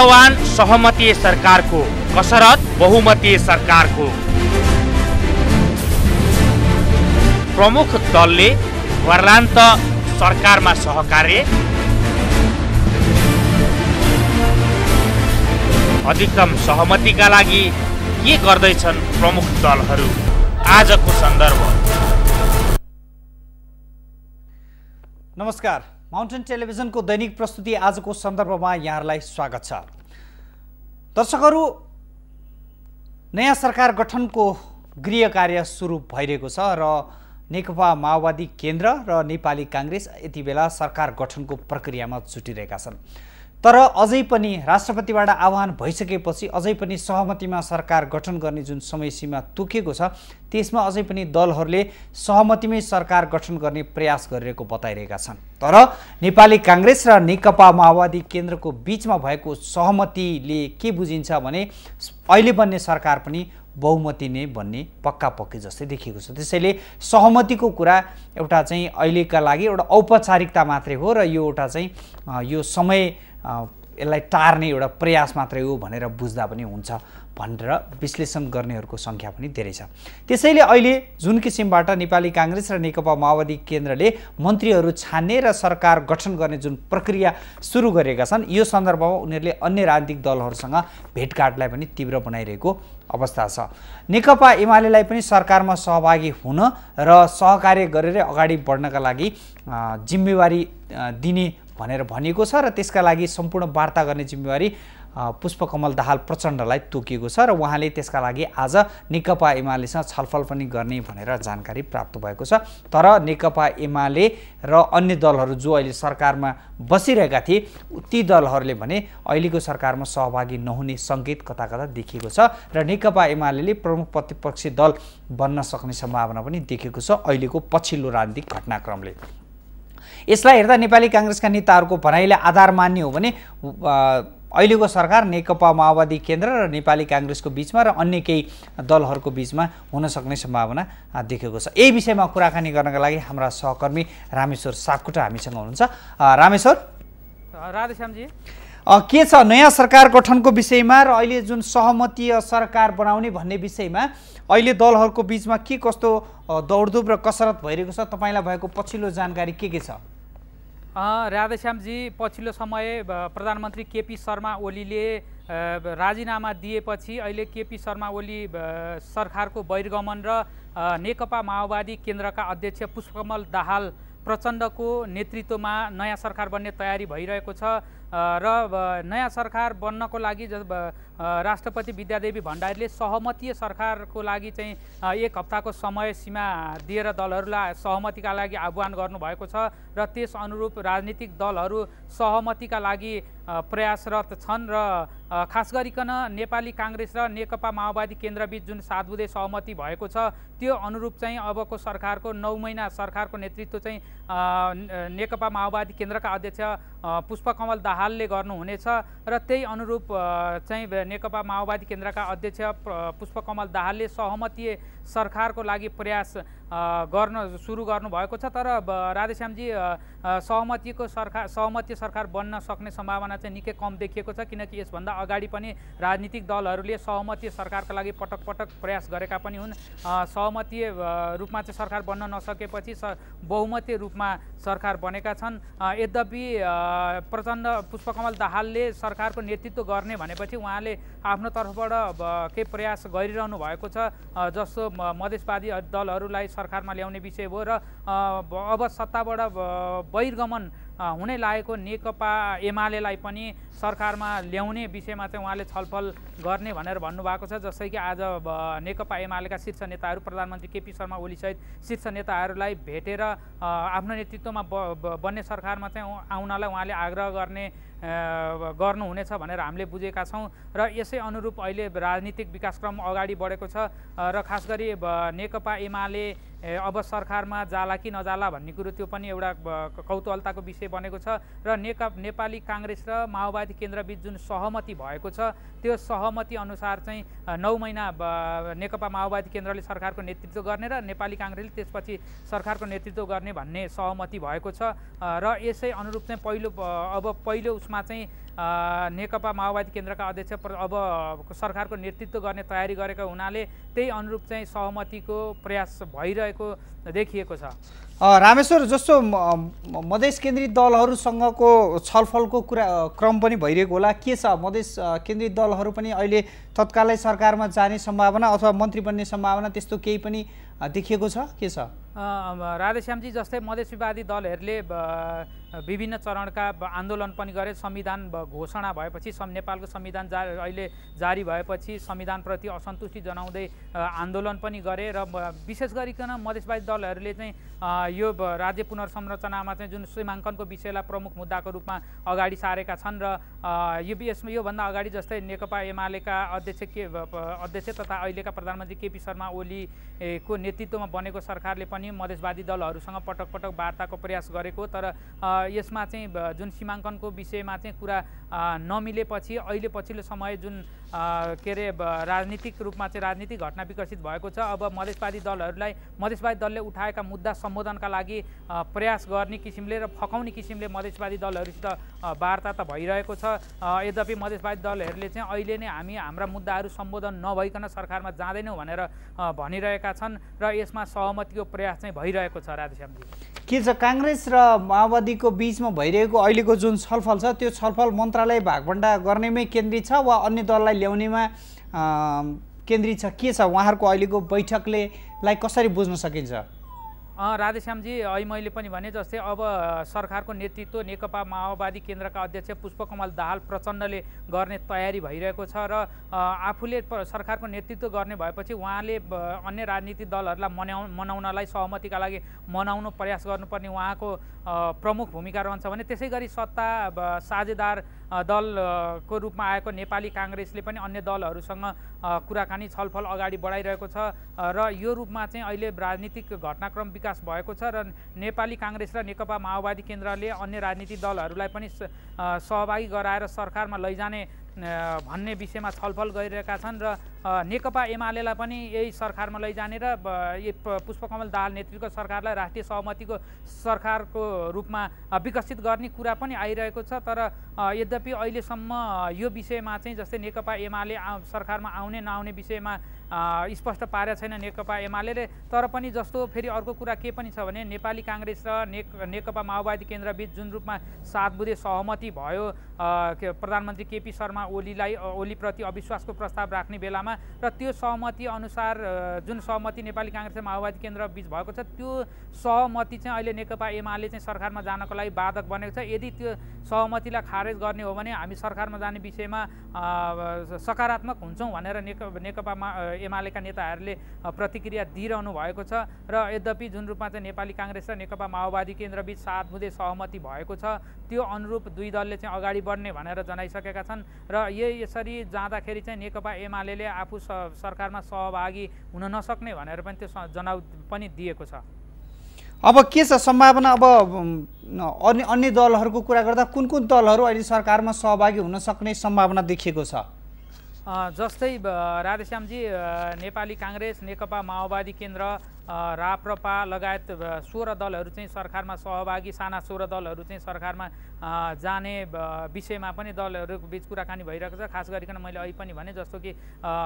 आह्वान सहमतीय सरकारको कसरत बहुमतीय सरकारको। प्रमुख दलले वर्लान्त सरकारमा सहकार्य अधिकतम सहमतिका लागि के गर्दैछन् प्रमुख दलहरू? आजको सन्दर्भ। नमस्कार। माउन्टेन टेलिभिजनको दैनिक प्रस्तुति आजको सन्दर्भमा यहाँहरूलाई स्वागत छ। दर्शकहरू नयाँ सरकार गठनको गृह कार्य सुरु भइरहेको छ र नेकपा माओवादी केन्द्र र नेपाली काङ्ग्रेस यति बेला सरकार गठनको प्रक्रियामा जुटिरहेका छन्। तर अझै पनि राष्ट्रपतिबाट आह्वान भइसकेपछि अझै पनि सहमतिमा सरकार गठन गर्ने जुन समय सीमा तोकिएको छ त्यसमा अझै पनि दलहरूले सहमतिमै सरकार गठन गर्ने प्रयास गरिरहेको बताइरहेका छन्। तर नेपाली काङ्ग्रेस र नेकपा माओवादी केन्द्रको बिचमा भएको सहमतिले के बुझिन्छ भने अहिले बन्ने सरकार पनि बहुमती नै भन्ने पक्का पक्की जस्तै देखिएको छ। त्यसैले सहमतिको कुरा एउटा चाहिँ अहिलेका लागि एउटा औपचारिकता मात्रै हो र यो एउटा चाहिँ यो समय यसलाई टार्ने एउटा प्रयास मात्रै हो भनेर बुझ्दा पनि हुन्छ भनेर विश्लेषण गर्नेहरूको सङ्ख्या पनि धेरै छ। त्यसैले अहिले जुन किसिमबाट नेपाली काङ्ग्रेस र नेकपा माओवादी केन्द्रले मन्त्रीहरू छान्ने र सरकार गठन गर्ने जुन प्रक्रिया सुरु गरेका छन् यो सन्दर्भमा उनीहरूले अन्य राजनीतिक दलहरूसँग भेटघाटलाई पनि तीव्र बनाइरहेको अवस्था छ। नेकपा एमालेलाई पनि सरकारमा सहभागी हुन र सहकार्य गरेर अगाडि बढ्नका लागि जिम्मेवारी दिने भनेर भनिएको छ र त्यसका लागि सम्पूर्ण वार्ता गर्ने जिम्मेवारी पुष्पकमल दाहाल प्रचण्डलाई तोकिएको छ र उहाँले त्यसका लागि आज नेकपा एमालेसँग छलफल पनि गर्ने भनेर जानकारी प्राप्त भएको छ। तर नेकपा एमाले र अन्य दलहरू जो अहिले सरकारमा बसिरहेका थिए ती दलहरूले भने अहिलेको सरकारमा सहभागी नहुने सङ्केत कता कता देखिएको छ र नेकपा एमाले प्रमुख प्रतिपक्षी दल बन्न सक्ने सम्भावना पनि देखेको छ अहिलेको पछिल्लो राजनीतिक घटनाक्रमले। यसलाई हेर्दा नेपाली काङ्ग्रेसका नेताहरूको भनाइलाई आधार मान्ने हो भने अहिलेको सरकार नेकपा माओवादी केन्द्र र नेपाली काङ्ग्रेसको बिचमा र अन्य केही दलहरूको बिचमा हुन सक्ने सम्भावना देखेको छ। यही विषयमा कुराकानी गर्नका लागि हाम्रा सहकर्मी रामेश्वर सापकोटा हामीसँग हुनुहुन्छ। रामेश्वर? राधेश्यामजी। के छ नयाँ सरकार गठनको विषयमा र अहिले जुन सहमतीय सरकार बनाउने भन्ने विषयमा अहिले दलहरूको बिचमा के कस्तो दौडधुप र कसरत भइरहेको छ। तपाईँलाई भएको पछिल्लो जानकारी के के छ? राधेश्यामजी पछिल्लो समय प्रधानमन्त्री केपी शर्मा ओलीले राजीनामा दिएपछि अहिले केपी शर्मा ओली सरकारको बहिर्गमन र नेकपा माओवादी केन्द्रका अध्यक्ष पुष्पकमल दाहाल प्रचण्डको नेतृत्वमा नयाँ सरकार बन्ने तयारी भइरहेको छ। र नयाँ सरकार बन्नको लागि राष्ट्रपति विद्यादेवी भण्डारीले सहमतीय सरकारको लागि चाहिँ एक हप्ताको समय सीमा दिएर दलहरूलाई सहमतिका लागि आह्वान गर्नुभएको छ र त्यस अनुरूप राजनीतिक दलहरू सहमतिका लागि प्रयासरत छन् र खास गरिकन नेपाली काङ्ग्रेस र नेकपा माओवादी केन्द्रबीच जुन सात बुधे सहमति भएको छ त्यो अनुरूप चाहिँ अबको सरकारको नौ महिना सरकारको नेतृत्व चाहिँ नेकपा माओवादी केन्द्रका अध्यक्ष पुष्पकमल दाहालले गर्नुहुनेछ र त्यही अनुरूप चाहिँ नेकपा माओवादी केन्द्रका अध्यक्ष पुष्पकमल दाहालले सहमतीय सरकारको लागि प्रयास गर्न सुरु गर्नुभएको छ तर राधेश्यामजी सहमतिको सरकार सहमतीय सरकार बन्न सक्ने सम्भावना चाहिँ निकै कम देखिएको छ किनकि यसभन्दा अगाडि पनि राजनीतिक दलहरूले सहमतीय सरकारका लागि पटक पटक प्रयास गरेका पनि हुन्। अ, रूपमा चाहिँ सरकार बन्न नसकेपछि स बहुमतीय रूपमा सरकार बनेका छन्। यद्यपि प्रचण्ड पुष्पकमल दाहालले सरकारको नेतृत्व गर्ने भनेपछि उहाँले आफ्नो तर्फबाट केही प्रयास गरिरहनु भएको छ जस्तो मधेसवादी दलहरूलाई सरकारमा ल्याउने विषय हो र अब सत्ताबाट बहिर्गमन हुनै लागेको नेकपा एमालेलाई पनि सरकारमा ल्याउने विषयमा चाहिँ उहाँले छलफल गर्ने भनेर भन्नुभएको छ जस्तै कि आज नेकपा एमालेका शीर्ष नेताहरू प्रधानमन्त्री केपी शर्मा ओलीसहित शीर्ष नेताहरूलाई भेटेर आफ्नो नेतृत्वमा बन्ने सरकारमा चाहिँ आउनलाई उहाँले आग्रह गर्ने गर्नुहुनेछ भनेर हामीले बुझेका छौँ र यसै अनुरूप अहिले राजनीतिक विकासक्रम अगाडि बढेको छ र खास गरी नेकपा एमाले अब सरकारमा जाला कि नजाला भन्ने कुरो त्यो पनि एउटा कौतूहलताको विषय बनेको छ र नेका नेपाली काङ्ग्रेस र माओवादी केन्द्रबीच जुन सहमति भएको छ त्यो सहमति अनुसार चाहिँ नौ महिना नेकपा माओवादी केन्द्रले सरकारको नेतृत्व गर्ने र नेपाली काङ्ग्रेसले त्यसपछि सरकारको नेतृत्व गर्ने भन्ने सहमति भएको छ। र यसै अनुरूप चाहिँ पहिलो अब पहिलो उसमा चाहिँ नेकपा माओवादी केन्द्रका अध्यक्ष अब सरकारको नेतृत्व गर्ने तयारी गरेका हुनाले त्यही अनुरूप चाहिँ सहमतिको प्रयास भइरहेको देखिएको छ। रामेश्वर जस्तो मधेस केन्द्रित दलहरूसँगको छलफलको कुरा क्रम पनि भइरहेको होला। के छ? मधेस केन्द्रित दलहरू पनि अहिले तत्कालै सरकारमा जाने सम्भावना अथवा मन्त्री बन्ने सम्भावना त्यस्तो केही पनि देखिएको छ? के छ? राधेश्यामजी जस्तै मधेसीवादी दलहरूले विभिन्न चरणका आन्दोलन पनि गरे। संविधान घोषणा भएपछि नेपालको संविधान जा अहिले जारी भएपछि संविधानप्रति असन्तुष्टि जनाउँदै आन्दोलन पनि गरे र विशेष गरिकन मधेसवादी दलहरूले चाहिँ यो राज्य पुनर्संरचनामा चाहिँ जुन सीमाङ्कनको विषयलाई प्रमुख मुद्दाको रूपमा अगाडि सारेका छन् र यो यसमा योभन्दा अगाडि जस्तै नेकपा एमालेका अध्यक्ष के अध्यक्ष तथा अहिलेका प्रधानमन्त्री केपी शर्मा ओलीको नेतृत्वमा बनेको सरकारले पनि मधेसवादी दलहरूसँग पटक पटक वार्ताको प्रयास गरेको तर यसमा चाहिँ जुन सीमाङ्कनको विषयमा चाहिँ कुरा नमिलेपछि अहिले पछिल्लो समय जुन के अरे राजनीतिक रूपमा चाहिँ राजनीतिक घटना विकसित भएको छ अब मधेसवादी दलहरूलाई मधेसवादी दलले उठाएका मुद्दा सम्बोधनका लागि प्रयास गर्ने किसिमले र फकाउने किसिमले मधेसवादी दलहरूसित वार्ता त भइरहेको छ। यद्यपि मधेसवादी दलहरूले चाहिँ अहिले नै हामी हाम्रा मुद्दाहरू सम्बोधन नभइकन सरकारमा जाँदैनौँ भनेर भनिरहेका छन् र यसमा सहमतिको प्रयास चाहिँ भइरहेको छ राधेश्यामजी। के छ काङ्ग्रेस र माओवादीको बिचमा भइरहेको अहिलेको जुन छलफल छ त्यो छलफल मन्त्रालय भागभन्डा गर्नेमै केन्द्रित छ वा अन्य दललाई ल्याउनेमा केन्द्रित छ? के छ उहाँहरूको अहिलेको बैठकले लाई कसरी बुझ्न सकिन्छ? राधेश्यामजी अहिले मैले पनि भने जस्तै अब सरकारको नेतृत्व नेकपा माओवादी केन्द्रका अध्यक्ष पुष्पकमल दाहाल प्रचण्डले गर्ने तयारी भइरहेको छ र आफूले सरकारको नेतृत्व गर्ने भएपछि उहाँले अन्य राजनीतिक दलहरूलाई मनाउ मनाउनलाई सहमतिका लागि मनाउनु प्रयास गर्नुपर्ने उहाँको प्रमुख भूमिका रहन्छ भने त्यसै गरी सत्ता साझेदार दलको रूपमा आएको नेपाली काङ्ग्रेसले पनि अन्य दलहरूसँग कुराकानी छलफल अगाडि बढाइरहेको छ। र यो रूपमा चाहिँ अहिले राजनीतिक घटनाक्रम विकास भएको छ र नेपाली काङ्ग्रेस र नेकपा माओवादी केन्द्रले अन्य राजनीतिक दलहरूलाई पनि सहभागी गराएर सरकारमा लैजाने भन्ने विषयमा छलफल गरिरहेका छन् र नेकपा एमालेलाई पनि यही सरकारमा लैजाने र पुष्पकमल दाहाल नेतृत्वको सरकारलाई राष्ट्रिय सहमतिको सरकारको रूपमा विकसित गर्ने कुरा पनि आइरहेको छ। तर यद्यपि अहिलेसम्म यो विषयमा चाहिँ जस्तै नेकपा एमाले सरकारमा आउने नआउने विषयमा स्पष्ट पारेको छैन नेकपा एमाले तर पनि जस्तो फेरि अर्को कुरा के पनि छ भने नेपाली काङ्ग्रेस र नेक नेकपा माओवादी केन्द्रबिच जुन रूपमा सात बुधे सहमति भयो प्रधानमन्त्री केपी शर्मा ओलीलाई ओलीप्रति अविश्वासको प्रस्ताव राख्ने बेलामा र त्यो सहमति अनुसार जुन सहमति नेपाली काङ्ग्रेस र माओवादी केन्द्र बिच भएको छ त्यो सहमति चाहिँ अहिले नेकपा एमाले चाहिँ सरकारमा जानको लागि बाधक बनेको छ। यदि त्यो सहमतिलाई खारेज गर्ने हो भने हामी सरकारमा जाने विषयमा सकारात्मक हुन्छौँ भनेर नेक नेकपा एमालेका नेताहरूले प्रतिक्रिया दिइरहनु भएको छ र यद्यपि जुन रूपमा चाहिँ नेपाली काङ्ग्रेस र नेकपा माओवादी केन्द्रबिच सात बुधे सहमति भएको छ त्यो अनुरूप दुई दलले चाहिँ अगाडि बढ्ने भनेर जनाइसकेका छन् र यही यसरी जाँदाखेरि चाहिँ नेकपा एमाले आफू सरकारमा सहभागी हुन नसक्ने भनेर पनि त्यो जनाउ पनि दिएको छ। अब के छ सम्भावना? अब अन्य अन्य दलहरूको कुरा गर्दा कुन कुन दलहरू अहिले सरकारमा सहभागी हुन सक्ने सम्भावना देखिएको छ? जस्तै राधेश्यामजी नेपाली काङ्ग्रेस नेकपा माओवादी केन्द्र राप्रपा लगायत सोह्र दलहरू चाहिँ सरकारमा सहभागी साना सोह्र दलहरू चाहिँ सरकारमा जाने विषयमा पनि दलहरू बिच कुराकानी भइरहेको छ। खास गरिकन मैले अहिले पनि भने जस्तो कि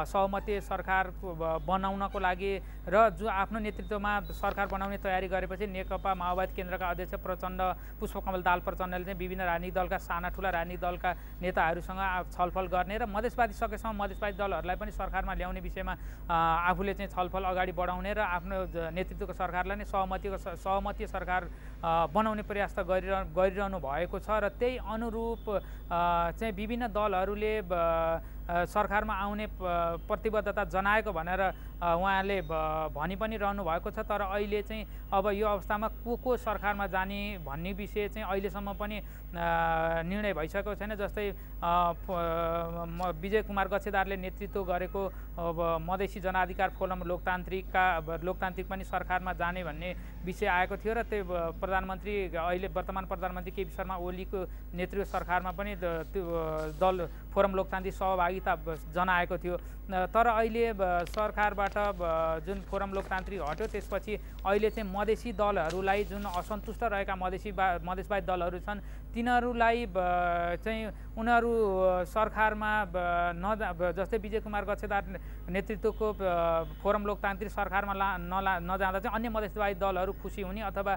सहमति सरकार बनाउनको लागि र जो आफ्नो नेतृत्वमा सरकार बनाउने तयारी गरेपछि नेकपा माओवादी केन्द्रका अध्यक्ष प्रचण्ड पुष्पकमल दाल प्रचण्डले चाहिँ विभिन्न राजनीतिक दलका साना ठुला राजनीतिक दलका नेताहरूसँग छलफल गर्ने र मधेसवादी सकेसम्म मधेसवादी दलहरूलाई पनि सरकारमा ल्याउने विषयमा आफूले चाहिँ छलफल अगाडि बढाउने र आफ्नो नेतृत्वको सरकारलाई नै सहमतिको सहमति सरकार बनाउने प्रयास त गरिरह गरिरहनु भएको छ र त्यही अनुरूप चाहिँ विभिन्न दलहरूले सरकारमा आउने प्रतिबद्धता जनाएको भनेर उहाँले भनी पनि रहनु भएको छ तर अहिले चाहिँ अब यो अवस्थामा को को सरकारमा जाने भन्ने विषय चाहिँ अहिलेसम्म पनि निर्णय भइसकेको छैन। जस्तै विजय कुमार गच्छेदारले नेतृत्व गरेको अब मधेसी जनअधिकार फोरम लोकतान्त्रिकका लोकतान्त्रिक पनि सरकारमा जाने भन्ने विषय आएको थियो र त्यो प्रधानमन्त्री अहिले वर्तमान प्रधानमन्त्री केपी शर्मा ओलीको नेतृत्व सरकारमा पनि त्यो दल फोरम लोकतान्त्रिक सहभागिता जनाएको थियो। तर अहिले सरकारबाट जुन फोरम लोकतान्त्रिक हट्यो त्यसपछि अहिले चाहिँ मधेसी दलहरूलाई जुन असन्तुष्ट रहेका मधेसी बा मधेसवादी दलहरू छन् तिनीहरूलाई चाहिँ उनीहरू सरकारमा नजा जस्तै विजय कुमार गच्छेदार नेतृत्वको फोरम लोकतान्त्रिक सरकारमा ला नला नजाँदा चाहिँ अन्य मधेसवादी दलहरू खुसी हुने अथवा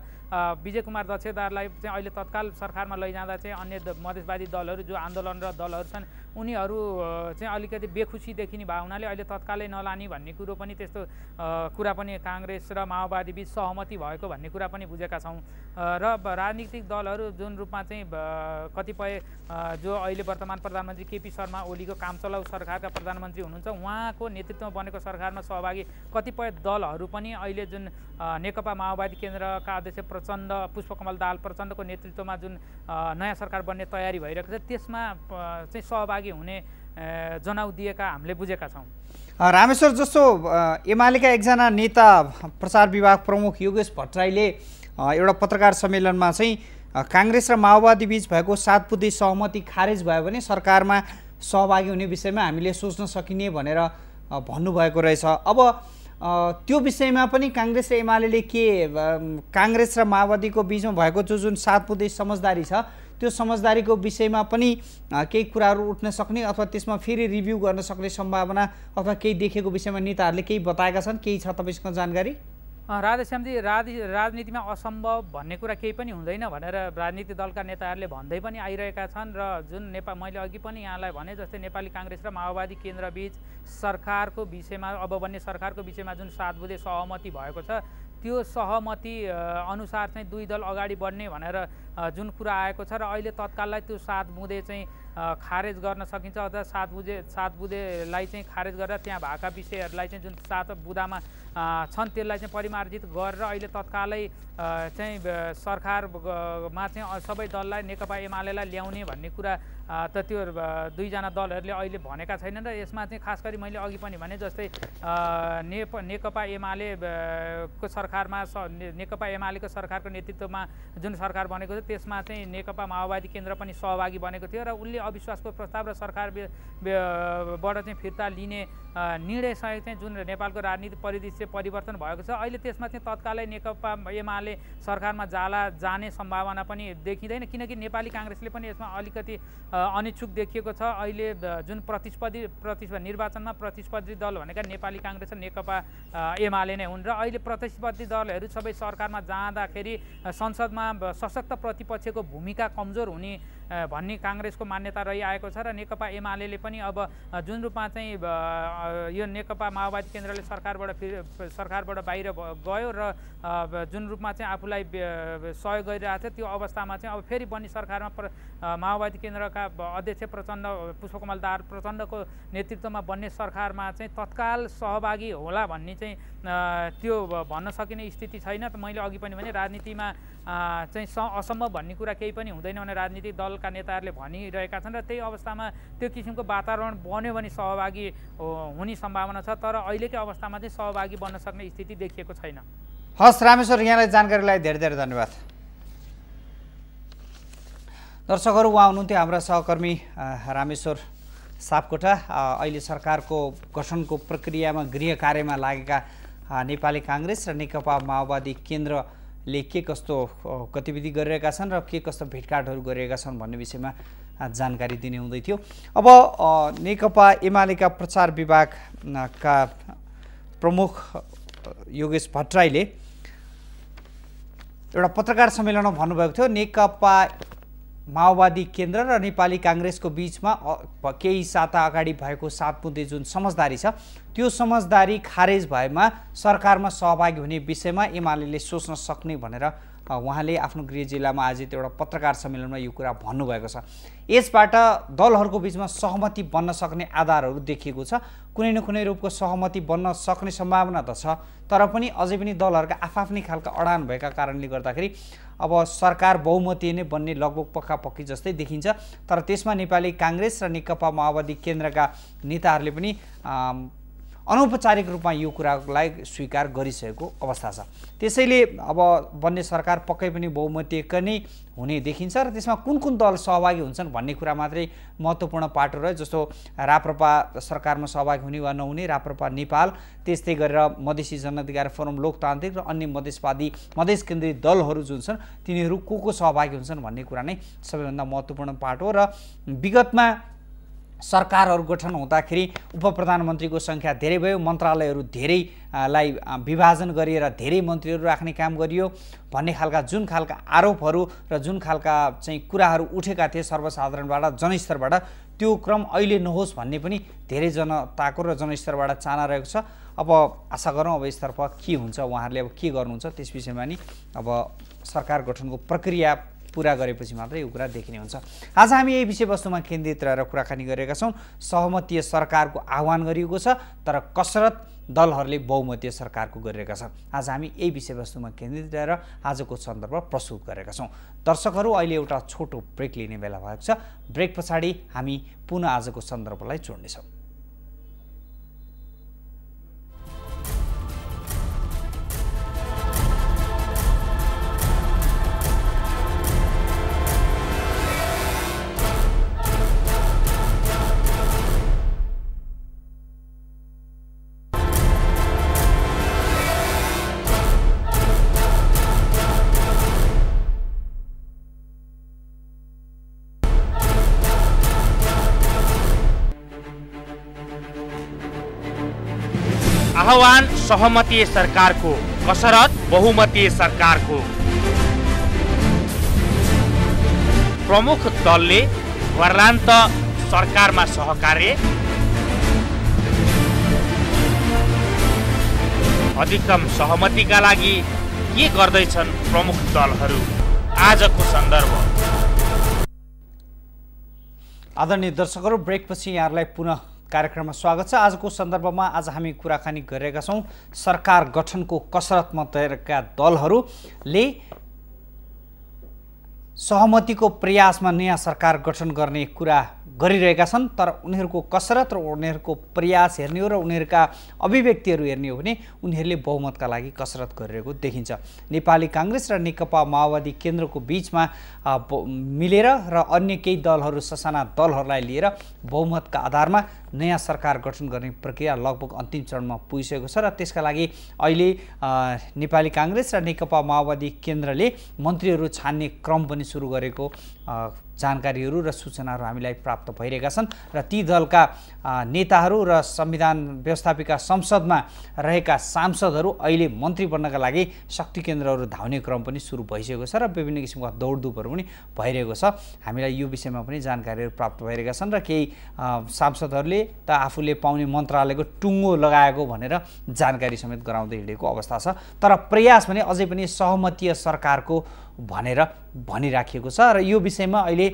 विजय कुमार दक्षेदारलाई चाहिँ अहिले तत्काल सरकारमा लैजाँदा चाहिँ अन्य मधेसवादी दलहरू जो आन्दोलन र दलहरू छन् उनीहरू चाहिँ अलिकति बेखुसी देखिने भए हुनाले अहिले तत्कालै नलाने भन्ने कुरो पनि त्यस्तो कुरा पनि काङ्ग्रेस र माओवादी बिच सहमति भएको भन्ने कुरा पनि बुझेका छौँ। र राजनीतिक दलहरू जुन रूपमा चाहिँ कतिपय जो अहिले वर्तमान प्रधानमन्त्री केपी शर्मा ओलीको काम चलाउ सरकारका प्रधानमन्त्री हुनुहुन्छ उहाँको नेतृत्वमा बनेको सरकारमा सहभागी कतिपय दलहरू पनि अहिले जुन नेकपा माओवादी केन्द्रका अध्यक्ष प्रचण्ड पुष्पकमल दाल प्रचण्डको नेतृत्वमा जुन नयाँ सरकार बन्ने तयारी भइरहेको छ त्यसमा चाहिँ सहभागी हुने जनाउ दिएका हामीले बुझेका छौँ। रामेश्वर जस्तो एमालेका एकजना नेता प्रचार विभाग प्रमुख योगेश भट्टराईले एउटा पत्रकार सम्मेलनमा चाहिँ काङ्ग्रेस र माओवादी बिच भएको सात बुद्धि सहमति खारेज भयो भने सरकारमा सहभागी हुने विषयमा हामीले सोच्न सकिने भनेर भन्नुभएको रहेछ। अब त्यो विषयमा पनि काङ्ग्रेस र एमाले के काङ्ग्रेस र माओवादीको बिचमा भएको जो जुन सात बुद्धि समझदारी छ त्यो समझदारीको विषयमा पनि केही कुराहरू उठ्न सक्ने अथवा त्यसमा फेरि रिभ्यू गर्न सक्ने सम्भावना अथवा केही देखेको विषयमा नेताहरूले केही बताएका छन्? केही छ तपाईँसँग जानकारी? राधेश्यामजी राज राजनीतिमा असम्भव भन्ने कुरा केही पनि हुँदैन भनेर राजनीतिक दलका नेताहरूले भन्दै पनि आइरहेका छन् र जुन नेपाल मैले अघि पनि यहाँलाई भने जस्तै नेपाली काङ्ग्रेस र माओवादी केन्द्रबीच सरकारको विषयमा अब बन्ने सरकारको विषयमा जुन सात बुधे सहमति भएको छ त्यो सहमति अनुसार चाहिँ दुई दल अगाडि बढ्ने भनेर जुन कुरा आएको छ र अहिले तत्काललाई त्यो सात बुँदे चाहिँ खारेज गर्न सकिन्छ अथवा सात बुझे सात बुधेलाई चाहिँ खारेज गरेर त्यहाँ भएका विषयहरूलाई चाहिँ जुन सात बुदामा छन् त्यसलाई चाहिँ परिमार्जित गरेर अहिले तत्कालै चाहिँ सरकारमा चाहिँ सबै दललाई नेकपा एमालेलाई ल्याउने भन्ने कुरा त त्यो दुईजना दलहरूले अहिले भनेका छैनन् र यसमा चाहिँ खास गरी मैले अघि पनि भने जस्तै नेप नेकपा एमाले को सरकारमा नेकपा एमालेको सरकारको नेतृत्वमा जुन सरकार बनेको छ त्यसमा चाहिँ नेकपा माओवादी केन्द्र पनि सहभागी बनेको थियो र उनले अविश्वासको प्रस्ताव र सरकारबाट चाहिँ फिर्ता लिने निर्णयसँग चाहिँ जुन नेपालको राजनीतिक परिदृश्य परिवर्तन भएको छ। अहिले त्यसमा चाहिँ तत्कालै नेकपा एमाले सरकारमा जाला जाने सम्भावना पनि देखिँदैन। किनकि नेपाली काङ्ग्रेसले पनि यसमा अलिकति अनिच्छुक देखिएको छ। अहिले जुन प्रतिस्पर्धी प्रतिस्पर्धी निर्वाचनमा प्रतिस्पर्धी दल भनेका नेपाली काङ्ग्रेस र नेकपा एमाले नै हुन्। र अहिले प्रतिस्पर्धी दलहरू सबै सरकारमा जाँदाखेरि संसदमा सशक्त प्रतिपक्षको भूमिका कमजोर हुने भन्ने काङ्ग्रेसको मान्यता रहिआएको छ र नेकपा एमाले पनि अब जुन रूपमा चाहिँ यो नेकपा माओवादी केन्द्रले सरकारबाट सरकारबाट बाहिर गयो र जुन रूपमा चाहिँ आफूलाई सहयोग गरिरहेको छ त्यो अवस्थामा चाहिँ अब फेरि बन्ने सरकारमा माओवादी केन्द्रका अध्यक्ष प्रचण्ड पुष्पकमल दार प्रचण्डको नेतृत्वमा बन्ने सरकारमा चाहिँ तत्काल सहभागी होला भन्ने चाहिँ त्यो भन्न सकिने स्थिति छैन त मैले अघि पनि भने राजनीतिमा चाहिँ असम्भव भन्ने कुरा केही पनि हुँदैन भने राजनीतिक दलका नेताहरूले भनिरहेका छन् र त्यही अवस्थामा त्यो किसिमको वातावरण बन्यो भने सहभागी हुने सम्भावना छ तर अहिलेकै अवस्थामा चाहिँ सहभागी बन्न सक्ने स्थिति देखिएको छैन। हस् रामेश्वर यहाँलाई जानकारीलाई धेरै धेरै धन्यवाद। दर्शकहरू उहाँ हुनुहुन्थ्यो हाम्रा सहकर्मी रामेश्वर सापकोटा। अहिले सरकारको गठनको प्रक्रियामा गृह कार्यमा लागेका नेपाली काङ्ग्रेस र नेकपा माओवादी केन्द्रले के कस्तो गतिविधि गरिरहेका छन् र के कस्तो भेटघाटहरू गरिरहेका छन् भन्ने विषयमा जानकारी दिने हुँदै थियो। अब नेकपा एमालेका प्रचार विभागका प्रमुख योगेश भट्टराईले एउटा पत्रकार सम्मेलनमा भन्नुभएको थियो नेकपा माओवादी केन्द्र र नेपाली काङ्ग्रेसको बिचमा केही साता अगाडि भएको सात जुन समझदारी छ त्यो समझदारी खारेज भएमा सरकारमा सहभागी हुने विषयमा एमाले सोच्न सक्ने भनेर उहाँले आफ्नो गृह जिल्लामा आयोजित एउटा पत्रकार सम्मेलनमा यो कुरा भन्नुभएको छ। यसबाट दलहरूको बिचमा सहमति बन्न सक्ने आधारहरू देखिएको छ। कुनै न कुनै रूपको सहमति बन्न सक्ने सम्भावना त छ तर पनि अझै पनि दलहरूका आफआफ्नै खालका अडान भएका कारणले गर्दाखेरि अब सरकार बहुमतीय नै बन्ने लगभग पक्कापक्की जस्तै देखिन्छ। तर त्यसमा नेपाली काङ्ग्रेस र नेकपा माओवादी केन्द्रका नेताहरूले पनि अनौपचारिक रूपमा यो कुरालाई स्वीकार गरिसकेको अवस्था छ। त्यसैले अब बन्ने सरकार पक्कै पनि बहुमतीय नै हुने देखिन्छ र त्यसमा कुन कुन दल सहभागी हुन्छन् भन्ने कुरा मात्रै महत्त्वपूर्ण पाटो रह्यो। जस्तो राप्रपा सरकारमा सहभागी हुने वा नहुने राप्रपा नेपाल त्यस्तै गरेर मधेसी जनअधिकार फोरम लोकतान्त्रिक र अन्य मधेसवादी मधेस केन्द्रित दलहरू जुन छन् तिनीहरू को को सहभागी हुन्छन् भन्ने कुरा नै सबैभन्दा महत्त्वपूर्ण पाटो र विगतमा सरकारहरू गठन हुँदाखेरि उप प्रधानमन्त्रीको सङ्ख्या धेरै भयो मन्त्रालयहरू धेरैलाई विभाजन गरिएर धेरै मन्त्रीहरू राख्ने काम गरियो। भन्ने खालका जुन खालका आरोपहरू र जुन खालका चाहिँ कुराहरू उठेका थिए सर्वसाधारणबाट जनस्तरबाट त्यो क्रम अहिले नहोस् भन्ने पनि धेरै जनताको र जनस्तरबाट चाहना रहेको छ। अब आशा गरौँ अब यसतर्फ के हुन्छ उहाँहरूले अब के गर्नुहुन्छ त्यस विषयमा नि अब सरकार गठनको प्रक्रिया पुरा गरेपछि मात्रै यो कुरा देखिने हुन्छ। आज हामी यही विषयवस्तुमा केन्द्रित रहेर कुराकानी गरेका छौँ। सहमतीय सरकारको आह्वान गरिएको छ तर कसरत दलहरूले बहुमतीय सरकारको गरिरहेका छन्। आज हामी यही विषयवस्तुमा केन्द्रित रहेर आजको सन्दर्भ प्रस्तुत गरेका छौँ। दर्शकहरू अहिले एउटा छोटो ब्रेक लिने बेला भएको छ। ब्रेक पछाडि हामी पुनः आजको सन्दर्भलाई जोड्नेछौँ। आह्वान सहमतीय सरकारको कसरत बहुमतीय सरकारको। प्रमुख दलले वर्लान्त सरकारमा सहकार्य अधिकतम सहमतिका लागि के गर्दैछन् प्रमुख दलहरू? आजको सन्दर्भ। आदरणीय दर्शकहरू ब्रेकपछि यहाँहरूलाई पुनः कार्यक्रममा स्वागत छ। आजको सन्दर्भमा आज हामी कुराकानी गरिरहेका छौँ। सरकार गठनको कसरतमा तयारका दलहरूले सहमतिको प्रयासमा नयाँ सरकार गठन गर्ने कुरा गरिरहेका छन् तर उनीहरूको कसरत र उनीहरूको प्रयास हेर्ने हो र उनीहरूका अभिव्यक्तिहरू हेर्ने हो भने उनीहरूले बहुमतका लागि कसरत गरिरहेको देखिन्छ। नेपाली काङ्ग्रेस र नेकपा माओवादी केन्द्रको बिचमा मिलेर र अन्य केही दलहरू ससाना दलहरूलाई लिएर बहुमतका आधारमा नयाँ सरकार गठन गर्ने प्रक्रिया लगभग अन्तिम चरणमा पुगिसकेको छ र त्यसका लागि अहिले नेपाली काङ्ग्रेस र नेकपा माओवादी केन्द्रले मन्त्रीहरू छान्ने क्रम पनि सुरु गरेको जानकारीहरू र सूचनाहरू हामीलाई प्राप्त भइरहेका छन् र ती दलका नेताहरू र संविधान व्यवस्थापिका संसदमा रहेका सांसदहरू अहिले मन्त्री बन्नका लागि शक्ति केन्द्रहरू धाउने क्रम पनि सुरु भइसकेको छ र विभिन्न किसिमका दौडधुपहरू पनि भइरहेको छ। हामीलाई यो विषयमा पनि जानकारीहरू प्राप्त भइरहेका छन् र केही सांसदहरूले त आफूले पाउने मन्त्रालयको टुङ्गो लगाएको भनेर जानकारी समेत गराउँदै हिँडेको अवस्था छ। तर प्रयास भने अझै पनि सहमतीय सरकारको भनेर भनिराखिएको छ र यो विषयमा अहिले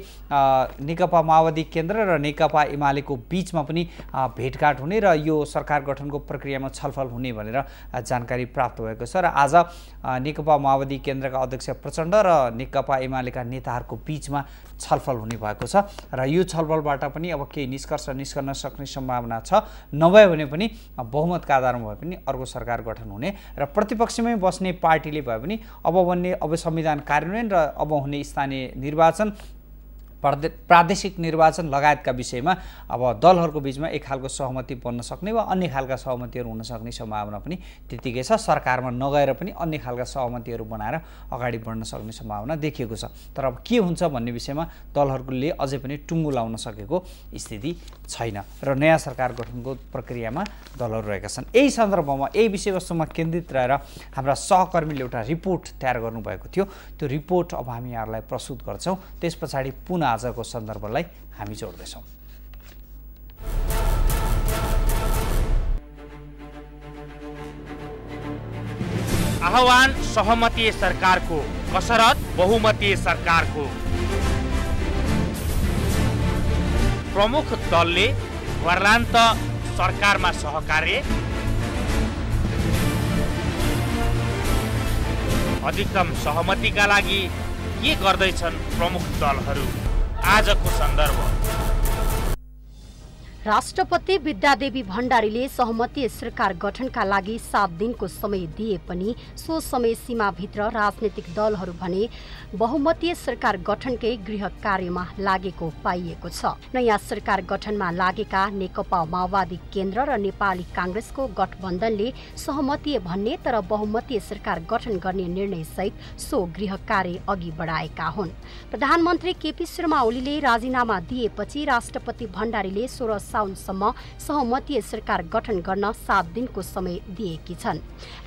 नेकपा माओवादी केन्द्र र नेकपा एमालेको बिचमा पनि भेटघाट हुने र यो सरकार गठनको प्रक्रियामा छलफल हुने भनेर जानकारी प्राप्त भएको छ र आज नेकपा माओवादी केन्द्रका अध्यक्ष प्रचण्ड र नेकपा एमालेका नेताहरूको बिचमा छलफल हुने भएको छ र यो छलफलबाट पनि अब केही निष्कर्ष निस्कन सक्ने सम्भावना छ। नभए भने पनि बहुमतका आधारमा भए पनि अर्को सरकार गठन हुने र प्रतिपक्षमै बस्ने पार्टीले भए पनि अब बन्ने अब संविधान कार्यान्वयन र अब हुने स्थानीय निर्वाचन प्रादेशिक निर्वाचन लगायतका विषयमा अब दलहरूको बिचमा एक खालको सहमति बन्न सक्ने वा अन्य खालका सहमतिहरू हुन सक्ने सम्भावना पनि त्यत्तिकै छ। सरकारमा नगएर पनि अन्य खालका सहमतिहरू बनाएर अगाडि बढ्न सक्ने सम्भावना देखिएको छ। तर अब के हुन्छ भन्ने विषयमा दलहरूले अझै पनि टुङ्गो लाउन सकेको स्थिति छैन र नयाँ सरकार गठनको प्रक्रियामा दलहरू रहेका छन्। यही सन्दर्भमा यही विषयवस्तुमा केन्द्रित रहेर हाम्रा सहकर्मीले एउटा रिपोर्ट तयार गर्नुभएको थियो। त्यो रिपोर्ट अब हामी यहाँहरूलाई प्रस्तुत गर्छौँ। त्यस पछाडि पुनः आजको सन्दर्भलाई हामी जोड्दैछौँ। आह्वान सहमतीय सरकारको कसरत बहुमतीय सरकारको। प्रमुख दलले वर्लान्त सरकारमा सहकार्य अधिकतम सहमतिका लागि के गर्दैछन् प्रमुख दलहरू? आजको सन्दर्भ राष्ट्रपति विद्यादेवी भण्डारीले सहमति सरकार गठनका लागि सात दिनको समय दिए पनि सो समय सीमाभित्र राजनैतिक दलहरू भने बहुमतीय सरकार गठनकै गृह कार्यमा लागेको पाइएको छ। नयाँ सरकार गठनमा लागेका नेकपा माओवादी केन्द्र र नेपाली काङ्ग्रेसको गठबन्धनले सहमतीय भन्ने तर बहुमतीय सरकार गठन गर्ने निर्णयसहित सो गृह कार्य अघि बढाएका हुन्। प्रधानमन्त्री केपी शर्मा ओलीले राजीनामा दिएपछि राष्ट्रपति भण्डारीले सोह्र साउनसम्म सहमतीय सरकार गठन गर्न सात दिनको समय दिएकी छन्।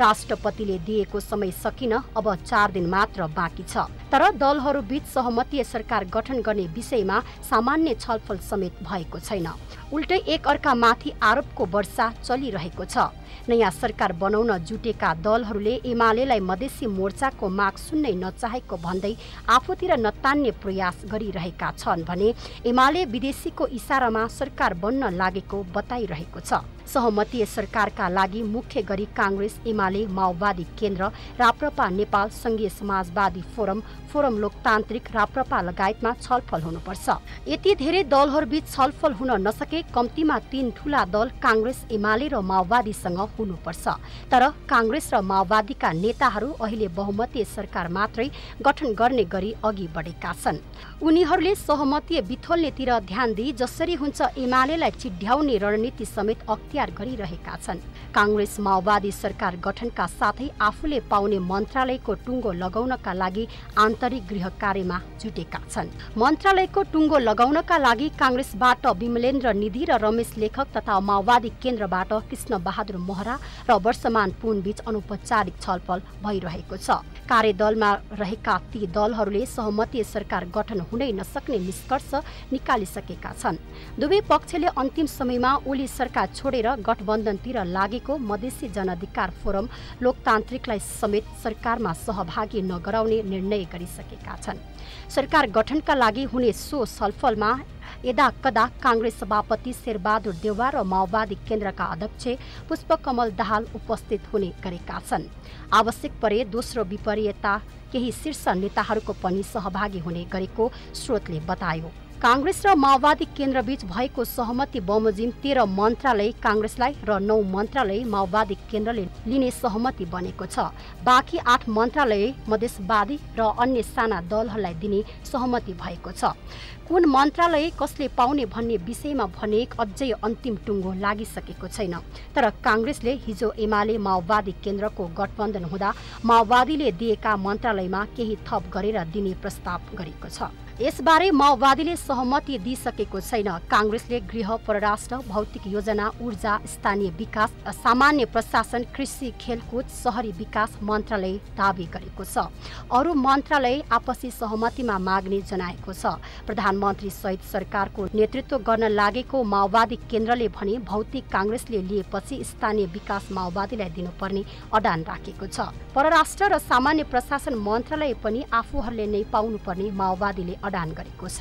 राष्ट्रपतिले दिएको समय सकिन अब चार दिन मात्र बाँकी छ। तर दलहरूबीच सहमतीय सरकार गठन गर्ने विषयमा सामान्य छलफल समेत भएको छैन। उल्टै एक अर्कामाथि आरोपको वर्षा चलिरहेको छ। नयाँ सरकार बनाउन जुटेका दलहरूले एमालेलाई मधेसी मोर्चाको माग सुन्नै नचाहेको भन्दै आफूतिर नतान्ने प्रयास गरिरहेका छन् भने एमाले विदेशीको इसारामा सरकार बन्न लागेको बताइरहेको छ। सहमतीय सरकारका लागि मुख्य गरी काङ्ग्रेस एमाले माओवादी केन्द्र राप्रपा नेपाल सङ्घीय समाजवादी फोरम फोरम लोकतान्त्रिक राप्रपा लगायतमा छलफल हुनुपर्छ। यति धेरै दलहरूबीच छलफल हुन नसके कम्तीमा तीन ठूला दल काङ्ग्रेस एमाले र माओवादीसँग हुनुपर्छ। तर काङ्ग्रेस र माओवादीका नेताहरू अहिले बहुमतीय सरकार मात्रै गठन गर्ने गरी अघि बढेका छन्। उनीहरूले सहमतीय बिथोल्नेतिर ध्यान दिई जसरी हुन्छ एमालेलाई चिढ्याउने रणनीति समेत अख्तियार गरिरहेका छन्। काङ्ग्रेस माओवादी सरकार गठनका साथै आफूले पाउने मन्त्रालयको टुङ्गो लगाउनका लागि आन्तरिक गृह कार्यमा जुटेका छन्। मन्त्रालयको टुङ्गो लगाउनका लागि काङ्ग्रेसबाट विमलेन्द्र निधि र रमेश लेखक तथा माओवादी केन्द्रबाट कृष्ण बहादुर मोहरा र वर्षमान पुनबीच अनौपचारिक छलफल भइरहेको छ। कार्यदलमा रहेका ती दलहरूले सहमतीय सरकार गठन हुनै नसक्ने निष्कर्ष निकालिसकेका छन्। दुवै पक्षले अन्तिम समयमा ओली सरकार छोडेर गठबन्धनतिर लागेको मधेसी जनअधिकार फोरम लोकतान्त्रिकलाई समेत सरकारमा सहभागी नगराउने निर्णय गरिसकेका छन्। सरकार गठनका लागि हुने सो छलफलमा यदा कदा काङ्ग्रेस सभापति शेरबहादुर देउवा र माओवादी केन्द्रका अध्यक्ष पुष्पकमल दाहाल उपस्थित हुने गरेका छन्। आवश्यक परे दोस्रो विपरीयता केही शीर्ष नेताहरूको पनि सहभागी हुने गरेको स्रोतले बतायो। काङ्ग्रेस र माओवादी केन्द्रबीच भएको सहमति बमोजिम तेह्र मन्त्रालय काङ्ग्रेसलाई र नौ मन्त्रालय माओवादी केन्द्रले लिने सहमति बनेको छ। बाँकी आठ मन्त्रालय मधेसवादी र अन्य साना दलहरूलाई दिने सहमति भएको छ। कुन मन्त्रालय कसले पाउने भन्ने विषयमा भने अझै अन्तिम टुङ्गो लागिसकेको छैन। तर काङ्ग्रेसले हिजो एमाले माओवादी केन्द्रको गठबन्धन हुँदा माओवादीले दिएका मन्त्रालयमा केही थप गरेर दिने प्रस्ताव गरेको छ। यसबारे माओवादीले सहमति दिइसकेको छैन। काङ्ग्रेसले गृह परराष्ट्र भौतिक योजना ऊर्जा स्थानीय विकास सामान्य प्रशासन कृषि खेलकुद सहरी विकास मन्त्रालय दावी गरेको छ। अरू मन्त्रालय आपसी सहमतिमा माग्ने जनाएको छ। प्रधानमन्त्री सहित सरकारको नेतृत्व गर्न लागेको माओवादी केन्द्रले भने भौतिक काङ्ग्रेसले लिएपछि स्थानीय विकास माओवादीलाई दिनुपर्ने अडान राखेको छ। परराष्ट्र र सामान्य प्रशासन मन्त्रालय पनि आफूहरूले नै पाउनुपर्ने माओवादीले अडान गरेको छ।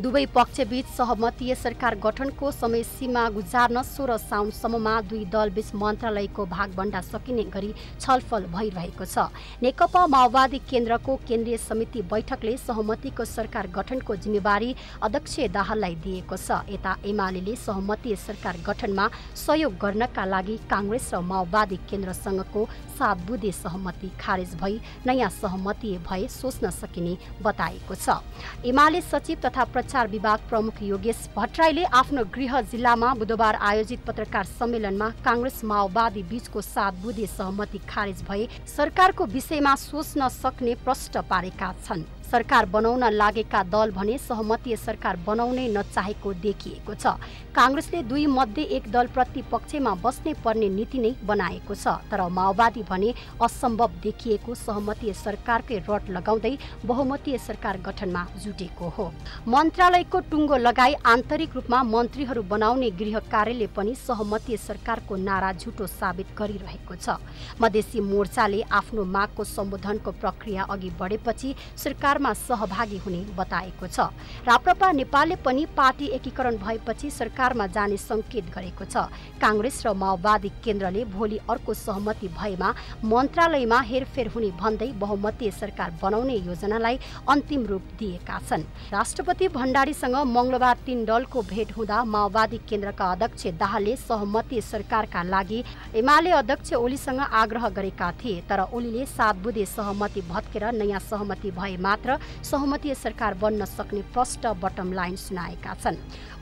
दुवै पक्षबीच सहमतीय सरकार गठनको समय सीमा गुजार्न सोह्र साउनसम्ममा दुई दलबीच मन्त्रालयको भागभण्डा सकिने गरी छलफल भइरहेको छ। नेकपा माओवादी केन्द्रको केन्द्रीय समिति बैठकले सहमतिको सरकार गठनको जिम्मेवारी अध्यक्ष दाहाललाई दिएको छ। यता एमाले सहमतीय सरकार गठनमा सहयोग गर्नका लागि काङ्ग्रेस र माओवादी केन्द्रसँगको सात बुधे सहमति खारेज भई नयाँ सहमति भए सोच्न सकिने बताएको छ। एमाले सचिव तथा प्रचार विभाग प्रमुख योगेश भट्टराईले आफ्नो गृह जिल्लामा बुधबार आयोजित पत्रकार सम्मेलनमा काङ्ग्रेस माओवादी बीचको सात बुधे सहमति खारेज भए सरकारको विषयमा सोच्न सक्ने प्रष्ट पारेका छन्। सरकार बनाउन लागेका दल भने सहमतीय सरकार बनाउनै नचाहेको देखिएको छ। काङ्ग्रेसले दुई मध्ये एक दल प्रतिपक्षमा बस्नै पर्ने नीति नै बनाएको छ तर माओवादी भने असम्भव देखिएको सहमतीय सरकारकै रट लगाउँदै बहुमतीय सरकार गठनमा जुटेको हो। मन्त्रालयको टुङ्गो लगाई आन्तरिक रूपमा मन्त्रीहरू बनाउने गृह कार्यले पनि सहमतीय सरकारको नारा झुटो साबित गरिरहेको छ। मधेसी मोर्चाले आफ्नो मागको सम्बोधनको प्रक्रिया अघि बढेपछि सरकार सरकारमा सहभागी हुने बताएको छ। राप्रपा नेपालले पनि पार्टी एकीकरण भएपछि सरकारमा जाने संकेत गरेको छ। काङ्ग्रेस र माओवादी केन्द्रले भोलि अर्को सहमति भएमा मन्त्रालयमा हेरफेर हुने भन्दै बहुमतीय सरकार बनाउने योजनालाई अन्तिम रूप दिएका छन्। राष्ट्रपति भण्डारीसँग मंगलबार तीन दलको भेट हुँदा माओवादी केन्द्रका अध्यक्ष दाहालले सहमति सरकारका लागि एमाले अध्यक्ष ओलीसँग आग्रह गरेका थिए तर ओलीले सात बुधे सहमति भत्केर नयाँ सहमति भए मात्र सहमति सरकार बन्न सक्ने प्रष्ट बटम लाइन सुनाएका छन्।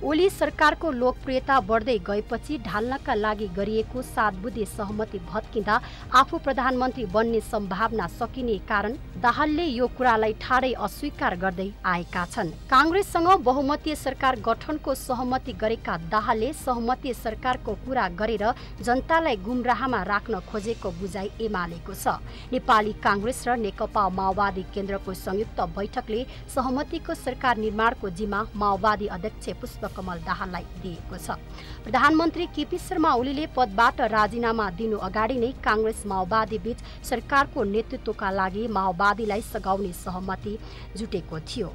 ओली सरकारको लोकप्रियता बढ्दै गएपछि ढाल्नका लागि गरिएको सात बुधे सहमति भत्किँदा आफू प्रधानमन्त्री बन्ने सम्भावना सकिने कारण दाहालले यो कुरालाई ठाडै अस्वीकार गर्दै आएका छन्। काङ्ग्रेससँग बहुमतीय सरकार गठनको सहमति गरेका दाहालले सहमति सरकारको कुरा गरेर जनतालाई गुमराहमा राख्न खोजेको बुझाइ एमालेको छ। नेपाली काङ्ग्रेस र नेकपा माओवादी केन्द्रको संयुक्त बैठकले सहमतिको सरकार निर्माणको जिम्मा माओवादी अध्यक्ष पुष्पकमल दाहाललाई दिएको छ। प्रधानमन्त्री केपी शर्मा ओलीले पदबाट राजीनामा दिनु अगाडि नै काङ्ग्रेस माओवादी बीच सरकारको नेतृत्वका लागि माओवादीलाई सघाउने सहमति जुटेको थियो।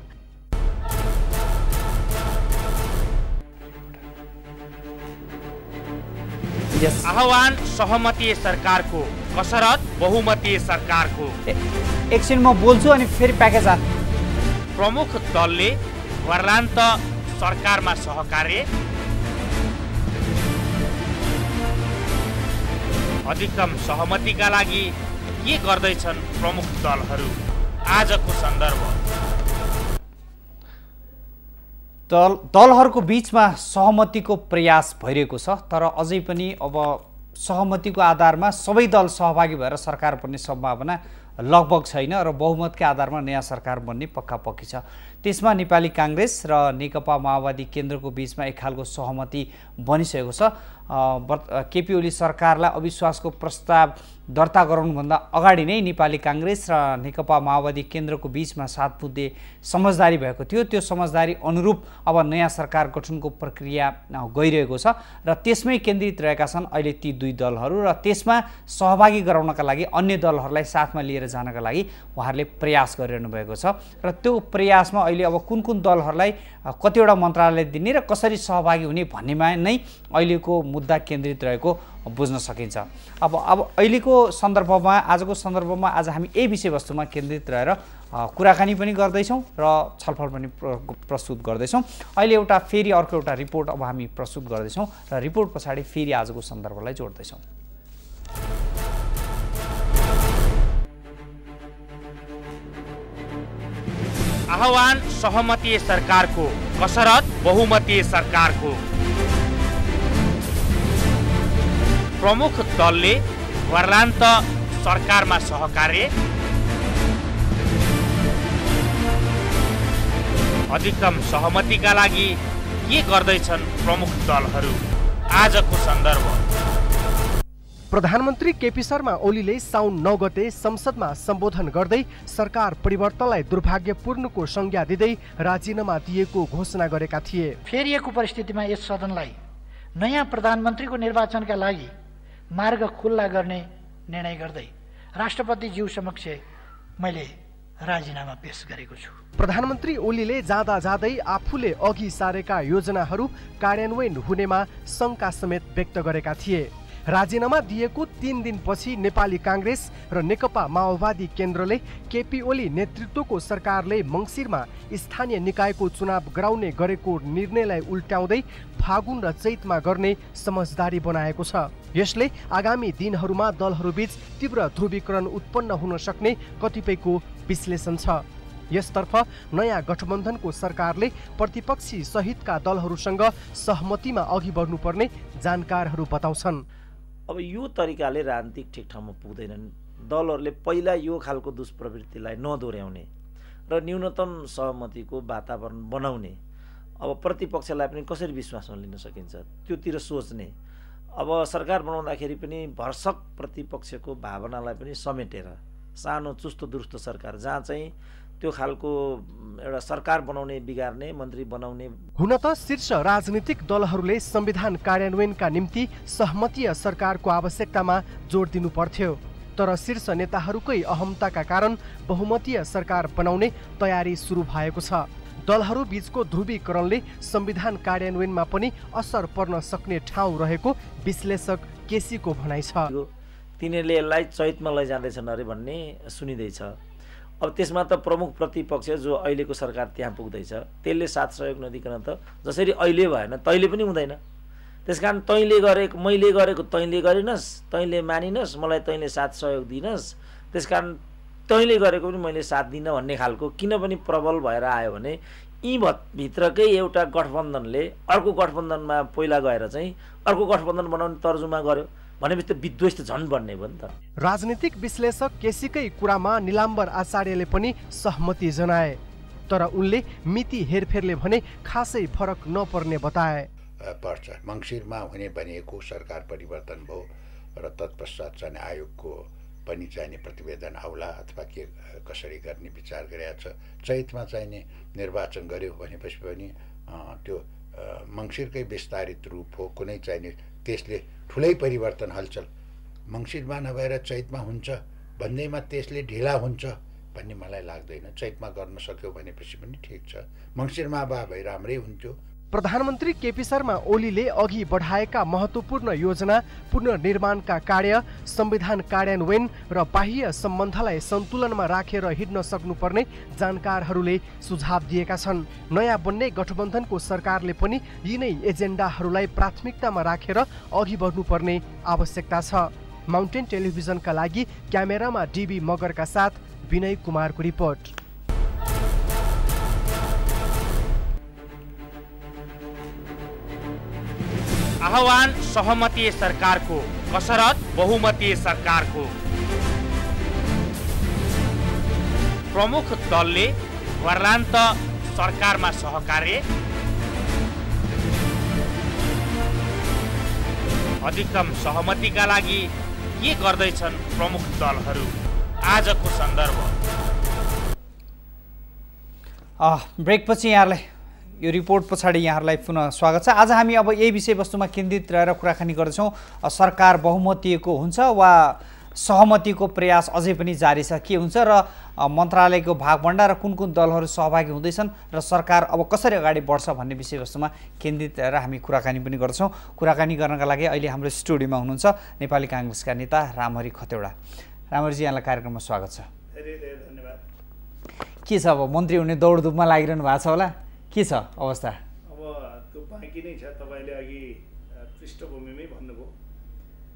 आह्वान सहमति सरकारको कसरत बहुमतीय सरकारको। एकछिन म बोल्छु अनि फेरि प्याकेज आ प्रमुख दलले वर्लान्त सरकारमा सहकार्य अधिकतम सहमतिका लागि के गर्दैछन् प्रमुख दलहरू आजको सन्दर्भ? दल दलहरूको बिचमा सहमतिको प्रयास भइरहेको छ तर अझै पनि अब सहमतिको आधारमा सबै दल सहभागी भएर सरकार बन्ने सम्भावना लगभग छैन र बहुमतकै आधारमा नयाँ सरकार बन्ने पक्का पक्की छ। त्यसमा नेपाली काङ्ग्रेस र नेकपा माओवादी केन्द्रको बिचमा एक खालको सहमति बनिसकेको छ। केपी ओली सरकारलाई अविश्वासको प्रस्ताव दर्ता गराउनुभन्दा अगाडि नै नेपाली काङ्ग्रेस र नेकपा माओवादी केन्द्रको बिचमा सात बुद्धे समझदारी भएको थियो। त्यो समझदारी अनुरूप अब नयाँ सरकार गठनको प्रक्रिया गइरहेको छ र त्यसमै केन्द्रित रहेका छन् अहिले ती दुई दलहरू र त्यसमा सहभागी गराउनका लागि अन्य दलहरूलाई साथमा लिएर जानका लागि उहाँहरूले प्रयास गरिरहनु भएको छ र त्यो प्रयासमा अहिले अब कुन कुन दलहरूलाई कतिवटा मन्त्रालय दिने र कसरी सहभागी हुने भन्नेमा नै अहिलेको मुद्दा केन्द्रित रहेको बुझ्न सकिन्छ। अब अब अहिलेको सन्दर्भमा आजको सन्दर्भमा आज हामी यही विषयवस्तुमा केन्द्रित रहेर कुराकानी पनि गर्दैछौँ र छलफल पनि प्रस्तुत गर्दैछौँ। अहिले एउटा फेरि अर्को एउटा रिपोर्ट अब हामी प्रस्तुत गर्दैछौँ र रिपोर्ट पछाडि फेरि आजको सन्दर्भलाई जोड्दैछौँ। आह्वान सहमति सरकारको कसरत बहुमतीय सरकारको। प्रमुख दलले वर्लान्त सरकारमा सहकार्य अधिकतम सहमतिका लागि के गर्दैछन् प्रमुख दलहरू? आजको सन्दर्भ। प्रधानमन्त्री केपी शर्मा ओलीले साउन नौ गते संसदमा सम्बोधन गर्दै सरकार परिवर्तनलाई दुर्भाग्यपूर्णको संज्ञा दिँदै राजीनामा दिएको घोषणा गरेका थिए। फेरिएको परिस्थितिमा यस सदनलाई नयाँ प्रधानमन्त्रीको निर्वाचनका लागि मार्ग खुल्ला गर्ने निर्णय गर्दै राष्ट्रपतिज्यू समक्ष मैले राजीनामा पेश गरेको छु। प्रधानमन्त्री ओलीले जाँदा जाँदै आफूले अघि सारेका योजनाहरू कार्यान्वयन हुनेमा शङ्का समेत व्यक्त गरेका थिए। राजीनामा दिएको तिन दिनपछि नेपाली काङ्ग्रेस र नेकपा माओवादी केन्द्रले केपी ओली नेतृत्वको सरकारले मङ्सिरमा स्थानीय निकायको चुनाव गराउने गरेको निर्णयलाई उल्ट्याउँदै फागुन र चैतमा गर्ने समझदारी बनाएको छ। यसले आगामी दिनहरूमा दलहरूबीच तीव्र ध्रुवीकरण उत्पन्न हुन सक्ने कतिपयको विश्लेषण छ। यसतर्फ नयाँ गठबन्धनको सरकारले प्रतिपक्षी सहितका दलहरूसँग सहमतिमा अघि बढ्नुपर्ने जानकारहरू बताउँछन्। अब यो तरिकाले राजनीतिक ठिक ठाउँमा पुग्दैनन्। दलहरूले पहिला यो खालको दुष्प्रवृत्तिलाई नदोहोऱ्याउने र न्यूनतम सहमतिको वातावरण बनाउने। अब प्रतिपक्षलाई पनि कसरी विश्वासमा लिन सकिन्छ त्योतिर सोच्ने। अब सरकार बनाउँदाखेरि पनि भर्सक प्रतिपक्षको भावनालाई पनि समेटेर सानो चुस्तो दुरुस्त सरकार जहाँ चाहिँ त्यो खालको एउटा सरकार बनाउने बिगार्ने मन्त्री बनाउने। हुन त शीर्ष राजनीतिक दलहरूले संविधान कार्यान्वयनका निम्ति सहमतीय सरकारको आवश्यकतामा जोड दिनु पर्थ्यो तर शीर्ष नेताहरूकै अहमताका कारण बहुमतीय सरकार बनाउने तयारी सुरु भएको छ। दलहरू बीचको ध्रुवीकरणले संविधान कार्यान्वयनमा पनि असर पर्न सक्ने ठाउँ रहेको विश्लेषक केसीको भनाइ छ। तिनीहरूले यसलाई चैतमा लैजाँदैछन् अरे भन्ने सुनिँदैछ। अब त्यसमा त प्रमुख प्रतिपक्ष जो अहिलेको सरकार त्यहाँ पुग्दैछ त्यसले साथ सहयोग नदिकन त जसरी अहिले भएन तैँले पनि हुँदैन। त्यस कारण तैँले गरेको मैले गरेको तैँले गरिनस् तैँले मानिनस् मलाई तैँले साथ सहयोग दिनस्। त्यस कारण तैँले गरेको पनि मैले साथ दिनँ भन्ने खालको किन पनि प्रबल भएर आयो भने यी भित्रकै एउटा गठबन्धनले अर्को गठबन्धनमा पहिला गएर चाहिँ अर्को गठबन्धन बनाउने तर्जुमा गर्यो। भनेपछि त विद्वेष त झन् बढ्ने भयो नि त। राजनीतिक विश्लेषक केसीकै कुरामा निलाम्बर आचार्यले पनि सहमति जनाए तर उनले मिति हेरफेरले भने खासै फरक नपर्ने बताए। पर्छ। मङ्सिरमा हुने भनिएको सरकार परिवर्तन भयो र तत्पश्चात चाहिँ आयोगको पनि चाहिने प्रतिवेदन आउला अथवा के कसरी गर्ने विचार गरेका छ चैतमा चाहिने निर्वाचन गर्यो भनेपछि पनि त्यो मङ्सिरकै विस्तारित रूप हो कुनै चाहिने त्यसले ठुलै परिवर्तन हलचल। मङ्सिरमा नभएर चैतमा हुन्छ भन्दैमा त्यसले ढिला हुन्छ भन्ने मलाई लाग्दैन। चैतमा गर्न सक्यो भनेपछि पनि ठिक छ। मङ्सिरमा भए भए राम्रै हुन्थ्यो। प्रधानमन्त्री केपी शर्मा ओलीले अघि बढाएका महत्त्वपूर्ण योजना पुनर्निर्माणका कार्य संविधान कार्यान्वयन र बाह्य सम्बन्धलाई सन्तुलनमा राखेर हिँड्न सक्नुपर्ने जानकारहरूले सुझाव दिएका छन्। नयाँ बन्ने गठबन्धनको सरकारले पनि यिनै एजेन्डाहरूलाई प्राथमिकतामा राखेर अघि बढ्नुपर्ने आवश्यकता छ। माउन्टेन टेलिभिजनका लागि क्यामेरामा डिबी मगरका साथ विनय कुमारको रिपोर्ट। आह्वान सहमतीय सरकारको कसरत बहुमतीय सरकारको। प्रमुख दलले वर्लान्त सरकारमा सहकार्य अधिकतम सहमतिका लागि के गर्दैछन् प्रमुख दलहरू? आजको सन्दर्भ। ब्रेकपछि यहाँलाई यो रिपोर्ट पछाडि यहाँहरूलाई पुनः स्वागत छ। आज हामी अब यही विषयवस्तुमा केन्द्रित रहेर कुराकानी गर्दैछौँ। सरकार बहुमतीयको हुन्छ वा सहमतिको प्रयास अझै पनि जारी छ के हुन्छ र मन्त्रालयको भागभन्डा र कुन कुन दलहरू सहभागी हुँदैछन् र सरकार अब कसरी अगाडि बढ्छ भन्ने विषयवस्तुमा केन्द्रित रहेर हामी कुराकानी पनि गर्छौँ कुराकानी गर्नका लागि अहिले हाम्रो स्टुडियोमा हुनुहुन्छ नेपाली काङ्ग्रेसका नेता रामहरि खतेडा रामहरिजी यहाँलाई कार्यक्रममा स्वागत छ। धेरै धेरै धन्यवाद। के छ अब मन्त्री हुने दौडधुपमा लागिरहनु भएको छ होला? के छ अवस्था? अब त्यो बाँकी नै छ तपाईँले अघि पृष्ठभूमिमै भन्नुभयो।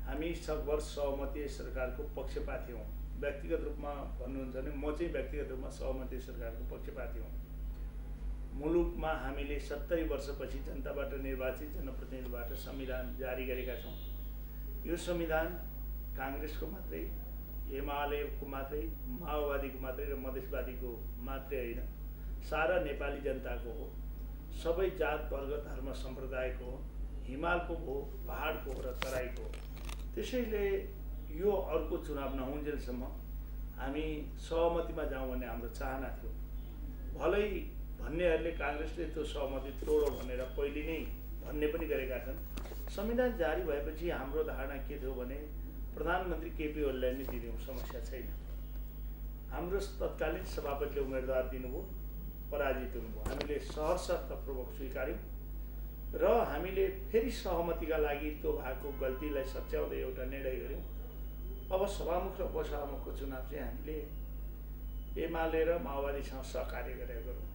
हामी सकभर सहमति सरकारको पक्षपाती हौँ। व्यक्तिगत रूपमा भन्नुहुन्छ भने म चाहिँ व्यक्तिगत रूपमा सहमति सरकारको पक्षपाती हुँ। मुलुकमा हामीले सत्तरी वर्षपछि जनताबाट निर्वाचित जनप्रतिनिधिबाट संविधान जारी गरेका छौँ। यो संविधान काङ्ग्रेसको मात्रै एमालेको मात्रै माओवादीको मात्रै र मधेसवादीको मात्रै होइन। सारा नेपाली जनताको हो। सबै जात वर्ग धर्म सम्प्रदायको हो। हिमालको हो पहाडको हो र तराईको हो। त्यसैले यो अर्को चुनाव नहुन्जेलसम्म हामी सहमतिमा जाउँ भन्ने हाम्रो चाहना थियो। भलै भन्नेहरूले काङ्ग्रेसले त्यो सहमति तोडो भनेर पहिले नै भन्ने पनि गरेका छन्। संविधान जारी भएपछि हाम्रो धारणा के थियो भने प्रधानमन्त्री केपी ओलीलाई नै दिने समस्या छैन। हाम्रो तत्कालीन सभापतिले उम्मेदवार दिनुभयो। पराजित हुनुभयो हामीले सहर्ष तत्पूर्वक स्वीकार्यौँ। र हामीले फेरि सहमतिका लागि त्यो भएको गल्तीलाई सच्याउँदै एउटा निर्णय गऱ्यौँ। अब सभामुख र उपसभामुखको चुनाव चाहिँ हामीले एमाले र माओवादीसँग सहकार्य गरेर गरौँ।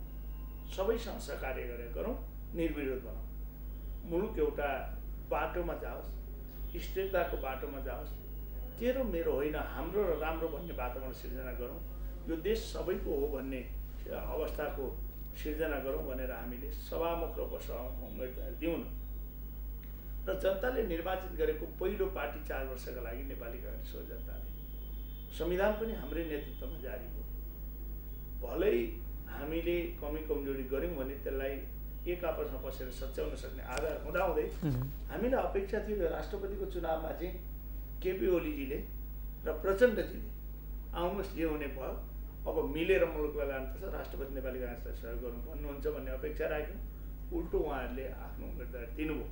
सबैसँग सहकार्य गरेर गरौँ निर्विरोध बनाउँ। मुलुक एउटा बाटोमा जाओस् स्थिरताको बाटोमा जाओस्। तेरो मेरो होइन हाम्रो र राम्रो भन्ने वातावरण सिर्जना गरौँ। यो देश सबैको हो भन्ने अवस्थाको सिर्जना गरौँ भनेर हामीले सभामुख र उपसभामुख उम्मेदवार दिउँ र जनताले निर्वाचित गरेको पहिलो पार्टी चार वर्षका लागि नेपाली काङ्ग्रेस हो जनताले। संविधान पनि हाम्रै नेतृत्वमा जारी हो। भलै हामीले कमी कमजोरी गऱ्यौँ भने त्यसलाई एक आपसमा बसेर सच्याउन सक्ने आधार हुँदाहुँदै हामीलाई अपेक्षा थियो राष्ट्रपतिको चुनावमा चाहिँ केपी ओलीजीले र प्रचण्डजीले आउनुहोस् जे हुने भयो। अब मिलेर मुलुकलाई लानुपर्छ राष्ट्रपति नेपाली काङ्ग्रेसलाई सहयोग गर्नु भन्नुहुन्छ भन्ने अपेक्षा राख्यौँ। उल्टो उहाँहरूले आफ्नो उम्मेदवार दिनुभयो।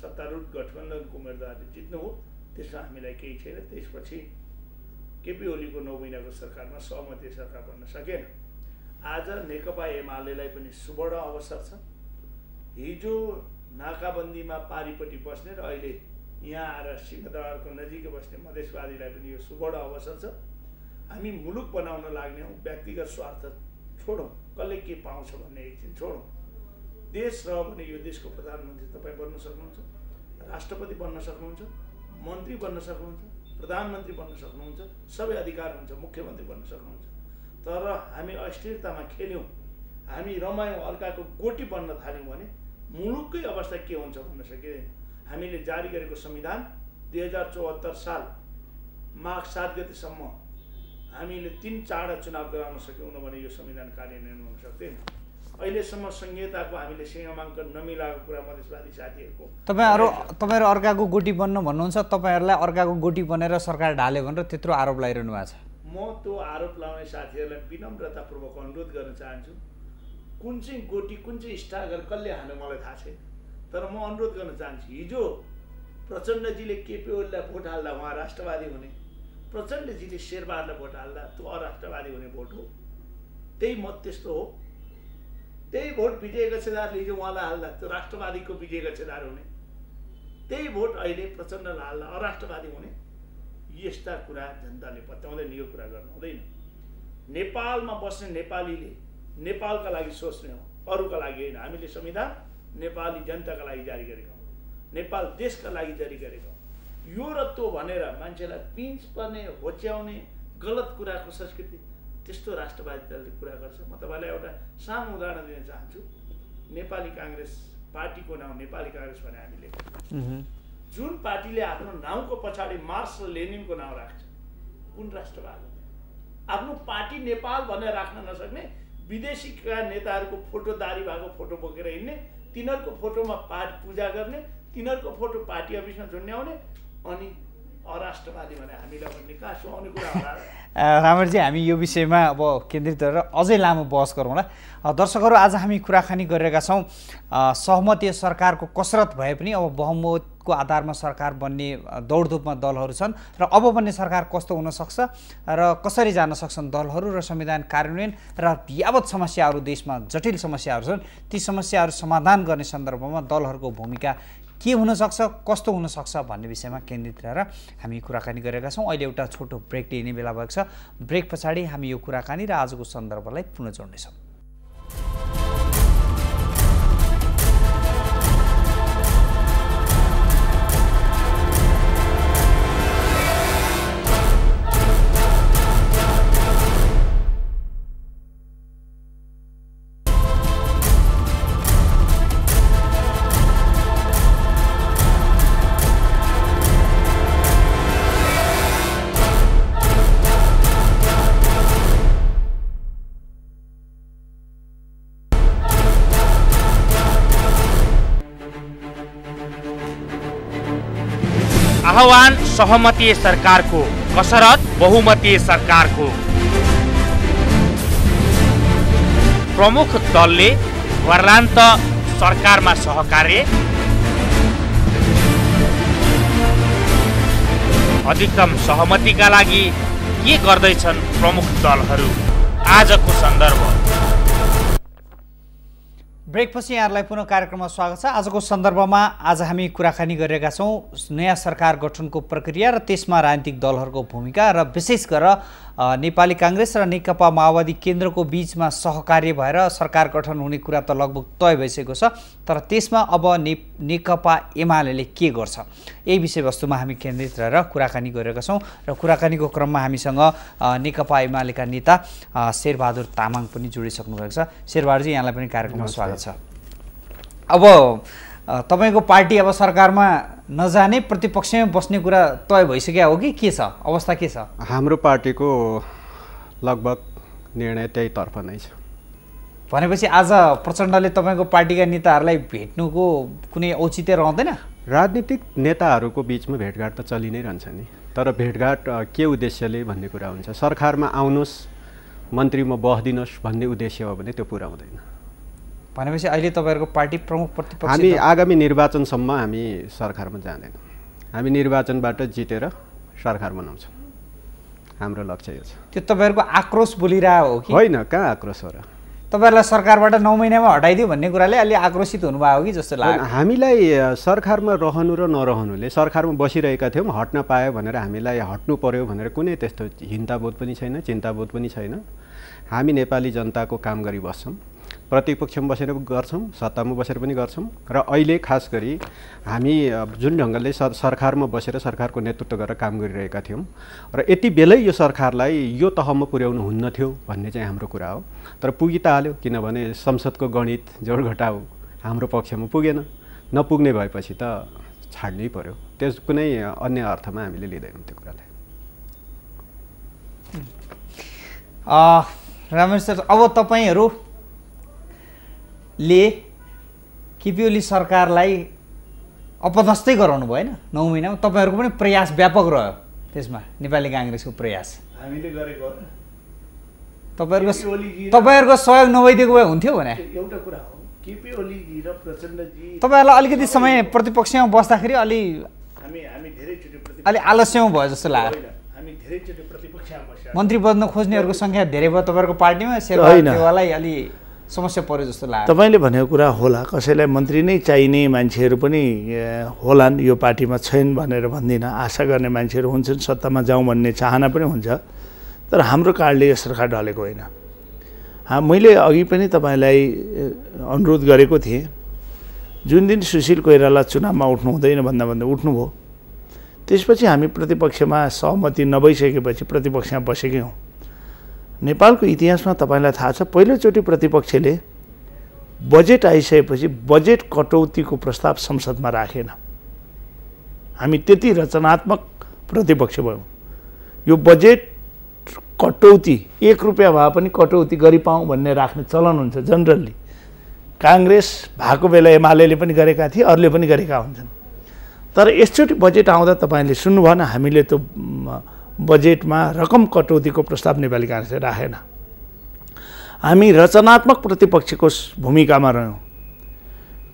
सत्तारूढ गठबन्धनको उम्मेदवारले जित्नुभयो। त्यसमा हामीलाई केही छैन। त्यसपछि केपी ओलीको नौ महिनाको सरकारमा सहमति सरकार बन्न सकेन। आज नेकपा एमालेलाई पनि सुवर्ण अवसर छ। हिजो नाकाबन्दीमा पारिपट्टि बस्ने र अहिले यहाँ आएर सिंहदरबारको नजिकै बस्ने मधेसवादीलाई पनि यो सुवर्ण अवसर छ। हामी मुलुक बनाउन लाग्ने हौँ व्यक्तिगत स्वार्थ छोडौँ कसले के पाउँछ भन्ने एकछिन छोडौँ। देश रह्यो भने यो देशको प्रधानमन्त्री तपाईँ बन्न सक्नुहुन्छ राष्ट्रपति बन्न सक्नुहुन्छ मन्त्री बन्न सक्नुहुन्छ प्रधानमन्त्री बन्न सक्नुहुन्छ सबै अधिकार हुन्छ मुख्यमन्त्री बन्न सक्नुहुन्छ। तर हामी अस्थिरतामा खेल्यौँ हामी रमायौँ अर्काको गोटी बन्न थाल्यौँ भने मुलुककै अवस्था के हुन्छ भन्न सकिँदैन। हामीले जारी गरेको संविधान दुई हजार चौहत्तर साल माघ सात गतिसम्म हामीले तिन चारवटा चुनाव गराउन सक्यौँ भने यो संविधान कार्यान्वयन हुन सक्दैन अहिलेसम्म संहिताको हामीले सीमाङ्कन नमिलाएको कुरा मधेसवादी साथीहरूको तपाईँहरू तपाईँहरू अर्काको गोटी बन्नु भन्नुहुन्छ तपाईँहरूलाई अर्काको गोटी बनेर सरकार ढाल्यो भनेर त्यत्रो आरोप लगाइरहनु भएको छ। म त्यो आरोप लगाउने साथीहरूलाई विनम्रतापूर्वक अनुरोध गर्न चाहन्छु कुन चाहिँ गोटी कुन चाहिँ स्टागर कसले हाल्यो मलाई थाहा छैन तर म अनुरोध गर्न चाहन्छु हिजो प्रचण्डजीले केपी ओलीलाई भोट हाल्दा उहाँ राष्ट्रवादी हुने प्रचण्डजीले शेरबहादुरलाई भोट हाल्दा त्यो अराष्ट्रवादी हुने भोट हो। त्यही मत त्यस्तो हो। त्यही भोट विजय गच्छेदारले हिजो उहाँलाई हाल्दा त्यो राष्ट्रवादीको विजय गच्छेदार हुने। त्यही भोट अहिले प्रचण्डलाई हाल्दा अराष्ट्रवादी हुने। यस्ता कुरा जनताले पत्याउँदैन यो कुरा गर्नु हुँदैन। नेपालमा बस्ने नेपालीले नेपालका लागि सोच्ने हो। अरूका लागि होइन। हामीले संविधान नेपाली जनताका लागि जारी गरेका हौँ नेपाल देशका लागि जारी गरेका हौँ यो र त्यो भनेर मान्छेलाई पिन्च पर्ने होच्याउने गलत कुराको संस्कृति त्यस्तो राष्ट्रवादिताले कुरा गर्छ। म तपाईँलाई एउटा सानो उदाहरण दिन चाहन्छु। नेपाली काङ्ग्रेस पार्टीको नाउँ नेपाली काङ्ग्रेस भने हामीले जुन पार्टीले आफ्नो नाउँको पछाडि मार्क्स र लेनिनको नाउँ राख्छ कुन राष्ट्रवाद? हो आफ्नो पार्टी नेपाल भनेर राख्न नसक्ने विदेशीका नेताहरूको फोटो दारी भएको फोटो बोकेर हिँड्ने तिनीहरूको फोटोमा पार्ट पूजा गर्ने तिनीहरूको फोटो पार्टी अफिसमा झुन्ड्याउने अनि रामरजी हामी यो विषयमा अब केन्द्रित गरेर अझै लामो बहस गरौँला दर्शकहरू आज हामी कुराकानी गरिरहेका छौँ। सहमतीय सरकारको कसरत भए पनि अब बहुमतको आधारमा सरकार बन्ने दौडधुपमा दलहरू छन् र अब बन्ने सरकार कस्तो हुनसक्छ र कसरी जान सक्छन् दलहरू र संविधान कार्यान्वयन र यावत समस्याहरू देशमा जटिल समस्याहरू छन् ती समस्याहरू समाधान गर्ने सन्दर्भमा दलहरूको भूमिका के हुनसक्छ कस्तो हुनसक्छ भन्ने विषयमा केन्द्रित रहेर हामी कुराकानी गरेका छौँ। अहिले एउटा छोटो ब्रेक लिने बेला भएको छ। ब्रेक पछाडि हामी यो कुराकानी र आजको सन्दर्भलाई पुनः जोड्नेछौँ। आह्वान सहमतीय सरकारको कसरत बहुमतीय सरकारको। प्रमुख दलले वर्लान्त सरकारमा सहकार्य। अधिकतम सहमतिका लागि के गर्दैछन् प्रमुख दलहरू? आजको सन्दर्भ। ब्रेकपछि यहाँहरूलाई पुनः कार्यक्रममा स्वागत छ। आजको सन्दर्भमा आज हामी कुराकानी गरिरहेका छौँ। नयाँ सरकार गठनको प्रक्रिया र त्यसमा राजनीतिक दलहरूको भूमिका र विशेष गरेर नेपाली काङ्ग्रेस र नेकपा माओवादी केन्द्रको बिचमा सहकार्य भएर सरकार गठन हुने कुरा त लगभग तय भइसकेको छ। तर त्यसमा अब ने नेकपा एमाले के गर्छ? यही विषयवस्तुमा हामी केन्द्रित रहेर कुराकानी गरिरहेका छौँ र कुराकानीको क्रममा हामीसँग नेकपा एमालेका नेता शेरबहादुर तामाङ पनि जोडिसक्नु भएको छ। शेरबहादुरजी यहाँलाई पनि कार्यक्रममा स्वागत छ। अब तपाईँको पार्टी अब सरकारमा नजाने प्रतिपक्षमै बस्ने कुरा तय भइसक्यो हो कि के छ? अवस्था के छ? हाम्रो पार्टीको लगभग निर्णय त्यहीतर्फ नै छ। भनेपछि आज प्रचण्डले तपाईँको पार्टीका नेताहरूलाई भेट्नुको कुनै औचित्य रहँदैन? राजनीतिक नेताहरूको बिचमा भेटघाट त चलि नै रहन्छ नि। तर भेटघाट के उद्देश्यले भन्ने कुरा हुन्छ? सरकारमा आउनुहोस् मन्त्रीमा बस्दिनुहोस् भन्ने उद्देश्य हो भने त्यो पुरा हुँदैन। भनेपछि अहिले तपाईँहरूको पार्टी प्रमुख प्रतिपक्ष हामी आगामी निर्वाचनसम्म हामी सरकारमा जाँदैनौँ। हामी निर्वाचनबाट जितेर सरकार बनाउँछौँ। हाम्रो लक्ष्य यो छ। त्यो तपाईँहरूको आक्रोश बोलिरहेको हो कि? होइन कहाँ आक्रोश हो र? तपाईँहरूलाई सरकारबाट नौ महिनामा हटाइदियो भन्ने कुराले अलि आक्रोशित हुनुभएको हो कि जस्तो लाग्यो? हामीलाई सरकारमा रहनु र नरहनुले सरकारमा बसिरहेका थियौँ हट्न पायो भनेर हामीलाई हट्नु पर्यो भनेर कुनै त्यस्तो हिन्ताबोध पनि छैन चिन्ताबोध पनि छैन। हामी नेपाली जनताको काम गरी बस्छौँ प्रतिपक्षमा बसेर गर्छौँ सत्तामा बसेर पनि गर्छौँ र अहिले खास गरी हामी जुन ढङ्गले सर सरकारमा बसेर सरकारको नेतृत्व गरेर काम गरिरहेका थियौँ र यति बेलै यो सरकारलाई यो तहमा पुर्याउनु हुन्न थियो भन्ने चाहिँ हाम्रो कुरा हो। तर पुगी त हाल्यो किनभने संसदको गणित जोड घटाउ हाम्रो पक्षमा पुगेन नपुग्ने भएपछि त छाड्नै पर्यो। त्यस कुनै अन्य अर्थमा हामीले लिँदैनौँ त्यो कुरालाई। रामेश सर अब तपाईँहरूले केपी ओली सरकारलाई अपदस्थै गराउनु भएन? नौ महिनामा तपाईँहरूको पनि प्रयास व्यापक रह्यो त्यसमा नेपाली काङ्ग्रेसको प्रयास। हामीले गरेको तपाईँहरूको तपाईँहरूको सहयोग नभइदिएको भए हुन्थ्यो भने? एउटा कुरा हो केपी ओलीजी र प्रचण्डजी तपाईँहरूलाई अलिकति समय प्रतिपक्षमा बस्दाखेरि अलि हामी हामी धेरैचोटि अलि आलस्यमा भयो जस्तो लाग्यो। हामी धेरैचोटि प्रतिपक्षमा बस्या। मन्त्री बन्न खोज्नेहरूको सङ्ख्या धेरै भयो तपाईँहरूको पार्टीमा। शेरबहादेवालाई अलि समस्या पर्यो जस्तो लाग्यो। तपाईँले भनेको कुरा होला कसैलाई मन्त्री नै चाहिने मान्छेहरू पनि होलान् यो पार्टीमा छैन भनेर भन्दिनँ। आशा गर्ने मान्छेहरू हुन्छन् सत्तामा जाउँ भन्ने चाहना पनि हुन्छ। तर हाम्रो कारणले यो सरकार ढलेको होइन। हा मैले अघि पनि तपाईँलाई अनुरोध गरेको थिएँ जुन दिन सुशील कोइराला चुनावमा उठ्नु हुँदैन भन्दा भन्दा उठ्नुभयो त्यसपछि हामी प्रतिपक्षमा सहमति नभइसकेपछि प्रतिपक्षमा बसेकै हौँ। नेपालको इतिहासमा तपाईँलाई थाहा छ पहिलोचोटि प्रतिपक्षले बजेट आइसकेपछि बजेट कटौतीको प्रस्ताव संसदमा राखेन। हामी त्यति रचनात्मक प्रतिपक्ष भयौँ। यो बजेट कटौती एक रुपियाँ भए पनि कटौती गरिपाउँ भन्ने राख्ने चलन हुन्छ जनरल्ली। काङ्ग्रेस भएको बेला एमाले पनि गरेका थिए अरूले पनि गरेका हुन्छन्। तर यसचोटि बजेट आउँदा तपाईँले सुन्नु भएन हामीले त्यो बजेटमा रकम कटौतीको प्रस्ताव नेपाली काङ्ग्रेसले राखेन। हामी रचनात्मक प्रतिपक्षको भूमिकामा रह्यौँ।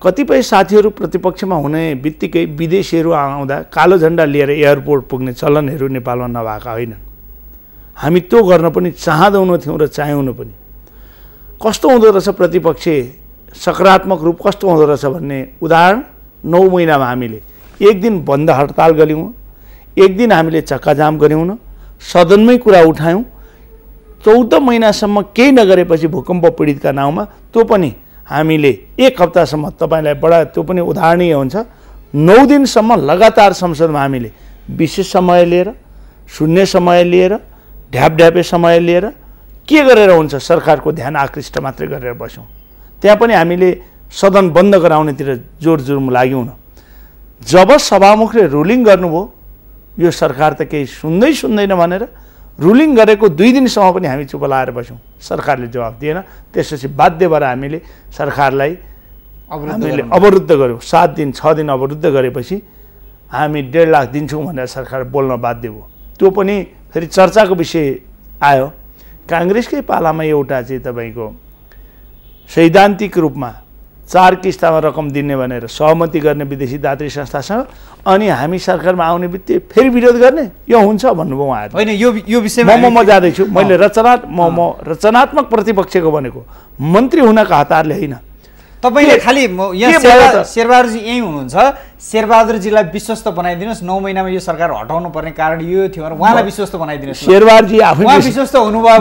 कतिपय साथीहरू प्रतिपक्षमा हुने बित्तिकै विदेशीहरू आउँदा कालो झन्डा लिएर एयरपोर्ट पुग्ने चलनहरू नेपालमा नभएका होइनन्। हामी त्यो गर्न पनि चाहँदैनौँ थियौँ र चाह्यौँ पनि। कस्तो हुँदो रहेछ प्रतिपक्ष? सकारात्मक रूप कस्तो हुँदो रहेछ भन्ने उदाहरण नौ महिनामा हामीले एक दिन बन्द हडताल गऱ्यौँ। एक दिन हामीले चक्काजाम गऱ्यौँ न सदनमै कुरा उठायौँ। चौध महिनासम्म केही नगरेपछि भूकम्प पीडितका नाउँमा त्यो पनि हामीले एक हप्तासम्म तपाईँलाई बडा त्यो पनि उदाहरणीय हुन्छ। नौ दिनसम्म लगातार संसदमा हामीले विशेष समय लिएर शून्य समय लिएर ढ्यापढ्यापे समय लिएर के गरेर हुन्छ सरकारको ध्यान आकृष्ट मात्रै गरेर बस्यौँ। त्यहाँ पनि हामीले सदन बन्द गराउनेतिर जोड जुर्म लाग्यौँ न। जब सभामुखले रुलिङ गर्नुभयो यो सरकार त केही सुन्दै सुन्दैन भनेर रुलिङ गरेको दुई दिनसम्म पनि हामी चुप लाएर बस्यौँ। सरकारले जवाब दिएन। त्यसपछि बाध्य भएर हामीले सरकारलाई अवरुद्ध हामीले। अवरुद्ध गऱ्यौँ सात दिन छ दिन अवरुद्ध गरेपछि हामी डेढ लाख दिन्छौँ भनेर सरकार बोल्न बाध्य भयो। त्यो पनि फेरि चर्चाको विषय आयो। काङ्ग्रेसकै पालामा एउटा चाहिँ तपाईँको सैद्धान्तिक रूपमा चार किस्तामा रकम दिने भनेर सहमति गर्ने विदेशी दात्री संस्थासँग अनि हामी सरकारमा आउने बित्तिकै फेरि विरोध गर्ने? यो हुन्छ भन्नुभयो उहाँहरू होइन यो यो विषयमा म म जाँदैछु। मैले रचना म म रचनात्मक प्रतिपक्षको भनेको। मन्त्री हुनका हतारले होइन। तपाईँले खालि यहाँ? शेरबहादुरजी यहीँ हुनुहुन्छ शेरबहादुरजीलाई विश्वस्त बनाइदिनुहोस् नौ महिनामा यो सरकार हटाउनु पर्ने कारण यो थियो उहाँलाई विश्वस्त बनाइदिनुहोस्। शेरबारजी आफै विश्वस्त हुनुभयो।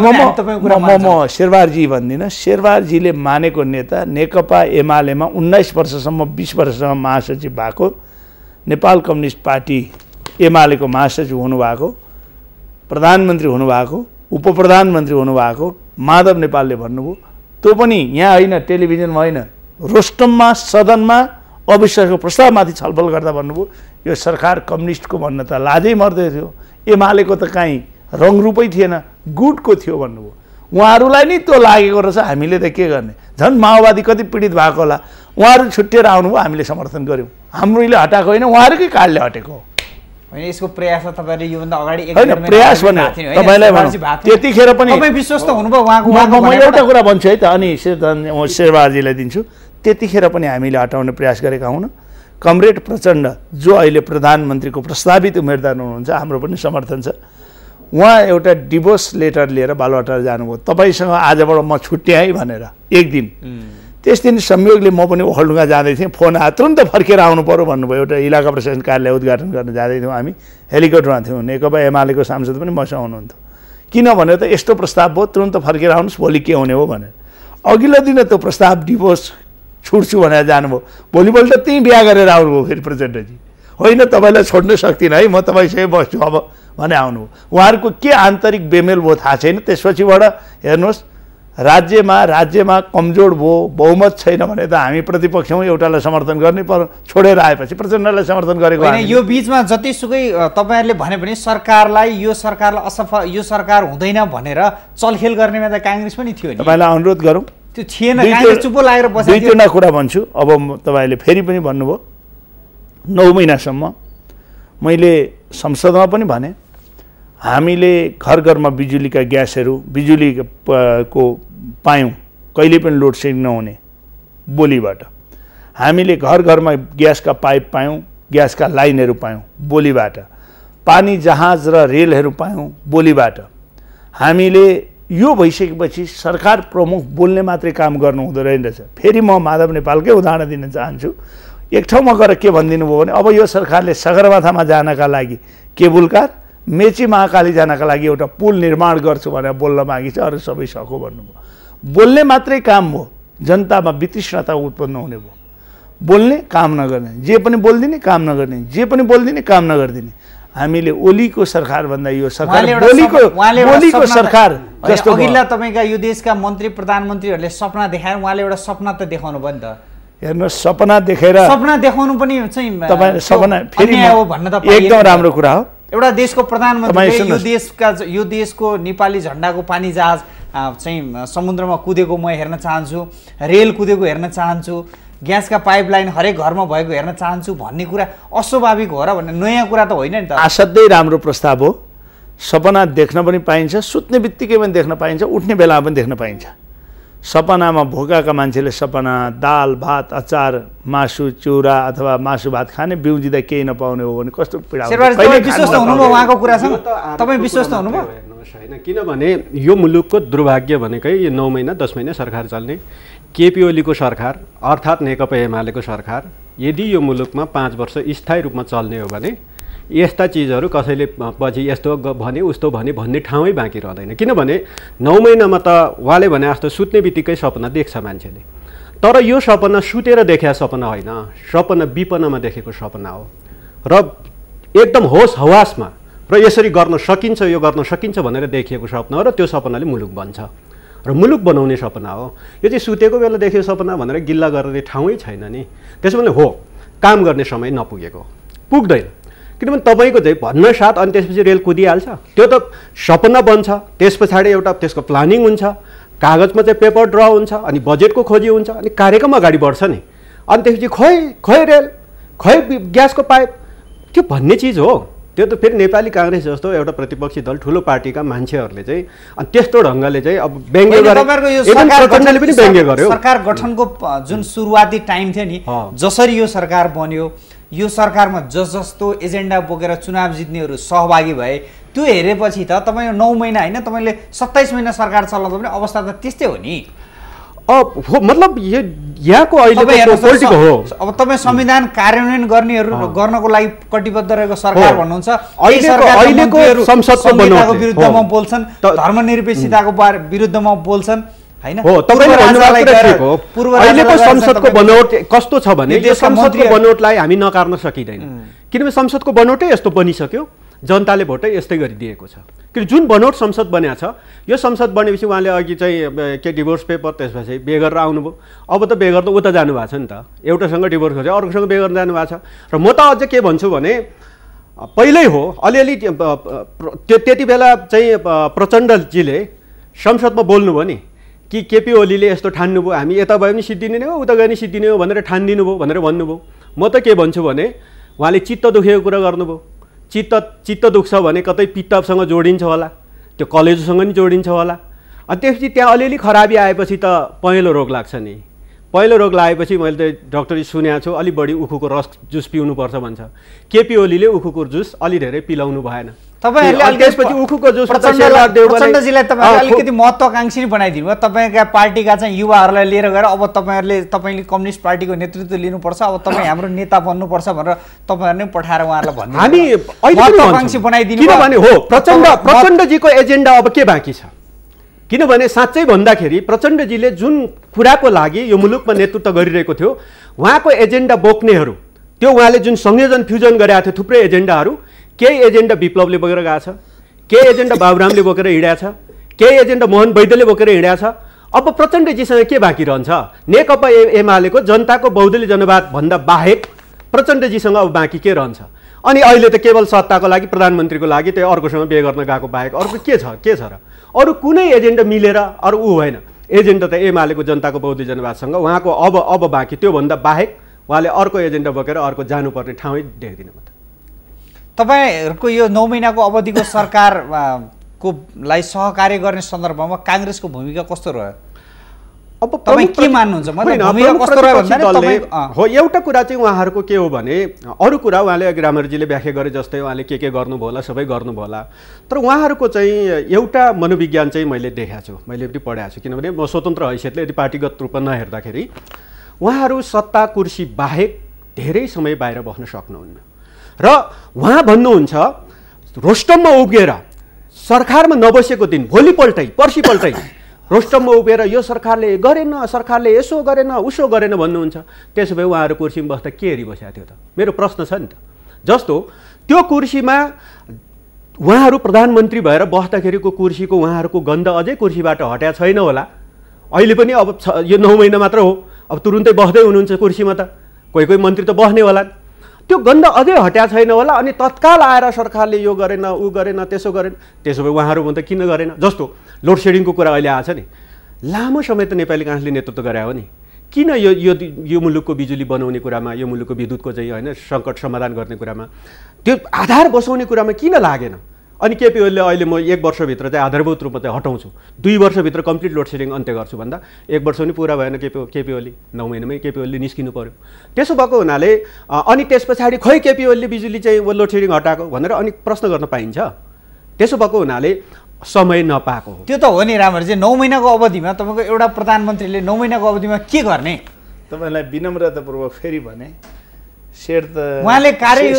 म शेरबारजी भन्दिनँ शेरबारजीले मानेको नेता नेकपा एमालेमा उन्नाइस वर्षसम्म बिस वर्षसम्म महासचिव भएको नेपाल कम्युनिस्ट पार्टी एमालेको महासचिव हुनुभएको प्रधानमन्त्री हुनुभएको उप प्रधानमन्त्री हुनुभएको माधव नेपालले भन्नुभयो त्यो पनि यहाँ होइन टेलिभिजनमा होइन रोस्टममा सदनमा अविश्वासको प्रस्तावमाथि छलफल गर्दा भन्नुभयो यो सरकार कम्युनिस्टको भन्न त लाजै मर्दै थियो। एमालेको त काहीँ रङरूपै थिएन गुटको थियो भन्नुभयो। उहाँहरूलाई नै त्यो लागेको रहेछ हामीले त के गर्ने? झन् माओवादी कति पीडित भएको होला। उहाँहरू छुट्टिएर आउनुभयो हामीले समर्थन गऱ्यौँ। हाम्रोले हटाएको होइन उहाँहरूकै कारणले हटेको होइन यसको प्रयास त तपाईँले योभन्दा अगाडि होइन प्रयास भने? तपाईँलाई। त्यतिखेर पनि विश्वस्त हुनुभयो उहाँको म एउटा कुरा भन्छु है त अनि शेर शेरबहादुरजीलाई दिन्छु। त्यतिखेर पनि हामीले हटाउने प्रयास गरेका हुन्। कमरेड प्रचण्ड जो अहिले प्रधानमन्त्रीको प्रस्तावित उम्मेदवार हुनुहुन्छ हाम्रो पनि समर्थन छ। उहाँ एउटा डिभोर्स लेटर लिएर बालुवाटार जानुभयो। तपाईँसँग आजबाट म छुट्याएँ भनेर एक दिन। त्यस दिन संयोगले म पनि ओखलढुङ्गा जाँदै थिएँ। फोन आयो तुरन्त फर्केर आउनु पऱ्यो भन्नुभयो। एउटा इलाका प्रशासन कार्यालय उद्घाटन गर्न जाँदै थियौँ हामी। हेलिकप्टरमा थियौँ। नेकपा एमालेको सांसद पनि मसँग हुनुहुन्थ्यो। किन भनेर त यस्तो प्रस्ताव भयो तुरन्त फर्केर आउनुहोस् भोलि के हुने हो भनेर। अघिल्लो दिन त्यो प्रस्ताव डिभोर्स छुट्छु भनेर जानुभयो। भोलिपल्ट त्यहीँ बिहा गरेर आउनुभयो फेरि प्रचण्डजी होइन तपाईँलाई छोड्नु सक्दिनँ है म तपाईँसँगै बस्छु अब भने आउनुभयो। उहाँहरूको के आन्तरिक बेमेल भयो थाहा छैन। त्यसपछिबाट हेर्नुहोस् राज्यमा राज्यमा कमजोर भयो बहुमत छैन भने त हामी प्रतिपक्षमा एउटालाई समर्थन गर्ने पर छोडेर आएपछि प्रचण्डलाई समर्थन गरेको। यो बिचमा जतिसुकै तपाईँहरूले भने पनि सरकारलाई यो सरकारलाई असफल यो सरकार हुँदैन भनेर चलखेल गर्नेमा त काङ्ग्रेस पनि थियो तपाईँलाई अनुरोध गरौँ। त्यो थिएन चुप्पो लागेर दुई बसेको तिनवटा कुरा भन्छु। अब तपाईँले फेरि पनि भन्नुभयो। नौ महिनासम्म मैले संसदमा पनि भने हामीले घर घरमा बिजुलीका ग्यासहरू बिजुली को पायौँ कहिले पनि लोड सेडिङ नहुने बोलीबाट। हामीले घर घरमा ग्यासका पाइप पायौँ ग्यासका लाइनहरू पायौँ बोलीबाट। पानी जहाज र रेलहरू पायौँ बोलीबाट। हामीले यो भइसकेपछि सरकार प्रमुख बोल्ने मात्रै काम गर्नु हुँदो रहेछ फेरि म माधव नेपालकै उदाहरण दिन चाहन्छु। एक ठाउँमा गएर के भनिदिनु भयो भने अब यो सरकारले सगरमाथामा जानका लागि केबुल कार मेची महाकाली जानका लागि एउटा पुल निर्माण गर्छु भनेर बोल्न मागी छ अरू सबै सको भन्नुभयो। बोल्ने मात्रै काम हो जनतामा वितृष्णता उत्पन्न हुने भयो। बोल्ने काम नगर्ने जे पनि बोलिदिने काम नगर्ने जे पनि बोलिदिने काम नगरिदिने। हामीले ओलीको सरकारभन्दा यो सरकार बोलीको बोलीको सपना त- सरकार जस्तो। अघिल्ला तपाईँका यो देशका मन्त्री प्रधानमन्त्रीहरूले सपना देखाए उहाँले एउटा सपना त देखाउनु भयो नि त हेर्नुहोस् सपना देखेर सपना देखाउनु पनि चाहिँ तपाईँ सपना फेरि भन्न त एकदम। राम्रो कुरा हो एउटा देशको प्रधानमन्त्रीले तपाईँ यो। देशका यो देशको नेपाली झन्डाको पानी जहाज चाहिँ समुद्रमा कुदेको म हेर्न चाहन्छु रेल कुदेको हेर्न चाहन्छु ग्यासका पाइपलाइन हरेक घरमा भएको हेर्न चाहन्छु भन्ने कुरा अस्वाभाविक हो र भन्ने नयाँ कुरा त होइन नि त। असाध्यै राम्रो प्रस्ताव हो। सपना देख्न पनि पाइन्छ सुत्ने बित्तिकै पनि देख्न पाइन्छ उठ्ने बेलामा पनि देख्न पाइन्छ। सपनामा भोकाका मान्छेले सपना दाल भात अचार मासु चिउरा अथवा मासु भात खाने बिउजिँदा केही नपाउने हो भने कस्तो पीडा होइन। किनभने यो मुलुकको दुर्भाग्य भनेकै यो नौ महिना दस महिना सरकार चल्ने। केपी ओलीको सरकार अर्थात् नेकपा एमालेको सरकार यदि यो मुलुकमा पाँच वर्ष स्थायी रूपमा चल्ने हो भने यस्ता चिजहरू कसैले पछि यस्तो भने उस्तो भने भन्ने ठाउँै बाँकी रहँदैन। किनभने नौ महिनामा त उहाँले भने जस्तो सुत्ने बित्तिकै सपना देख्छ मान्छेले। तर यो सपना सुतेर देखेका सपना होइन। सपना विपनामा देखेको सपना हो। र एकदम होस हवासमा र यसरी गर्न सकिन्छ यो गर्न सकिन्छ भनेर देखिएको सपना हो र त्यो सपनाले मुलुक बन्छ। र मुलुक बनाउने सपना हो। यो चाहिँ सुतेको बेला देखेको सपना भनेर गिल्ला गर्ने ठाउँै छैन नि। त्यसो भने हो काम गर्ने समय नपुगेको। पुग्दैन। किनभने तपाईँको चाहिँ भन्न साथ अनि त्यसपछि रेल कुदिहाल्छ। त्यो त सपना बन्छ। त्यस पछाडि एउटा त्यसको प्लानिङ हुन्छ। कागजमा चाहिँ पेपर ड्र हुन्छ अनि बजेटको खोजी हुन्छ अनि कार्यक्रम अगाडि बढ्छ नि। अनि त्यसपछि खोइ खोइ रेल खोइ ग्यासको पाइप। त्यो भन्ने चिज हो। त्यो त फेरि नेपाली काङ्ग्रेस जस्तो एउटा प्रतिपक्षी दल ठुलो पार्टीका मान्छेहरूले चाहिँ अनि त्यस्तो ढङ्गले चाहिँ अब व्यङ्ग्य पनि व्यङ्ग्य गर्यो सरकार गठनको जुन सुरुवाती टाइम थियो नि। जसरी यो सरकार बन्यो यो सरकारमा जस जस्तो एजेन्डा बोकेर चुनाव जित्नेहरू सहभागी भए त्यो हेरेपछि त तपाईँ नौ महिना होइन तपाईँले सत्ताइस महिना सरकार चलाउँदा पनि अवस्था त त्यस्तै हो नि अब हो मतलब यो यहाँको त, पोलिटिक हो। अब तपाईँ संविधान कार्यान्वयन गर्नेहरू गर्नको लागि कटिबद्ध रहेको सरकार। भन्नुहुन्छ। अहिलेको- संसदको विरुद्धमा। बोल्छन् धर्मनिरपेक्षताको बारे विरुद्धमा बोल्छन् अहिलेको संसदको बनोट कस्तो छ भने यो संसदको बनोटलाई हामी नकार्न सकिँदैन। किनभने संसदको बनोटै यस्तो बनिसक्यो। जनताले भोटै यस्तै गरिदिएको छ। किन जुन बनोट संसद बनिएको छ यो संसद बनेपछि उहाँले अघि चाहिँ के डिभोर्स पेपर त्यसपछि बिहे गरेर आउनुभयो। अब त बिहे गरेर उता जानुभएको छ नि त। एउटासँग डिभोर्स गरेर अर्कोसँग बिहे गर्न जानुभएको छ। र म त अझै के भन्छु भने पहिल्यै हो अलिअलि त्यो, ब- ब- त्यो त्यति बेला चाहिँ ब- प्रचण्डजीले संसदमा बोल्नुभयो नि कि केपी ओलीले यस्तो ठान्नुभयो हामी यता गयो भने सिद्धिने हो उता गयो भने सिद्धिने हो भनेर ठानिदिनु भयो भनेर भन्नुभयो। म त के भन्छु भने उहाँले चित्त दुखेको कुरा गर्नुभयो। चित्त चित्त दुख्छ भने कतै पित्तसँग जोडिन्छ होला त्यो कलेजोसँग नि जोडिन्छ होला। अनि त्यसपछि त्यहाँ अलिअलि खराबी आएपछि त पहेँलो रोग लाग्छ नि। पहिलो रोग लागेपछि मैले त डक्टरी सुनेको छु अलिक बढी उखुको रस जुस पिउनुपर्छ भन्छ। केपी ओलीले उखुको जुस अलि धेरै पिलाउनु भएन। प्रचण्डजीलाई तपाईँहरूले अलिकति महत्त्वाकाङ्क्षी नै बनाइदिनु भयो। तपाईँका पार्टीका चाहिँ युवाहरूलाई लिएर गएर अब तपाईँहरूले तपाईँले कम्युनिस्ट पार्टीको नेतृत्व लिनुपर्छ अब तपाईँ हाम्रो नेता बन्नुपर्छ भनेर तपाईँहरूले पनि पठाएर उहाँहरूलाई भन्नु हामी महत्त्वाकाङ्क्षी। बनाइदिनु किनभने भयो। हो प्रचण्ड प्रचण्डजीको एजेन्डा अब के बाँकी छ? किनभने साँच्चै भन्दाखेरि प्रचण्डजीले जुन कुराको लागि यो मुलुकमा नेतृत्व गरिरहेको थियो उहाँको एजेन्डा बोक्नेहरू त्यो उहाँले जुन संयोजन फ्युजन गरेका थियो थुप्रै एजेन्डाहरू केही एजेन्डा विप्लवले बोकेर गएको छ केही एजेन्डा बाबुरामले बोकेर हिँडेको छ केही एजेन्डा मोहन वैद्यले बोकेर हिँडेको छ। अब प्रचण्डजीसँग के बाँकी रहन्छ? नेकपा एमालेको जनताको बहुदलीय जनवाद भन्दा बाहेक प्रचण्डजीसँग अब बाँकी के रहन्छ? अनि अहिले त केवल सत्ताको लागि प्रधानमन्त्रीको लागि त्यो अर्कोसँग बिहे गर्न गएको बाहेक अर्को के छ के छ र? अरू कुनै एजेन्डा मिलेर अरू ऊ होइन। एजेन्डा त एमालेको जनताको बौद्धिक जनवादसँग उहाँको अब अब बाँकी त्योभन्दा बाहेक उहाँले अर्को एजेन्डा बोकेर अर्को जानुपर्ने ठाउँै देख्दिनँ म त तपाईँहरूको यो नौ महिनाको अवधिको सरकार आ, को लाई सहकार्य गर्ने सन्दर्भमा काङ्ग्रेसको भूमिका कस्तो रह्यो? अब तपाईँ के मान्नुहुन्छ। हो एउटा कुरा चाहिँ उहाँहरूको के हो भने अरू कुरा उहाँले अघि रामरजीले व्याख्या गरे जस्तै उहाँले के के गर्नुभयो होला सबै गर्नुभयो होला। तर उहाँहरूको चाहिँ एउटा मनोविज्ञान चाहिँ मैले देखाएको छु मैले पनि पढाएको छु। किनभने म स्वतन्त्र हैसियतले यदि पार्टीगत रूपमा नहेर्दाखेरि उहाँहरू सत्ता कुर्सी बाहेक धेरै समय बाहिर बस्न सक्नुहुन्न। र उहाँ भन्नुहुन्छ रोस्टममा उभिएर सरकारमा नबसेको दिन भोलिपल्टै पर्सिपल्टै रोस्टममा उभिएर यो सरकारले गरेन सरकारले यसो गरेन उसो गरेन भन्नुहुन्छ। त्यसो भए उहाँहरू कुर्सीमा बस्दा के हेरी बसेको थियो त? मेरो प्रश्न छ नि त। जस्तो त्यो कुर्सीमा उहाँहरू प्रधानमन्त्री भएर बस्दाखेरिको कुर्सीको उहाँहरूको गन्ध अझै कुर्सीबाट हट्या छैन होला। अहिले पनि अब छ यो नौ महिना मात्र हो। अब तुरुन्तै बस्दै हुनुहुन्छ कुर्सीमा त। कोही कोही मन्त्री त बस्ने होला त्यो गन्ध अझै हट्या छैन होला अनि तत्काल आएर सरकारले यो गरेन ऊ गरेन त्यसो गरेन। त्यसो भए उहाँहरू त किन गरेन? जस्तो लोड सेडिङको कुरा अहिले आएको छ नि। लामो समय त नेपाली काङ्ग्रेसले नेतृत्व गरे हो नि। किन यो यो यो मुलुकको बिजुली बनाउने कुरामा यो मुलुकको विद्युतको चाहिँ होइन सङ्कट समाधान गर्ने कुरामा त्यो आधार बसाउने कुरामा किन लागेन? अनि केपी ओलीले अहिले म एक वर्षभित्र चाहिँ आधारभूत रूपमा चाहिँ हटाउँछु। दुई वर्षभित्र कम्प्लिट लोड सेडिङ अन्त्य गर्छु भन्दा एक वर्ष पनि पुरा भएन केपी केपी ओली नौ महिनामै केपी ओलीले निस्किनु पऱ्यो त्यसो भएको हुनाले अनि त्यस पछाडि खै केपी ओलीले बिजुली चाहिँ लोड सेडिङ हटाएको भनेर अनि प्रश्न गर्न पाइन्छ। त्यसो भएको हुनाले समय नपाएको हो। त्यो त हो नि रामहरजी नौ महिनाको अवधिमा तपाईँको एउटा प्रधानमन्त्रीले नौ महिनाको अवधिमा के गर्ने? तपाईँलाई विनम्रतापूर्वक फेरि भने शेर त उहाँले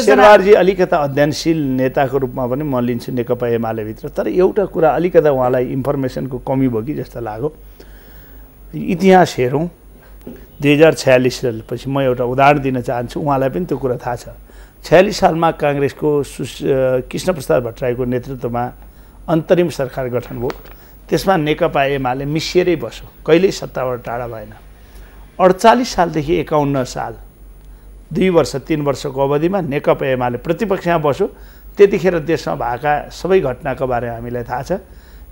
शेरबारजी अलिकता अध्ययनशील नेताको रूपमा पनि म लिन्छु नेकपा एमालेभित्र। तर एउटा कुरा अलिकता उहाँलाई इन्फर्मेसनको कमी भयो कि जस्तो लाग्यो। इतिहास हेरौँ। दुई हजार छयालिस सालपछि म एउटा उदाहरण दिन चाहन्छु। उहाँलाई पनि त्यो कुरा थाहा छ। छयालिस सालमा काङ्ग्रेसको सुस कृष्णप्रसाद भट्टराईको नेतृत्वमा अन्तरिम सरकार गठन भयो। त्यसमा नेकपा एमाले मिसिएरै बस्यो। कहिल्यै सत्ताबाट टाढा भएन। अडचालिस सालदेखि एकाउन्न साल दुई वर्ष तिन वर्षको अवधिमा नेकपा एमाले प्रतिपक्षमा बस्यो। त्यतिखेर देशमा भएका सबै घटनाको बारेमा हामीलाई थाहा छ।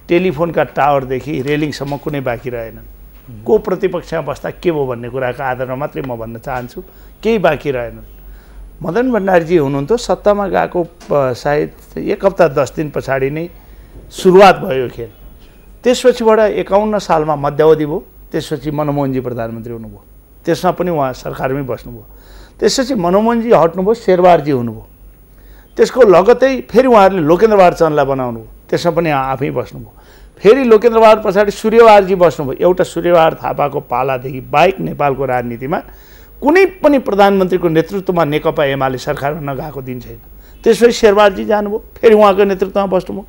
टेलिफोनका टावरदेखि रेलिङसम्म कुनै बाँकी रहेनन्। को प्रतिपक्षमा बस्दा के भयो भन्ने कुराको आधारमा मात्रै म भन्न चाहन्छु। केही बाँकी रहेनन्। मदन भण्डारीजी हुनुहुन्थ्यो। सत्तामा गएको सायद एक हप्ता दस दिन पछाडि नै सुरुवात भयो यो खेल। त्यसपछिबाट एकाउन्न सालमा मध्यावधि भयो त्यसपछि मनमोहनजी प्रधानमन्त्री हुनुभयो। त्यसमा पनि उहाँ सरकारमै बस्नुभयो। त्यसपछि मनमोहनजी हट्नुभयो शेरबारजी हुनुभयो। त्यसको लगतै फेरि उहाँहरूले लोकेन्द्र बहादुर चन्दलाई बनाउनु भयो त्यसमा पनि आफै बस्नुभयो। फेरि लोकेन्द्र बहादुर पछाडि सूर्यबहादुरजी बस्नुभयो। एउटा सूर्यबहादुर थापाको पालादेखि बाहेक नेपालको राजनीतिमा कुनै पनि प्रधानमन्त्रीको नेतृत्वमा नेकपा एमाले सरकारमा नगएको दिन छैन। त्यसपछि शेरबहादुरजी जानुभयो। फेरि उहाँको नेतृत्वमा बस्नुभयो।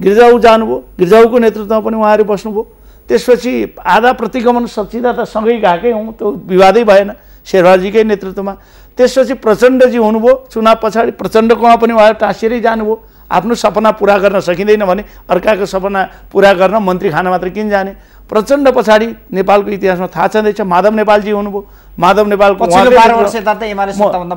गिर्जाऊ जानुभयो। गिर्जाऊको नेतृत्वमा पनि उहाँहरू बस्नुभयो। त्यसपछि आधा प्रतिगमन सचिदा त सँगै गएकै हौँ त्यो विवादै भएन शेरबहादुरजीकै नेतृत्वमा। त्यसपछि प्रचण्डजी हुनुभयो चुनाव पछाडि प्रचण्डकोमा पनि उहाँहरू टाँसिएरै जानुभयो। आफ्नो सपना पुरा गर्न सकिँदैन भने अर्काको सपना पुरा गर्न मन्त्री खान मात्र किन जाने? प्रचण्ड पछाडि नेपालको इतिहासमा थाहा छँदैछ माधव नेपालजी हुनुभयो। माधव नेपालको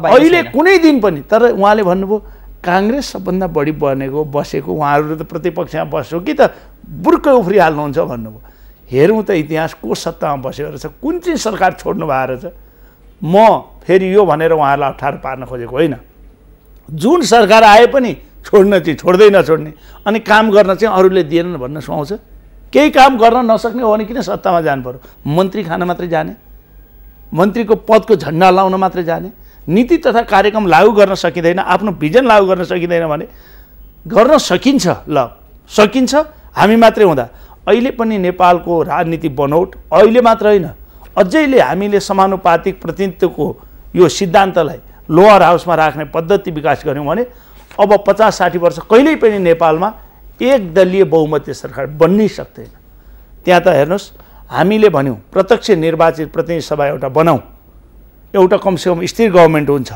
अहिले। कुनै दिन पनि तर उहाँले भन्नुभयो काङ्ग्रेस सबभन्दा बढी बनेको बसेको उहाँहरू त प्रतिपक्षमा बस्यो कि त बुर्कै उफ्रिहाल्नुहुन्छ भन्नुभयो। हेरौँ त इतिहास को सत्तामा बसेको रहेछ कुन चाहिँ सरकार छोड्नु भएको रहेछ? म फेरि यो भनेर उहाँहरूलाई अप्ठ्यारो पार्न खोजेको होइन। जुन सरकार आए पनि छोड्न चाहिँ छोड्दै नछोड्ने अनि काम गर्न चाहिँ अरूले दिएनन् भन्न सुहाउँछ। केही काम गर्न नसक्ने हो भने किन सत्तामा जानु पर्यो? मन्त्री खान मात्रै जाने? मन्त्रीको पदको झन्डा लाउन मात्रै जाने? नीति तथा कार्यक्रम लागू गर्न सकिँदैन आफ्नो भिजन लागू गर्न सकिँदैन भने गर्न सकिन्छ ल सकिन्छ हामी मात्रै हुँदा। अहिले पनि नेपालको राजनीति बनौट अहिले मात्र होइन। अझैले हामीले समानुपातिक प्रतिनिधित्वको यो सिद्धान्तलाई लोवर हाउसमा राख्ने पद्धति विकास गऱ्यौँ भने अब पचास साठी वर्ष कहिल्यै पनि नेपालमा एक दलीय बहुमतीय सरकार बन्नै सक्दैन। त्यहाँ त हेर्नुहोस् हामीले भन्यौँ प्रत्यक्ष निर्वाचित प्रतिनिधि सभा एउटा बनाऊ। एउटा कमसेकम स्थिर गभर्मेन्ट हुन्छ।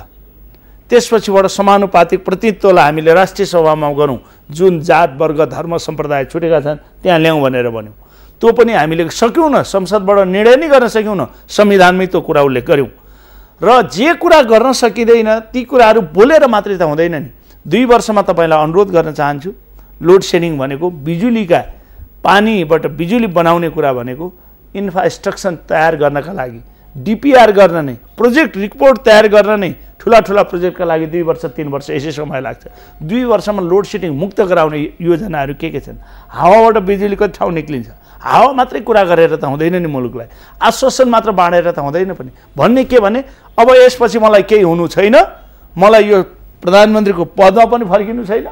त्यसपछिबाट समानुपातिक प्रतिनिधित्वलाई हामीले राष्ट्रिय सभामा गरौँ। जुन जात वर्ग धर्म सम्प्रदाय छुटेका छन् त्यहाँ ल्याउँ भनेर भन्यौँ। त्यो पनि हामीले सक्यौँ न संसदबाट निर्णय नै गर्न सक्यौँ न संविधानमै त्यो कुरा उल्लेख गऱ्यौँ। र जे कुरा गर्न सकिँदैन ती कुराहरू बोलेर मात्रै त हुँदैन नि। दुई वर्षमा तपाईँलाई अनुरोध गर्न चाहन्छु लोड सेडिङ भनेको बिजुलीका पानीबाट बिजुली बनाउने कुरा भनेको इन्फ्रास्ट्रक्चर तयार गर्नका लागि। डिपिआर गर्न नै प्रोजेक्ट रिपोर्ट तयार गर्न नै ठुला ठुला प्रोजेक्टका लागि दुई वर्ष तिन वर्ष यसै समय लाग्छ। दुई वर्षमा लोड सेडिङ मुक्त गराउने योजनाहरू के के छन्? हावाबाट बिजुली कति ठाउँ निक्लिन्छ। हावा मात्रै कुरा गरेर त हुँदैन नि मुलुकलाई। आश्वासन मात्र बाँडेर त हुँदैन पनि। भन्ने के भने अब यसपछि मलाई केही हुनु छैन मलाई यो प्रधानमन्त्रीको पदमा पनि फर्किनु छैन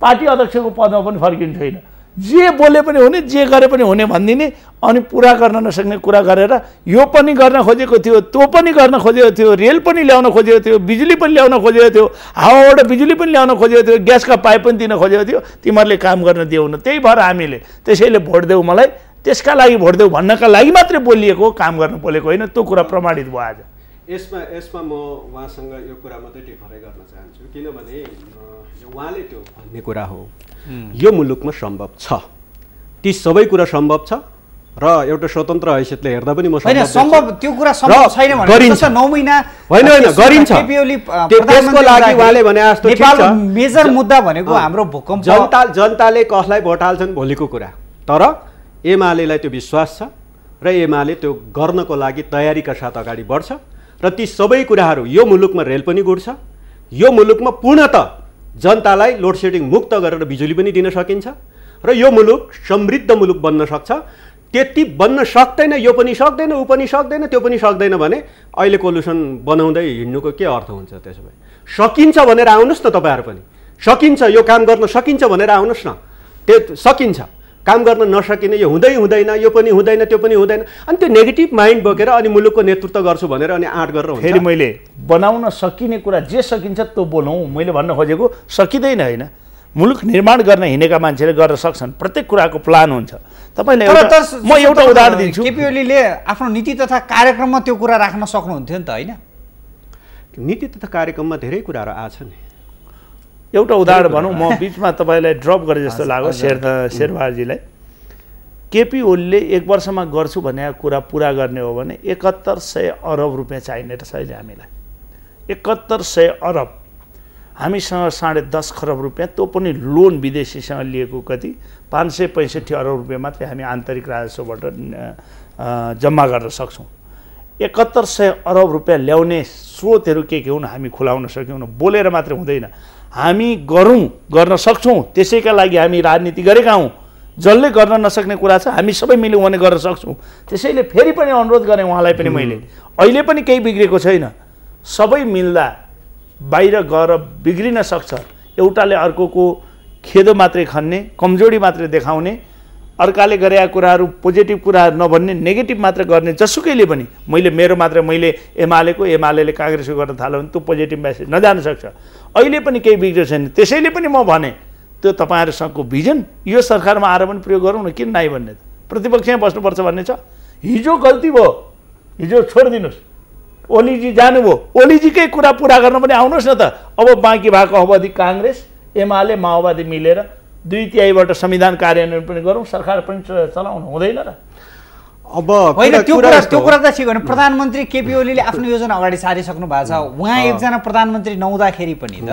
पार्टी अध्यक्षको पदमा पनि फर्किनु छैन। जे बोले पनि हुने जे गरे पनि हुने भनिदिने। अनि पुरा गर्न नसक्ने कुरा गरेर यो पनि गर्न खोजेको थियो त्यो पनि गर्न खोजेको थियो रेल पनि ल्याउन खोजेको थियो बिजुली पनि ल्याउन खोजेको थियो हावाबाट बिजुली पनि ल्याउन खोजेको थियो ग्यासका पाइप पनि दिन खोजेको थियो तिमीहरूले काम गर्न दिएउ न त्यही भएर हामीले त्यसैले भोट देऊ मलाई त्यसका लागि भोट देऊ भन्नका लागि मात्रै बोलिएको काम गर्न बोलेको होइन त्यो कुरा प्रमाणित भयो आज। यसमा यसमा म उहाँसँग यो कुरा मात्रै टिफरै गर्न चाहन्छु किनभने उहाँले त्यो भन्ने कुरा हो। यो मुलुकमा सम्भव छ। ती सबै कुरा सम्भव छ र एउटा स्वतन्त्र हैसियतले हेर्दा पनि म सम्भव त्यो कुरा सम्भव छैन गरिन्छ। नौ महिना होइन होइन गरिन्छ। त्यसको लागि उहाँले भने जस्तो। मेजर मुद्दा भनेको हाम्रो भूकम्प। जनता जनताले कसलाई भोट हाल्छन् भोलिको कुरा। तर एमालेलाई त्यो विश्वास छ र एमाले त्यो गर्नको लागि तयारीका साथ अगाडि बढ्छ। र ती सबै कुराहरू यो मुलुकमा रेल पनि गुड्छ। यो मुलुकमा पूर्णत जनतालाई लोड सेडिङ मुक्त गरेर बिजुली पनि दिन सकिन्छ र यो मुलुक समृद्ध मुलुक बन्न सक्छ। त्यति बन्न सक्दैन यो पनि सक्दैन ऊ पनि सक्दैन त्यो पनि सक्दैन भने अहिले कोलुसन बनाउँदै हिँड्नुको के अर्थ हुन्छ त्यसो भए? सकिन्छ भनेर आउनुहोस् न तपाईँहरू पनि। सकिन्छ यो काम गर्न सकिन्छ भनेर आउनुहोस् न। त्यो सकिन्छ। काम गर्न नसकिने यो हुँदै हुँदैन यो पनि हुँदैन त्यो पनि हुँदैन अनि त्यो नेगेटिभ माइन्ड बोकेर अनि मुलुकको नेतृत्व गर्छु भनेर अनि आँट गरेर हुन्छ। फेरि मैले बनाउन सकिने कुरा जे सकिन्छ त्यो बोलौँ। मैले भन्न खोजेको सकिँदैन होइन। मुलुक निर्माण गर्न हिँडेका मान्छेले गर्न सक्छन्। प्रत्येक कुराको प्लान हुन्छ। तपाईँले म एउटा उदाहरण दिन्छु। केपी ओलीले आफ्नो नीति तथा कार्यक्रममा त्यो कुरा राख्न सक्नुहुन्थ्यो नि त होइन? नीति तथा कार्यक्रममा धेरै कुराहरू आछन्। नि एउटा उदाहरण भनौँ म बिचमा तपाईँलाई ड्रप गरे जस्तो लाग्यो शेर शेरबहादुरजीलाई केपी ओलीले एक वर्षमा गर्छु भनेको कुरा पुरा गर्ने हो भने एकहत्तर सय अरब रुपियाँ चाहिने रहेछ अहिले हामीलाई। एकहत्तर सय अरब। हामीसँग साढे दस खरब रुपियाँ त्यो पनि लोन विदेशीसँग लिएको कति? पाँच सय पैँसठी अरब रुपियाँ मात्रै हामी आन्तरिक राजस्वबाट जम्मा गर्न सक्छौँ। एकहत्तर सय अरब रुपियाँ ल्याउने स्रोतहरू के के हुन्? हामी खुलाउन सक्यौँ। बोलेर मात्रै हुँदैन। हामी गरौँ गर्न सक्छौँ त्यसैका लागि हामी राजनीति गरेका हौँ। जसले गर्न नसक्ने कुरा छ हामी सबै मिल्यौँ भने गर्न सक्छौँ। त्यसैले फेरि पनि अनुरोध गरेँ उहाँलाई पनि मैले। अहिले पनि केही बिग्रेको छैन। सबै मिल्दा बाहिर गएर बिग्रिन सक्छ। एउटाले अर्कोको खेदो मात्रै खन्ने कमजोरी मात्रै देखाउने अर्काले गरेका कुराहरू पोजिटिभ कुराहरू नभन्ने नेगेटिभ मात्र गर्ने जसुकैले पनि मैले मेरो मात्र मैले एमालेको एमाले काङ्ग्रेसको गर्न थाल्यो भने त्यो पोजिटिभ मेसेज नजान सक्छ। अहिले पनि केही बिग्रेको छैन। त्यसैले पनि म भने त्यो तपाईँहरूसँगको भिजन यो सरकारमा आएर पनि प्रयोग गरौँ न किन नाइ भन्ने प्रतिपक्षमै बस्नुपर्छ भन्ने छ। हिजो गल्ती भयो। हिजो छोडिदिनुहोस्। ओलीजी जानुभयो। ओलीजीकै कुरा पुरा गर्न पनि आउनुहोस् न त। अब बाँकी भएको अवधि काङ्ग्रेस एमाले माओवादी मिलेर दुई तिहाईबाट संविधान कार्यान्वयन पनि गरौँ सरकार पनि चलाउनु हुँदैन र। अब होइन त्यो कुरा त्यो। कुरा त ठिक हो भने प्रधानमन्त्री केपी ओलीले आफ्नो योजना अगाडि सारिसक्नु भएको छ। उहाँ एकजना प्रधानमन्त्री नहुँदाखेरि पनि त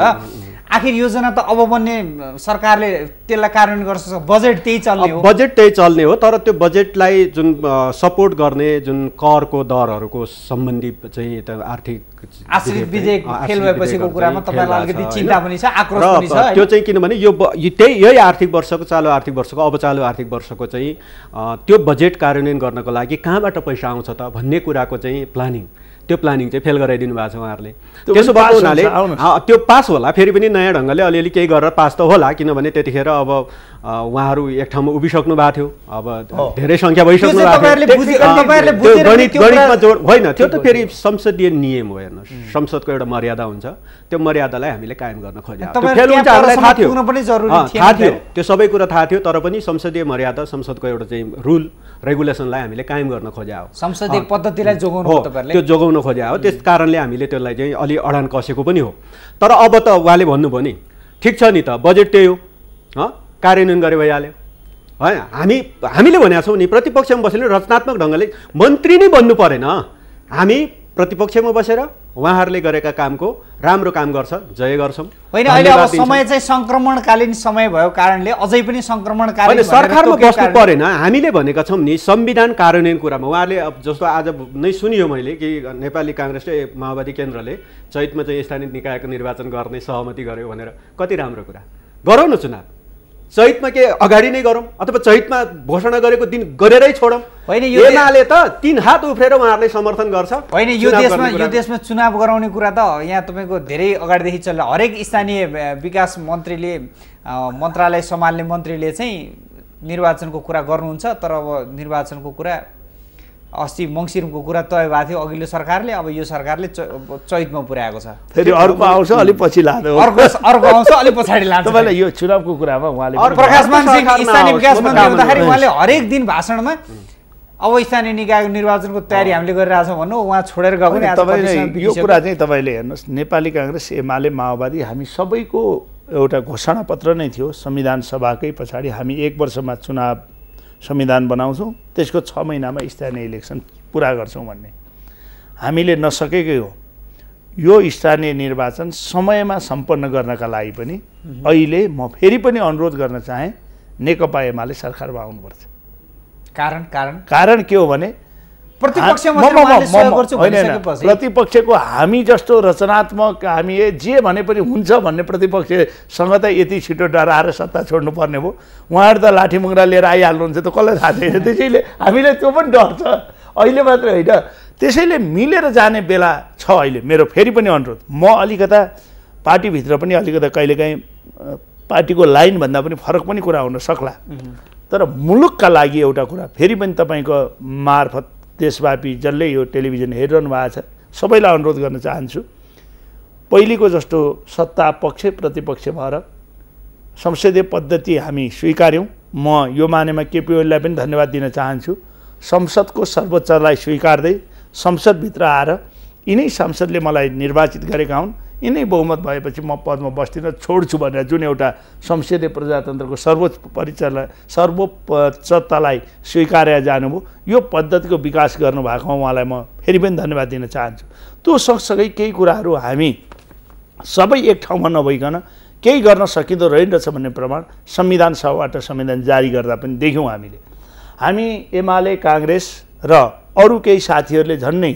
आखिर योजना त अब बन्ने सरकारले त्यसलाई कार्यान्वयन गर्न सक्छ बजेट त्यही चल्ने हो बजेट त्यही चल्ने हो तर त्यो बजेटलाई जुन सपोर्ट गर्ने जुन करको दरहरूको सम्बन्धी चाहिँ आर्थिक आश्रित फेल भएपछिको कुरामा तपाईँलाई अलिकति छ, चिन्ता? पनि छ आक्रोश र पनि छ त्यो? चाहिँ किनभने यो त्यही यही आर्थिक वर्षको चालु आर्थिक वर्षको अब चालु आर्थिक वर्षको चाहिँ त्यो बजेट कार्यान्वयन गर्नको लागि कहाँबाट पैसा आउँछ त भन्ने कुराको चाहिँ प्लानिङ त्यो प्लानिङ चाहिँ फेल गराइदिनु भएको छ उहाँहरूले। त्यो त्यसो भएको हुनाले त्यो पास होला फेरि पनि नयाँ ढङ्गले अलिअलि केही गरेर पास त होला किनभने त्यतिखेर अब उहाँहरू एक ठाउँमा उभिसक्नु भएको थियो। अब धेरै सङ्ख्या भइसक्नु भएको थियो। गणित गणितमा जोड होइन त्यो त फेरि संसदीय नियम हो हेर्नुहोस्। संसदको एउटा मर्यादा हुन्छ। त्यो मर्यादालाई हामीले कायम गर्न खोज्यौँ। फेल हुन्छ हामीलाई थाहा थियो। थाहा। त्यो सबै कुरा थाहा थियो तर पनि संसदीय मर्यादा संसदको एउटा चाहिँ रुल रेगुलेसनलाई हामीले कायम गर्न खोज्या हो। संसदीय पद्धतिलाई जोगाउनु हो हो त्यो जोगाउन खोज्या हो। त्यस कारणले हामीले त्यसलाई चाहिँ अलि अडान कसेको पनि हो। तर अब त उहाँले भन्नुभयो नि ठिक छ नि त बजेट त्यही हो। हँ कार्यान्वयन गरे भइहाल्यो होइन हामी हामीले भनेका छौँ नि प्रतिपक्षमा बसेर रचनात्मक ढङ्गले मन्त्री नै बन्नु परेन। हामी प्रतिपक्षमा बसेर उहाँहरूले गरेका कामको राम्रो काम गर्छ जय गर्छौँ। होइन अहिले अब। समय चाहिँ सङ्क्रमणकालीन समय भयो कारणले अझै पनि सङ्क्रमणकालीन सरकारमा बस्नु परेन। हामीले भनेका छौँ नि संविधान कार्यान्वयन कुरामा। उहाँले अब जस्तो आज नै सुनियो मैले कि नेपाली काङ्ग्रेस र माओवादी केन्द्रले चैतमा चाहिँ स्थानीय निकायको निर्वाचन गर्ने सहमति गर्यो भनेर। कति राम्रो कुरा। गरौँ न चुनाव। चैतमा के अगाडि नै गरौँ अथवा चैतमा घोषणा गरेको दिन गरेरै छोडौँ? होइन, यो एमाले त तिन हात उफ्रेर उहाँहरूले समर्थन गर्छ। होइन यो देशमा यो। देशमा चुनाव गराउने कुरा त यहाँ तपाईँको धेरै अगाडिदेखि चल्छ हरेक स्थानीय विकास मन्त्रीले मन्त्रालय सम्हाल्ने मन्त्रीले चाहिँ निर्वाचनको कुरा गर्नुहुन्छ तर अब निर्वाचनको कुरा अस्ति मङ्सिरको कुरा तय भएको थियो अघिल्लो सरकारले अब यो सरकारले चैतमा पुर्याएको छ। फेरि अर्को आउँछ अलिक पछि लाँदो। अर्को अर्को आउँछ अलिक पछाडि लान्छ। तपाईँलाई यो चुनावको कुरामा उहाँले अर्को पनि- प्रकाशमान सिंह सरकारमा स्थानीय विकास मन्त्री हुँदाखेरि। उहाँले हरेक दिन भाषणमा अब स्थानीय निकायको निर्वाचनको तयारी हामीले गरिरहेछौँ भन्नु उहाँ छोडेर गएको तपाईँले यो। कुरा चाहिँ तपाईँले हेर्नुहोस् नेपाली काङ्ग्रेस एमाले माओवादी हामी सबैको एउटा घोषणापत्र नै थियो संविधान सभाकै पछाडि हामी एक वर्षमा चुनाव संविधान बनाउँछौँ त्यसको छ महिनामा स्थानीय इलेक्सन पुरा गर्छौँ भन्ने। हामीले नसकेकै हो। यो स्थानीय निर्वाचन समयमा सम्पन्न गर्नका लागि पनि अहिले म फेरि पनि अनुरोध गर्न चाहेँ नेकपा एमाले सरकारमा आउनुपर्छ कारण कारण? कारण के हो भने प्रतिपक्षको हामी जस्तो रचनात्मक हामी जे भने पनि हुन्छ भन्ने प्रतिपक्षसँग त यति छिटो डराएर सत्ता छोड्नु पर्ने भयो उहाँहरू त लाठी मुङ्रा लिएर आइहाल्नुहुन्छ त कसलाई थाहा छैन? त्यसैले हामीलाई त्यो पनि डर छ। अहिले मात्रै होइन। त्यसैले मिलेर जाने बेला छ अहिले। मेरो फेरि पनि अनुरोध म अलिकता पार्टीभित्र पनि अलिकता कहिलेकाहीँ पार्टीको लाइनभन्दा पनि फरक पनि कुरा हुन सक्ला। तर मुलुकका लागि एउटा कुरा फेरि पनि तपाईँको मार्फत देशव्यापी जसले यो टेलिभिजन हेरिरहनु भएको छ सबैलाई अनुरोध गर्न चाहन्छु पहिलेको जस्तो सत्ता पक्ष प्रतिपक्ष भएर संसदीय पद्धति हामी स्वीकार्यौँ। म यो मानेमा केपी ओलीलाई पनि धन्यवाद दिन चाहन्छु। संसदको सर्वोच्चलाई स्वीकार्दै संसदभित्र आएर यिनै सांसदले मलाई निर्वाचित गरेका हुन्। यिनै बहुमत भएपछि म पदमा बस्दिनँ छोड्छु भनेर जुन एउटा संसदीय प्रजातन्त्रको सर्वोच्च परिचयलाई सर्वोच्चतालाई स्वीकारेर जानुभयो यो पद्धतिको विकास गर्नुभएकोमा उहाँलाई म फेरि पनि धन्यवाद दिन चाहन्छु। त्यो सँगसँगै केही कुराहरू हामी सबै एक ठाउँमा नभइकन केही गर्न सकिँदो रहेनछ भन्ने प्रमाण संविधान सभाबाट संविधान जारी गर्दा पनि देख्यौँ हामीले। हामी एमाले काङ्ग्रेस र अरू केही साथीहरूले झन्नै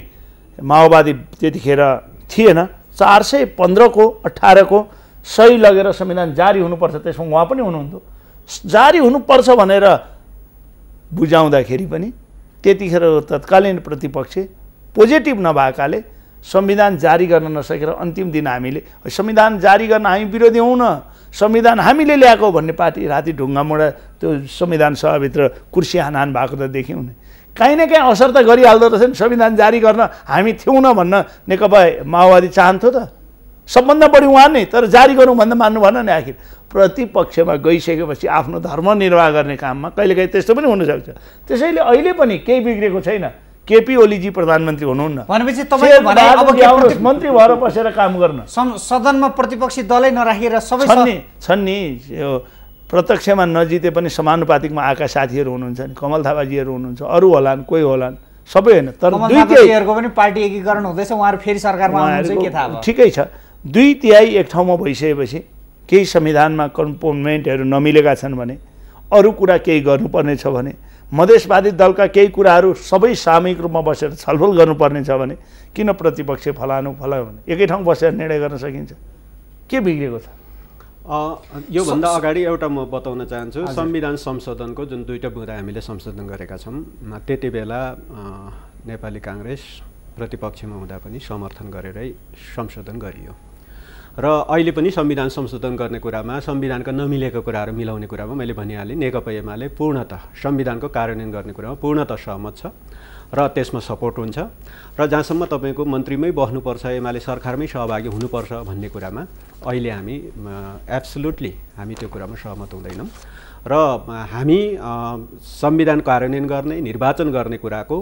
माओवादी त्यतिखेर थिएन। चार सय पन्ध्रको अठारको सही लगेर संविधान जारी हुनुपर्छ त्यसमा उहाँ पनि हुनुहुन्थ्यो। जारी हुनुपर्छ भनेर बुझाउँदाखेरि पनि त्यतिखेर तत्कालीन प्रतिपक्ष पोजिटिभ नभएकाले संविधान जारी गर्न नसकेर अन्तिम दिन हामीले संविधान जारी गर्न हामी विरोधी हौँ न। संविधान हामीले ल्याएको भन्ने पार्टी राति ढुङ्गामुढा त्यो संविधान सभाभित्र कुर्सी हानहान भएको त देख्यौँ नि काहीँ न काहीँ असर त गरिहाल्दो रहेछ नि। संविधान जारी गर्न हामी थियौँ न भन्न नेकपा माओवादी चाहन्थ्यो त। सबभन्दा बढी उहाँ नै तर जारी गरौँ भन्दा मान्नु भएन नि आखिर। प्रतिपक्षमा गइसकेपछि आफ्नो धर्म निर्वाह गर्ने काममा कहिलेकाहीँ त्यस्तो पनि हुनसक्छ। त्यसैले अहिले पनि केही बिग्रेको छैन। केपी ओलीजी प्रधानमन्त्री हुनुहुन्न। भनेपछि प्रति- मन्त्री भएर बसेर काम गर्न। सदनमा प्रतिपक्षी दलै नराखेर सबै छन् नि छन् नि यो प्रत्यक्षमा नजिते पनि समानुपातिकमा आएका साथीहरू हुनुहुन्छ नि कमल थापाजीहरू हुनुहुन्छ अरू होलान् कोही होलान् सबै होइन तर पनि पार्टी एकीकरण हुँदैछ उहाँहरू फेरि सरकारमा ठिकै छ। दुई तिहाई एक ठाउँमा भइसकेपछि केही संविधानमा कम्पोनेन्टहरू नमिलेका छन् भने अरू कुरा केही गर्नुपर्ने छ भने मधेसवादी दलका केही कुराहरू सबै सामूहिक रूपमा बसेर छलफल गर्नुपर्ने छ भने किन प्रतिपक्ष फलानु फलायो भने? एकै ठाउँ बसेर निर्णय गर्न सकिन्छ। के बिग्रेको छ? योभन्दा अगाडि एउटा म बताउन चाहन्छु। संविधान संशोधनको जुन दुईवटा बुँदा हामीले संशोधन गरेका छौँ त्यति बेला नेपाली काङ्ग्रेस प्रतिपक्षमा हुँदा पनि समर्थन गरेरै संशोधन गरियो। र अहिले पनि संविधान संशोधन गर्ने कुरामा संविधानका नमिलेको कुराहरू मिलाउने कुरामा मैले भनिहालेँ नेकपा एमाले पूर्णत संविधानको कार्यान्वयन गर्ने कुरामा पूर्णत सहमत छ। र त्यसमा सपोर्ट हुन्छ। र जहाँसम्म तपाईँको मन्त्रीमै बस्नुपर्छ एमाले सरकारमै सहभागी हुनुपर्छ भन्ने कुरामा अहिले हामी एब्सोल्युटली हामी त्यो कुरामा सहमत हुँदैनौँ। र हामी संविधान कार्यान्वयन गर्ने निर्वाचन गर्ने कुराको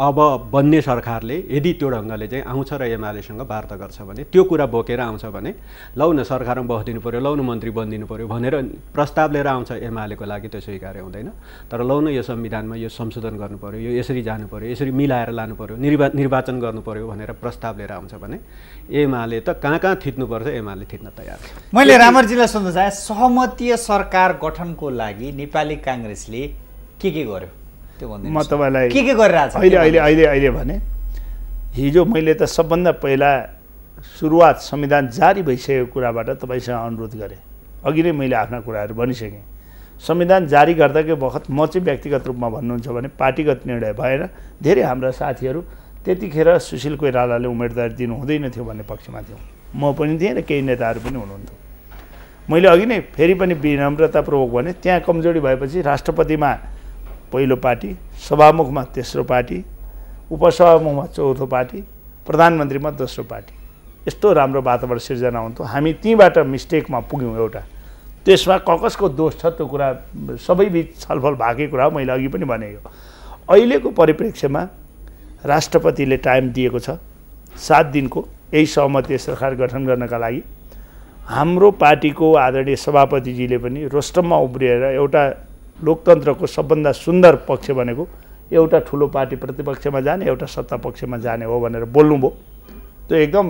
अब बन्ने सरकारले यदि त्यो ढङ्गले चाहिँ आउँछ र एमालेसँग वार्ता गर्छ भने त्यो कुरा बोकेर आउँछ भने लौ न सरकारमा बसिदिनु पऱ्यो लौ मन्त्री बनिदिनु पऱ्यो भनेर प्रस्ताव लिएर आउँछ एमालेको लागि त्यो स्वीकार्य हुँदैन। तर लौ न यो संविधानमा यो संशोधन गर्नु पऱ्यो यो यसरी जानु पऱ्यो यसरी मिलाएर लानु पऱ्यो निर्वा निर्वाचन गर्नु पऱ्यो भनेर प्रस्ताव लिएर आउँछ भने एमाले त कहाँ कहाँ थिच्नुपर्छ एमाले थिच्न तयार छ। मैले रामरजीलाई सोध्न चाहे सहमतीय सरकार गठनको लागि नेपाली काङ्ग्रेसले के के गर्यो? म तपाईँलाई के के गरिरहेछ? अहिले अहिले अहिले अहिले भने हिजो मैले त सबभन्दा पहिला सुरुवात संविधान जारी भइसकेको कुराबाट तपाईँसँग अनुरोध गरेँ। अघि नै मैले आफ्ना कुराहरू भनिसकेँ। संविधान जारी गर्दाकै बखत म चाहिँ व्यक्तिगत रूपमा भन्नुहुन्छ भने पार्टीगत निर्णय भएर धेरै हाम्रा साथीहरू त्यतिखेर सुशील कोइरालाले उम्मेदवारी दिनु हुँदैन थियो भन्ने पक्षमा थियौँ। म पनि थिएँ र केही नेताहरू पनि हुनुहुन्थ्यो। मैले अघि नै फेरि पनि विनम्रतापूर्वक भने त्यहाँ कमजोरी भएपछि राष्ट्रपतिमा पहिलो पार्टी सभामुखमा तेस्रो पार्टी उपसभामुखमा चौथो पार्टी प्रधानमन्त्रीमा दोस्रो पार्टी। यस्तो राम्रो वातावरण सिर्जना हुन्थ्यो। हामी त्यहीँबाट मिस्टेकमा पुग्यौँ एउटा। त्यसमा ककसको दोष छ त्यो कुरा सबै बिच छलफल भएकै कुरा हो मैले अघि पनि भने अहिलेको परिप्रेक्ष्यमा राष्ट्रपतिले टाइम दिएको छ सात दिनको यही सहमति सरकार गठन गर्नका लागि। हाम्रो पार्टीको आदरणीय सभापतिजीले पनि रोस्टममा उब्रिएर एउटा लोकतन्त्रको सबभन्दा सुन्दर पक्ष भनेको एउटा ठुलो पार्टी प्रतिपक्षमा जाने एउटा सत्ता पक्षमा जाने हो भनेर बोल्नुभयो। त्यो एकदम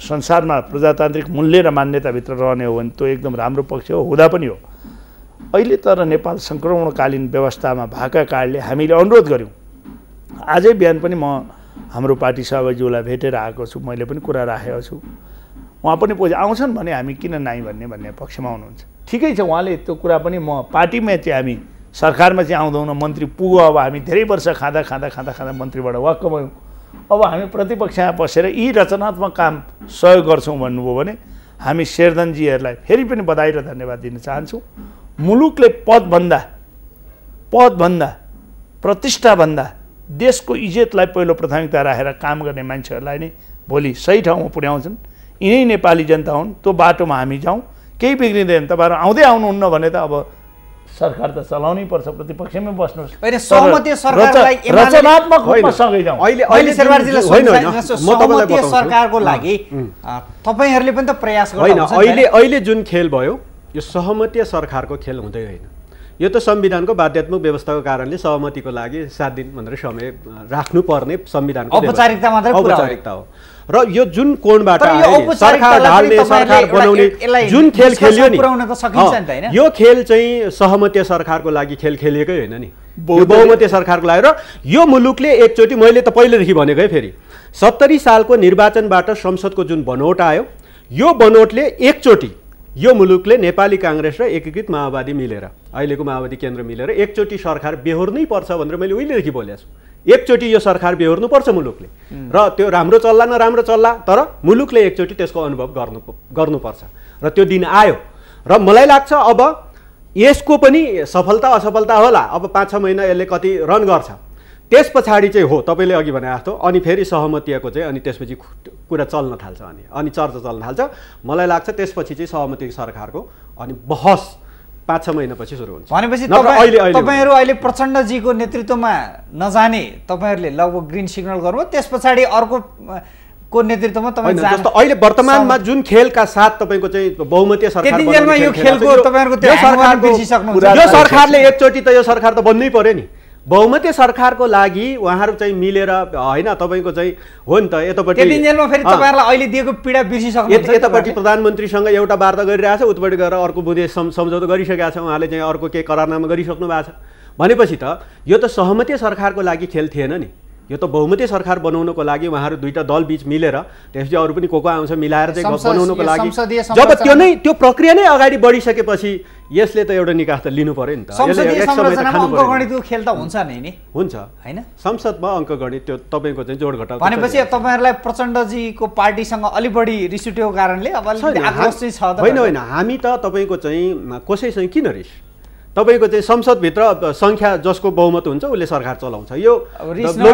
संसारमा प्रजातान्त्रिक मूल्य र मान्यताभित्र रहने हो भने त्यो एकदम राम्रो पक्ष हो हुँदा पनि हो। अहिले तर नेपाल सङ्क्रमणकालीन व्यवस्थामा भएका कारणले हामीले अनुरोध गऱ्यौँ। आजै बिहान पनि म हाम्रो पार्टी सभाज्यूलाई भेटेर आएको छु मैले पनि कुरा राखेको छु। उहाँ पनि पछि आउँछन् भने हामी किन नाइ भन्ने भन्ने पक्षमा हुनुहुन्छ। ठिकै छ उहाँले त्यो कुरा पनि म पार्टीमा चाहिँ हामी सरकारमा चाहिँ आउँदैनौँ मन्त्री पुगो अब हामी धेरै वर्ष खाँदा खाँदा खाँदा खाँदा मन्त्रीबाट वाक्क भयौँ। अब हामी प्रतिपक्षमा बसेर यी रचनात्मक काम सहयोग गर्छौँ भन्नुभयो भने हामी शेरधनजीहरूलाई फेरि पनि बधाई र धन्यवाद दिन चाहन्छौँ। मुलुकले पदभन्दा पदभन्दा प्रतिष्ठाभन्दा देशको इज्जतलाई पहिलो प्राथमिकता राखेर काम गर्ने मान्छेहरूलाई नै भोलि सही ठाउँमा पुर्याउँछन्। यिनै नेपाली जनता हुन् त्यो बाटोमा हामी जाउँ। केही बिग्रिँदैन। तपाईँहरू आउँदै आउनुहुन्न भने त अब सरकार त चलाउनै पर्छ प्रतिपक्षमै बस्नुहोस्। रचनात्मक सरकारको लागि तपाईँहरूले पनि त प्रयास होइन अहिले अहिले जुन खेल भयो यो सहमतीय सरकारको खेल हुँदै होइन। यो त संविधानको बाध्यात्मक व्यवस्थाको कारणले सहमतिको लागि सात दिन भनेर समय राख्नुपर्ने संविधानको औपचारिकता मात्रै औपचारिकता हो। र यो जुन कोणबाट सरकार ढाल्ने सरकार बनाउने जुन खेल खेल्यो नि। यो खेल चाहिँ सहमतीय सरकारको लागि खेल खेलिएकै होइन नि। बहुमतीय सरकारको लागि र यो मुलुकले एकचोटि मैले त पहिलेदेखि भनेको है फेरि सत्तरी सालको निर्वाचनबाट संसदको जुन बनोट आयो यो बनोटले एकचोटि यो मुलुकले नेपाली काङ्ग्रेस र एकीकृत माओवादी मिलेर अहिलेको माओवादी केन्द्र मिलेर एकचोटि सरकार बेहोर्नै पर्छ भनेर मैले उहिलेदेखि बोलेको छु। एकचोटि यो सरकार बेहोर्नुपर्छ मुलुकले। र त्यो राम्रो चल्ला नराम्रो चल्ला तर मुलुकले एकचोटि त्यसको अनुभव गर्नु गर्नुपर्छ। र त्यो दिन आयो। र मलाई लाग्छ अब यसको पनि सफलता असफलता होला। अब पाँच छ महिना यसले कति रन गर्छ। त्यस पछाडि चाहिँ हो तपाईँले अघि भने जस्तो अनि फेरि सहमतिको चाहिँ अनि त्यसपछि कुरा चल्न थाल्छ अनि अनि चर्चा चल्न थाल्छ। मलाई लाग्छ त्यसपछि चाहिँ सहमति सरकारको अनि बहस पाँच छ महिनापछि सुरु हुन्छ। भनेपछि तपाईँहरू अहिले प्रचण्डजीको नेतृत्वमा नजाने तपाईँहरूले लगभग ग्रिन सिग्नल गर्नुभयो। त्यस पछाडि अर्को को नेतृत्वमा तपाईँ जस्तो अहिले वर्तमानमा जुन खेलका साथ तपाईँको चाहिँ बहुमतीय सरकार यो खेलको तपाईँहरूको सरकारले एकचोटि त यो सरकार त बन्नै पर्यो नि। बहुमतीय सरकारको लागि उहाँहरू चाहिँ मिलेर होइन तपाईँको चाहिँ हो नि त यतापट्टि अहिले दिएको पीडा बिर्सिसक्नु यत- यतापट्टि प्रधानमन्त्रीसँग एउटा वार्ता गरिरहेछ उतापट्टि गएर अर्को बुझे सम् सम्झौता गरिसकेका छ उहाँले चाहिँ अर्को केही करारनामा गरिसक्नु भएको छ। भनेपछि त यो त सहमतीय सरकारको लागि खेल थिएन नि। यो त बहुमतीय सरकार बनाउनको लागि उहाँहरू दुईवटा दल बिच मिलेर त्यसपछि अरू पनि को को आउँछ मिलाएर चाहिँ बनाउनको लागि। जब त्यो नै त्यो प्रक्रिया नै अगाडि बढिसकेपछि यसले त एउटा निकास त लिनु पऱ्यो नि त। खेल त हुन्छ नै नि। हुन्छ। होइन? संसदमा अङ्कगणित त्यो तपाईँको चाहिँ जोड घटाउ भनेपछि। तपाईँहरूलाई प्रचण्डजीको पार्टीसँग अलि बढी रिस उठेको कारणले अब होइन होइन। हामी त तपाईँको चाहिँ कसैसँग किन रिस? तपाईँको चाहिँ संसदभित्र सङ्ख्या जसको बहुमत हुन्छ उसले सरकार चलाउँछ। यो अब त्यसमाले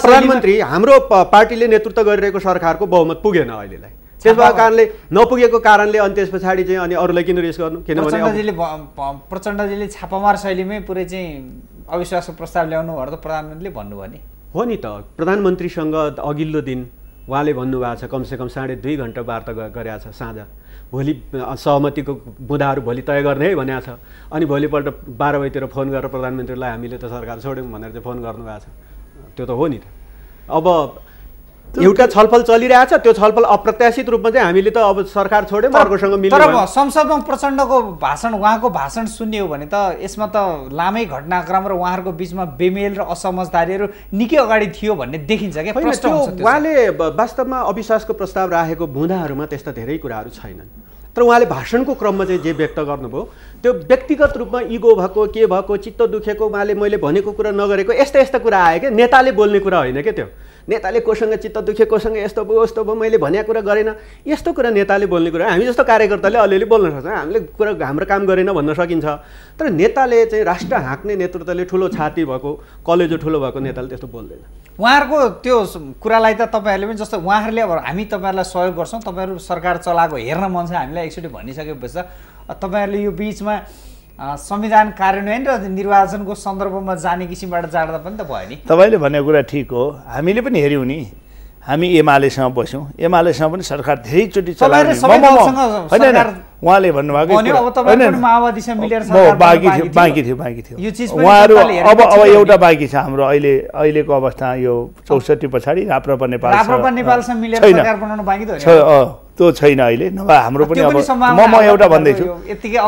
प्रधानमन्त्री हाम्रो पार्टीले नेतृत्व गरिरहेको सरकारको बहुमत पुगेन अहिलेलाई। त्यस भएको कारणले नपुगेको कारणले अनि त्यस पछाडि चाहिँ अनि अरूलाई किन रिस गर्नु? किनभने प्रचण्डजीले छापामार शैलीमै पुरै चाहिँ अविश्वासको प्रस्ताव ल्याउनु भएर त प्रधानमन्त्रीले भन्नुभयो नि। हो नि त। प्रधानमन्त्रीसँग अघिल्लो दिन उहाँले भन्नुभएको छ कमसेकम साढे दुई घन्टा वार्ता गरेका छ साँझ। भोलि सहमतिको मुद्दाहरू भोलि तय गर्ने है भनेको छ। अनि भोलिपल्ट बाह्र बजीतिर फोन गरेर प्रधानमन्त्रीलाई हामीले त सरकार छोड्यौँ भनेर चाहिँ फोन गर्नुभएको छ। त्यो त हो नि त। अब एउटा छलफल चलिरहेछ त्यो छलफल अप्रत्याशित रूपमा चाहिँ हामीले त अब सरकार छोड्यौँ अर्कोसँग भएन। संसदमा प्रचण्डको भाषण उहाँको भाषण सुन्ने हो भने त यसमा त लामै घटनाक्रम र उहाँहरूको बिचमा बेमेल र असमझदारीहरू निकै अगाडि थियो भन्ने देखिन्छ क्या। उहाँले वास्तवमा अविश्वासको प्रस्ताव राखेको बुँदाहरूमा त्यस्ता धेरै कुराहरू छैनन् तर उहाँले भाषणको क्रममा चाहिँ जे व्यक्त गर्नुभयो त्यो व्यक्तिगत रूपमा इगो भएको के भएको चित्त दुखेको उहाँले मैले भनेको कुरा नगरेको यस्ता यस्ता कुरा आयो क्या नेताले बोल्ने कुरा होइन क्या त्यो नेताले कोसँग चित्त दुखे कोसँग यस्तो भयो यस्तो भयो मैले भनेको कुरा गरेन। यस्तो कुरा नेताले बोल्ने कुरा हामी जस्तो कार्यकर्ताले अलिअलि बोल्न सक्छ। हामीले कुरा हाम्रो काम गरेन भन्न सकिन्छ। तर नेताले चाहिँ राष्ट्र हाँक्ने नेतृत्वले ठुलो छाती भएको कलेजो ठुलो भएको नेताले त्यस्तो बोल्दैन। उहाँहरूको त्यो कुरालाई त तपाईँहरूले पनि जस्तो उहाँहरूले अब हामी तपाईँहरूलाई सहयोग गर्छौँ तपाईँहरू सरकार चलाएको हेर्न मन छ हामीलाई एकचोटि भनिसकेपछि त तपाईँहरूले यो बिचमा संविधान कार्यान्वयन र निर्वाचनको सन्दर्भमा जाने किसिमबाट जाँदा पनि त भयो नि। तपाईँले भनेको कुरा ठिक हो। हामीले पनि हेऱ्यौँ नि। हामी एमालेसँग बस्यौँ। एमालेसँग पनि सरकार धेरैचोटि उहाँले भन्नुभएको बाँकी थियो बाँकी थियो। बाँकी थियो। उहाँहरू अब अब एउटा। बाँकी छ हाम्रो। अहिले अहिलेको अवस्था यो चौसठी पछाडि राप्रपा नेपाल त्यो छैन अहिले। नभए हाम्रो पनि अब म म एउटा भन्दैछु।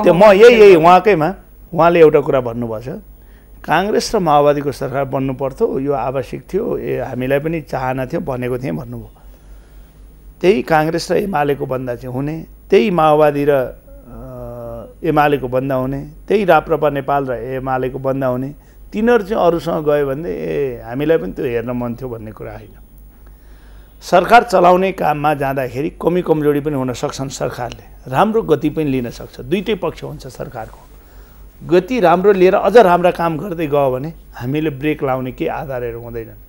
त्यो म यही यही उहाँकैमा उहाँले एउटा कुरा भन्नुभएको छ। काङ्ग्रेस र माओवादीको सरकार बन्नु पर्थ्यो यो आवश्यक थियो ए हामीलाई पनि चाहना थियो भनेको थिएँ भन्नुभयो। त्यही काङ्ग्रेस र एमालेको बन्दा चाहिँ हुने त्यही माओवादी र एमालेको बन्दा हुने त्यही राप्रपा नेपाल र एमालेको बन्दा हुने तिनीहरू चाहिँ अरूसँग गयो भने ए हामीलाई पनि त्यो हेर्न मन थियो भन्ने कुरा होइन। सरकार चलाउने काममा जाँदाखेरि कमी कमजोरी पनि हुन सक्छन् सरकारले। राम्रो गति पनि लिन सक्छ। दुइटै पक्ष हुन्छ सरकारको। गति राम्रो लिएर अझ राम्रा काम गर्दै गयो भने हामीले ब्रेक लाउने केही आधारहरू हुँदैनन्।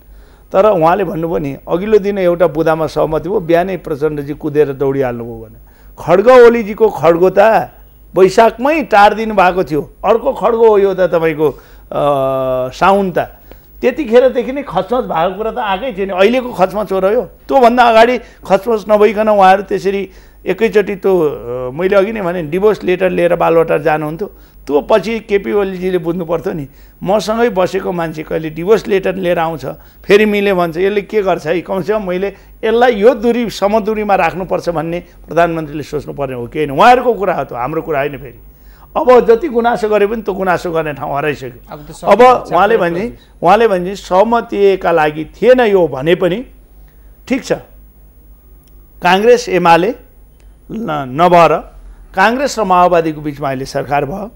तर उहाँले भन्नुभयो नि अघिल्लो दिन एउटा बुदामा सहमति भयो बिहानै प्रचण्डजी कुदेर दौडिहाल्नुभयो भने। खड्ग ओलीजीको खड्गो त वैशाखमै टारिदिनु भएको थियो। अर्को खड्गो हो यो त तपाईँको त त्यतिखेरदेखि नै खचमच भएको कुरा त आएकै थियो नि। अहिलेको खचमच हो र यो। त्योभन्दा अगाडि खचमच नभइकन उहाँहरू त्यसरी एकैचोटि त्यो मैले अघि नै भने डिभोर्स लेटर लिएर बालवाटार जानुहुन्थ्यो। त्यो पछि केपी ओलीजीले बुझ्नु पर्थ्यो नि मसँगै बसेको मान्छे कहिले डिभोर्स लेटर लिएर आउँछ फेरि मिले भन्छ यसले के गर्छ है? कमसेकम मैले यसलाई यो दूरी समदूरीमा राख्नुपर्छ भन्ने प्रधानमन्त्रीले सोच्नु पर्ने हो कि होइन? उहाँहरूको कुरा हो त हाम्रो कुरा होइन फेरि। अब जति गुनासो गरे पनि त्यो गुनासो गर्ने ठाउँ हराइसक्यो। अब उहाँले भने उहाँले भने सहमतिका लागि थिएन यो भने पनि ठिक छ। काङ्ग्रेस एमाले न- नभएर काङ्ग्रेस र माओवादीको बिचमा अहिले सरकार भयो।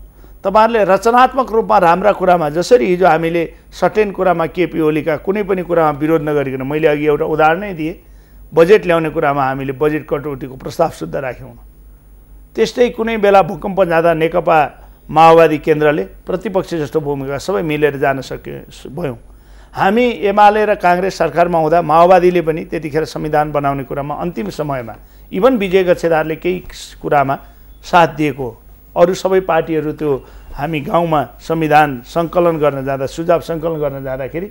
तपाईँहरूले रचनात्मक रूपमा राम्रा कुरामा जसरी हिजो हामीले सर्टेन कुरामा केपी ओलीका कुनै पनि कुरामा विरोध नगरिकन मैले अघि एउटा उदाहरणै दिएँ। बजेट ल्याउने कुरामा हामीले बजेट कटौतीको प्रस्ताव शुद्ध राख्यौँ। त्यस्तै कुनै बेला भूकम्प जाँदा नेकपा माओवादी केन्द्रले प्रतिपक्ष जस्तो भूमिका सबै मिलेर जान सके भयौँ हामी एमाले र काङ्ग्रेस सरकारमा हुँदा माओवादीले पनि त्यतिखेर संविधान बनाउने कुरामा अन्तिम समयमा इभन विजय गच्छेदारले केही कुरामा साथ दिएको। अरू सबै पार्टीहरू त्यो हामी गाउँमा संविधान सङ्कलन गर्न जाँदा सुझाव सङ्कलन गर्न जाँदाखेरि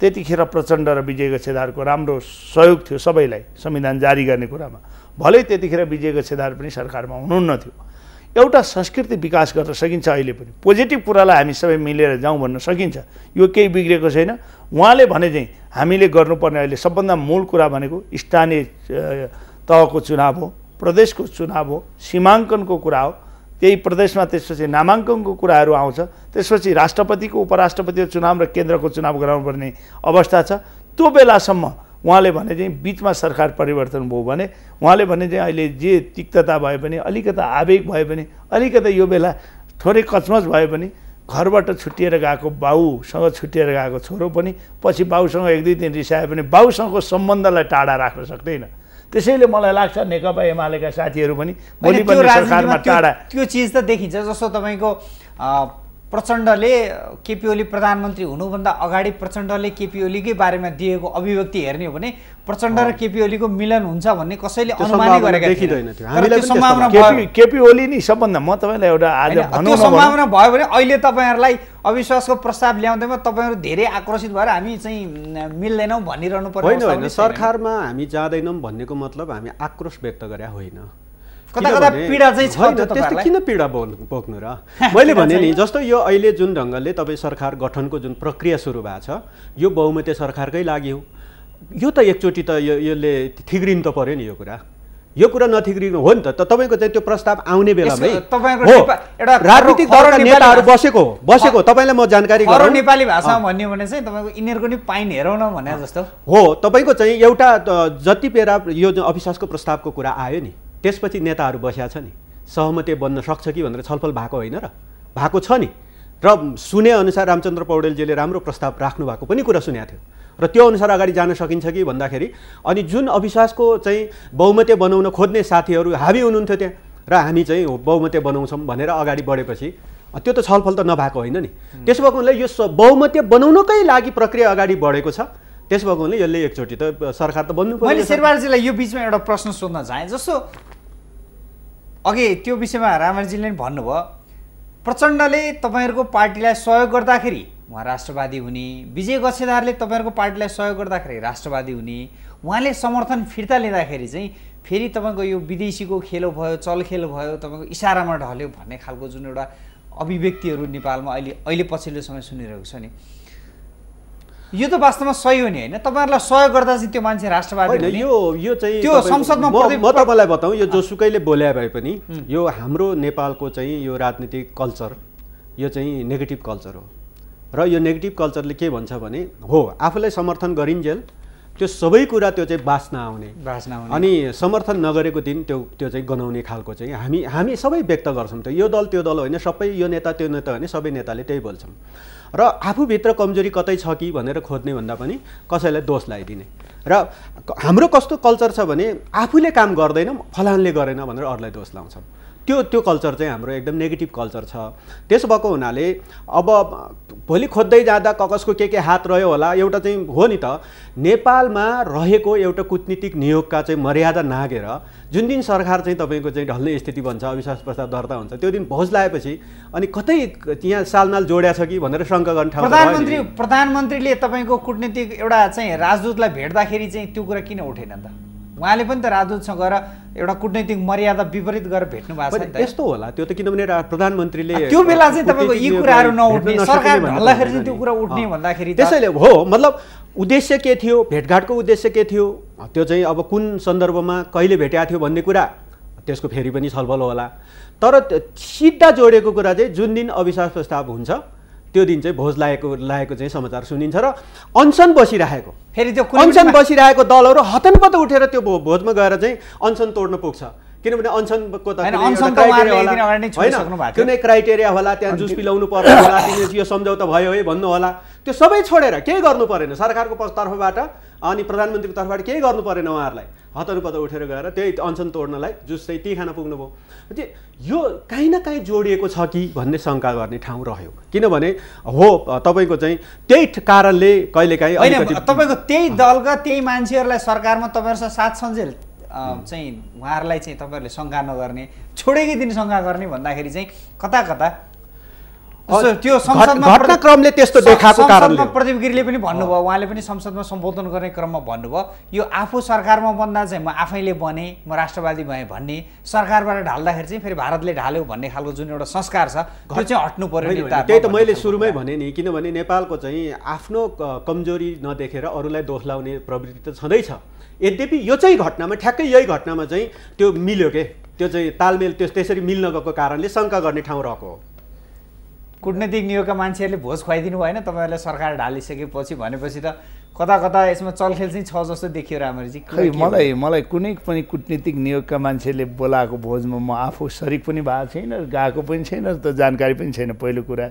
त्यतिखेर प्रचण्ड र विजय गच्छेदारको राम्रो सहयोग थियो सबैलाई संविधान जारी गर्ने कुरामा भलै त्यतिखेर विजय गच्छेदार पनि सरकारमा हुनुहुन्न थियो। एउटा संस्कृति विकास गर्न सकिन्छ अहिले पनि। पोजिटिभ कुरालाई हामी सबै मिलेर जाउँ भन्न सकिन्छ। यो केही बिग्रेको छैन। उहाँले भने चाहिँ हामीले गर्नुपर्ने अहिले सबभन्दा मूल कुरा भनेको स्थानीय तहको चुनाव हो प्रदेशको चुनाव हो सीमाङ्कनको कुरा हो। त्यही प्रदेशमा त्यसपछि नामाङ्कनको कुराहरू आउँछ। त्यसपछि राष्ट्रपतिको उपराष्ट्रपतिको चुनाव र केन्द्रको चुनाव गराउनुपर्ने अवस्था छ। त्यो बेलासम्म उहाँले भने चाहिँ बिचमा सरकार परिवर्तन भयो भने उहाँले भने चाहिँ अहिले जे तिक्तता भए पनि अलिकता आवेग भए पनि अलिकता यो बेला थोरै कचमच भए पनि घरबाट छुट्टिएर गएको बाउसँग छुट्टिएर गएको छोरो पनि पछि बाउसँग एक दुई दिन रिसाए पनि बाउसँगको सम्बन्धलाई टाढा राख्न सक्दैन। त्यसैले मलाई लाग्छ नेकपा एमालेका साथीहरू पनि भोलि पनि सरकारमा टाढा त्यो चिज त देखिन्छ जस्तो तपाईँको प्रचण्डले केपी ओली प्रधानमन्त्री हुनुभन्दा अगाडि प्रचण्डले केपी ओलीकै बारेमा दिएको अभिव्यक्ति हेर्ने हो भने प्रचण्ड र केपी ओलीको मिलन हुन्छ भन्ने कसैले अनुमानै गरेका केपी ओली नि सबभन्दा म तपाईँलाई एउटा आज त्यो सम्भावना भयो भने अहिले तपाईँहरूलाई अविश्वासको प्रस्ताव ल्याउँदैमा तपाईँहरू धेरै आक्रोशित भएर हामी चाहिँ मिल्दैनौँ भनिरहनु पर्छ सरकारमा हामी जाँदैनौँ भन्नेको मतलब हामी आक्रोश व्यक्त गरे होइन। कता कता पीडा चाहिँ छ त्यस्तो किन पीडा बोक्नु र? मैले भने नि जस्तो यो अहिले जुन ढङ्गले तपाईँ सरकार गठनको जुन प्रक्रिया सुरु भएको छ यो बहुमतीय सरकारकै लागि हो। यो त एकचोटि त यो यसले थिग्रिनु त पऱ्यो नि यो कुरा। यो कुरा नथिग्रिनु हो नि त। तपाईँको चाहिँ त्यो प्रस्ताव आउने बेलामै राजनीतिक दलका नेताहरू बसेको बसेको तपाईँलाई म जानकारी गरौँ नेपाली भाषामा भन्यो भने चाहिँ तपाईँको यिनीहरूको नि पाइन हेरौँ न भने जस्तो। हो। तपाईँको चाहिँ एउटा जति बेला यो अविश्वासको प्रस्तावको कुरा आयो नि त्यसपछि नेताहरू बसिया छ नि। सहमति बन्न सक्छ कि भनेर छलफल भएको होइन र। भएको छ नि। र सुने अनुसार रामचन्द्र पौडेलजीले राम्रो प्रस्ताव राख्नु भएको पनि कुरा सुनेको थियो। र त्यो अनुसार अगाडि जान सकिन्छ कि भन्दाखेरि अनि जुन अविश्वासको चाहिँ बहुमतीय बनाउन खोज्ने साथीहरू हाबी हुनुहुन्थ्यो त्यहाँ र हामी चाहिँ बहुमतीय बनाउँछौँ भनेर अगाडि बढेपछि त्यो त छलफल त नभएको होइन नि। त्यसो भएको हुनाले यो बहुमतीय बनाउनकै लागि प्रक्रिया अगाडि बढेको छ। त्यसो भएको हुनाले यसले एकचोटि त सरकार त बन्नु मैले शेरबहादुरजीलाई यो बिचमा एउटा प्रश्न सोध्न चाहेँ जस्तो अघि त्यो विषयमा रामरजीले पनि भन्नुभयो प्रचण्डले तपाईँहरूको पार्टीलाई सहयोग गर्दाखेरि उहाँ राष्ट्रवादी हुने विजय गच्छेदारले तपाईँहरूको पार्टीलाई सहयोग गर्दाखेरि राष्ट्रवादी हुने उहाँले समर्थन फिर्ता लिँदाखेरि चाहिँ फेरि तपाईँको यो विदेशीको खेलो भयो चलखेल भयो तपाईँको इसारामा ढल्यो भन्ने खालको जुन एउटा अभिव्यक्तिहरू नेपालमा अहिले अहिले पछिल्लो समय सुनिरहेको छ नि। यो त वास्तवमा सही हो नि होइन? तपाईँहरूलाई सहयोग गर्दा चाहिँ त्यो मान्छे राष्ट्रवादी यो यो चाहिँ त्यो संसदमा म तपाईँलाई बताउँ यो जोसुकैले बोल्या भए पनि यो हाम्रो नेपालको चाहिँ यो राजनीतिक कल्चर यो चाहिँ नेगेटिभ कल्चर हो। र यो नेगेटिभ कल्चरले के भन्छ भने हो आफूलाई समर्थन गरिन्जेल त्यो सबै कुरा त्यो चाहिँ बाँच्न आउने। बाँच्न आउने। अनि समर्थन नगरेको दिन त्यो त्यो चाहिँ गनाउने खालको चाहिँ हामी हामी सबै व्यक्त गर्छौँ त्यो यो दल त्यो दल होइन सबै यो नेता त्यो नेता होइन सबै नेताले त्यही बोल्छौँ र आफूभित्र कमजोरी कतै छ कि भनेर खोज्ने भन्दा पनि कसैलाई दोष लगाइदिने र हाम्रो कस्तो कल्चर छ भने आफूले काम गर्दैन फलानले गरेन भनेर अरूलाई दोष लाउँछौँ त्यो त्यो कल्चर चाहिँ हाम्रो एकदम नेगेटिभ कल्चर छ। त्यसो भएको हुनाले अब भोलि खोज्दै जाँदा ककसको के के हात रह्यो होला एउटा चाहिँ हो नि त नेपालमा रहेको एउटा कुटनीतिक नियोगका चाहिँ मर्यादा नागेर जुन दिन सरकार चाहिँ तपाईँको चाहिँ ढल्ने स्थिति बन्छ अविश्वास प्रस्ताव दर्ता हुन्छ त्यो दिन भोज लगाएपछि अनि कतै यहाँ सालनाल जोड्या छ कि भनेर शङ्का गर्ने ठाउँ प्रधानमन्त्री प्रधानमन्त्रीले तपाईँको कुटनीतिक एउटा चाहिँ राजदूतलाई भेट्दाखेरि चाहिँ त्यो कुरा किन उठेन त? उहाँले पनि त राजदूतसँग गएर एउटा कुटनैतिक मर्यादा विपरीत गरेर भेट्नु भएको छ यस्तो होला त्यो त किनभने प्रधानमन्त्रीले त्यो बेला चाहिँ तपाईँको यी कुराहरू नउठ्ने सरकार ढल्दाखेरि चाहिँ त्यो कुरा उठ्ने भन्दाखेरि त्यसैले हो मतलब उद्देश्य के थियो भेटघाटको उद्देश्य के थियो त्यो चाहिँ अब कुन सन्दर्भमा कहिले भेटेको थियो भन्ने कुरा त्यसको फेरि पनि छलफल होला। तर सिधा जोडेको कुरा चाहिँ जुन दिन अविश्वास प्रस्ताव हुन्छ त्यो दिन चाहिँ भोज लागेको लागेको चाहिँ समाचार सुनिन्छ र अनसन बसिरहेको फेरि त्यो अनसन बसिरहेको दलहरू हतनपत उठेर त्यो भोजमा गएर चाहिँ अनसन तोड्न पुग्छ। किनभने अनसनको त कुनै क्राइटेरिया होला। त्यहाँ जुस पिलाउनु पर्ने होला यो सम्झौता भयो है भन्नु होला। त्यो सबै छोडेर केही गर्नु परेन। सरकारको तर्फबाट अनि प्रधानमन्त्रीको तर्फबाट केही गर्नु परेन उहाँहरूलाई। हतरुपत उठेर गएर त्यही अनसन तोड्नलाई जुस चाहिँ ती खान पुग्नुभयो। यो काहीँ न काहीँ जोडिएको छ कि भन्ने शङ्का गर्ने ठाउँ रह्यो। किनभने हो तपाईँको चाहिँ त्यही कारणले कहिलेकाहीँ तपाईँको त्यही दलका त्यही मान्छेहरूलाई सरकारमा तपाईँहरूसँग साथ सन्जेल चाहिँ उहाँहरूलाई चाहिँ तपाईँहरूले शङ्का नगर्ने छोडेकै दिन शङ्का गर्ने भन्दाखेरि चाहिँ कता कता त्यो घटनाक्रमले त्यस्तो देखाएको कारणले गिरीले पनि भन्नुभयो उहाँले पनि संसदमा सम्बोधन गर्ने क्रममा भन्नुभयो यो आफू सरकारमा बन्दा चाहिँ म आफैले बने म राष्ट्रवादी भएँ भन्ने सरकारबाट ढाल्दाखेरि चाहिँ फेरि भारतले ढाल्यो भन्ने खालको जुन एउटा संस्कार छ त्यो चाहिँ हट्नु पर्यो त्यही त मैले सुरुमै। भने नि किनभने नेपालको चाहिँ आफ्नो कमजोरी नदेखेर अरूलाई दोष लाउने प्रवृत्ति त छँदैछ यद्यपि यो चाहिँ घटनामा ठ्याक्कै यही घटनामा चाहिँ त्यो मिल्यो के? त्यो चाहिँ तालमेल त्यो त्यसरी मिल्न गएको कारणले शङ्का गर्ने ठाउँ रहेको हो। कुटनीतिक नियोगका मान्छेहरूले भोज खुवाइदिनु भएन तपाईँहरूले सरकार ढालिसकेपछि भनेपछि त कता कता यसमा चलखेल चाहिँ छ जस्तो देखियो राम्ररी। खै मलाई मलाई कुनै पनि कुटनीतिक नियोगका मान्छेले बोलाएको भोजमा म आफू सरिक पनि भएको छैन गएको पनि छैन त जानकारी पनि छैन पहिलो कुरा।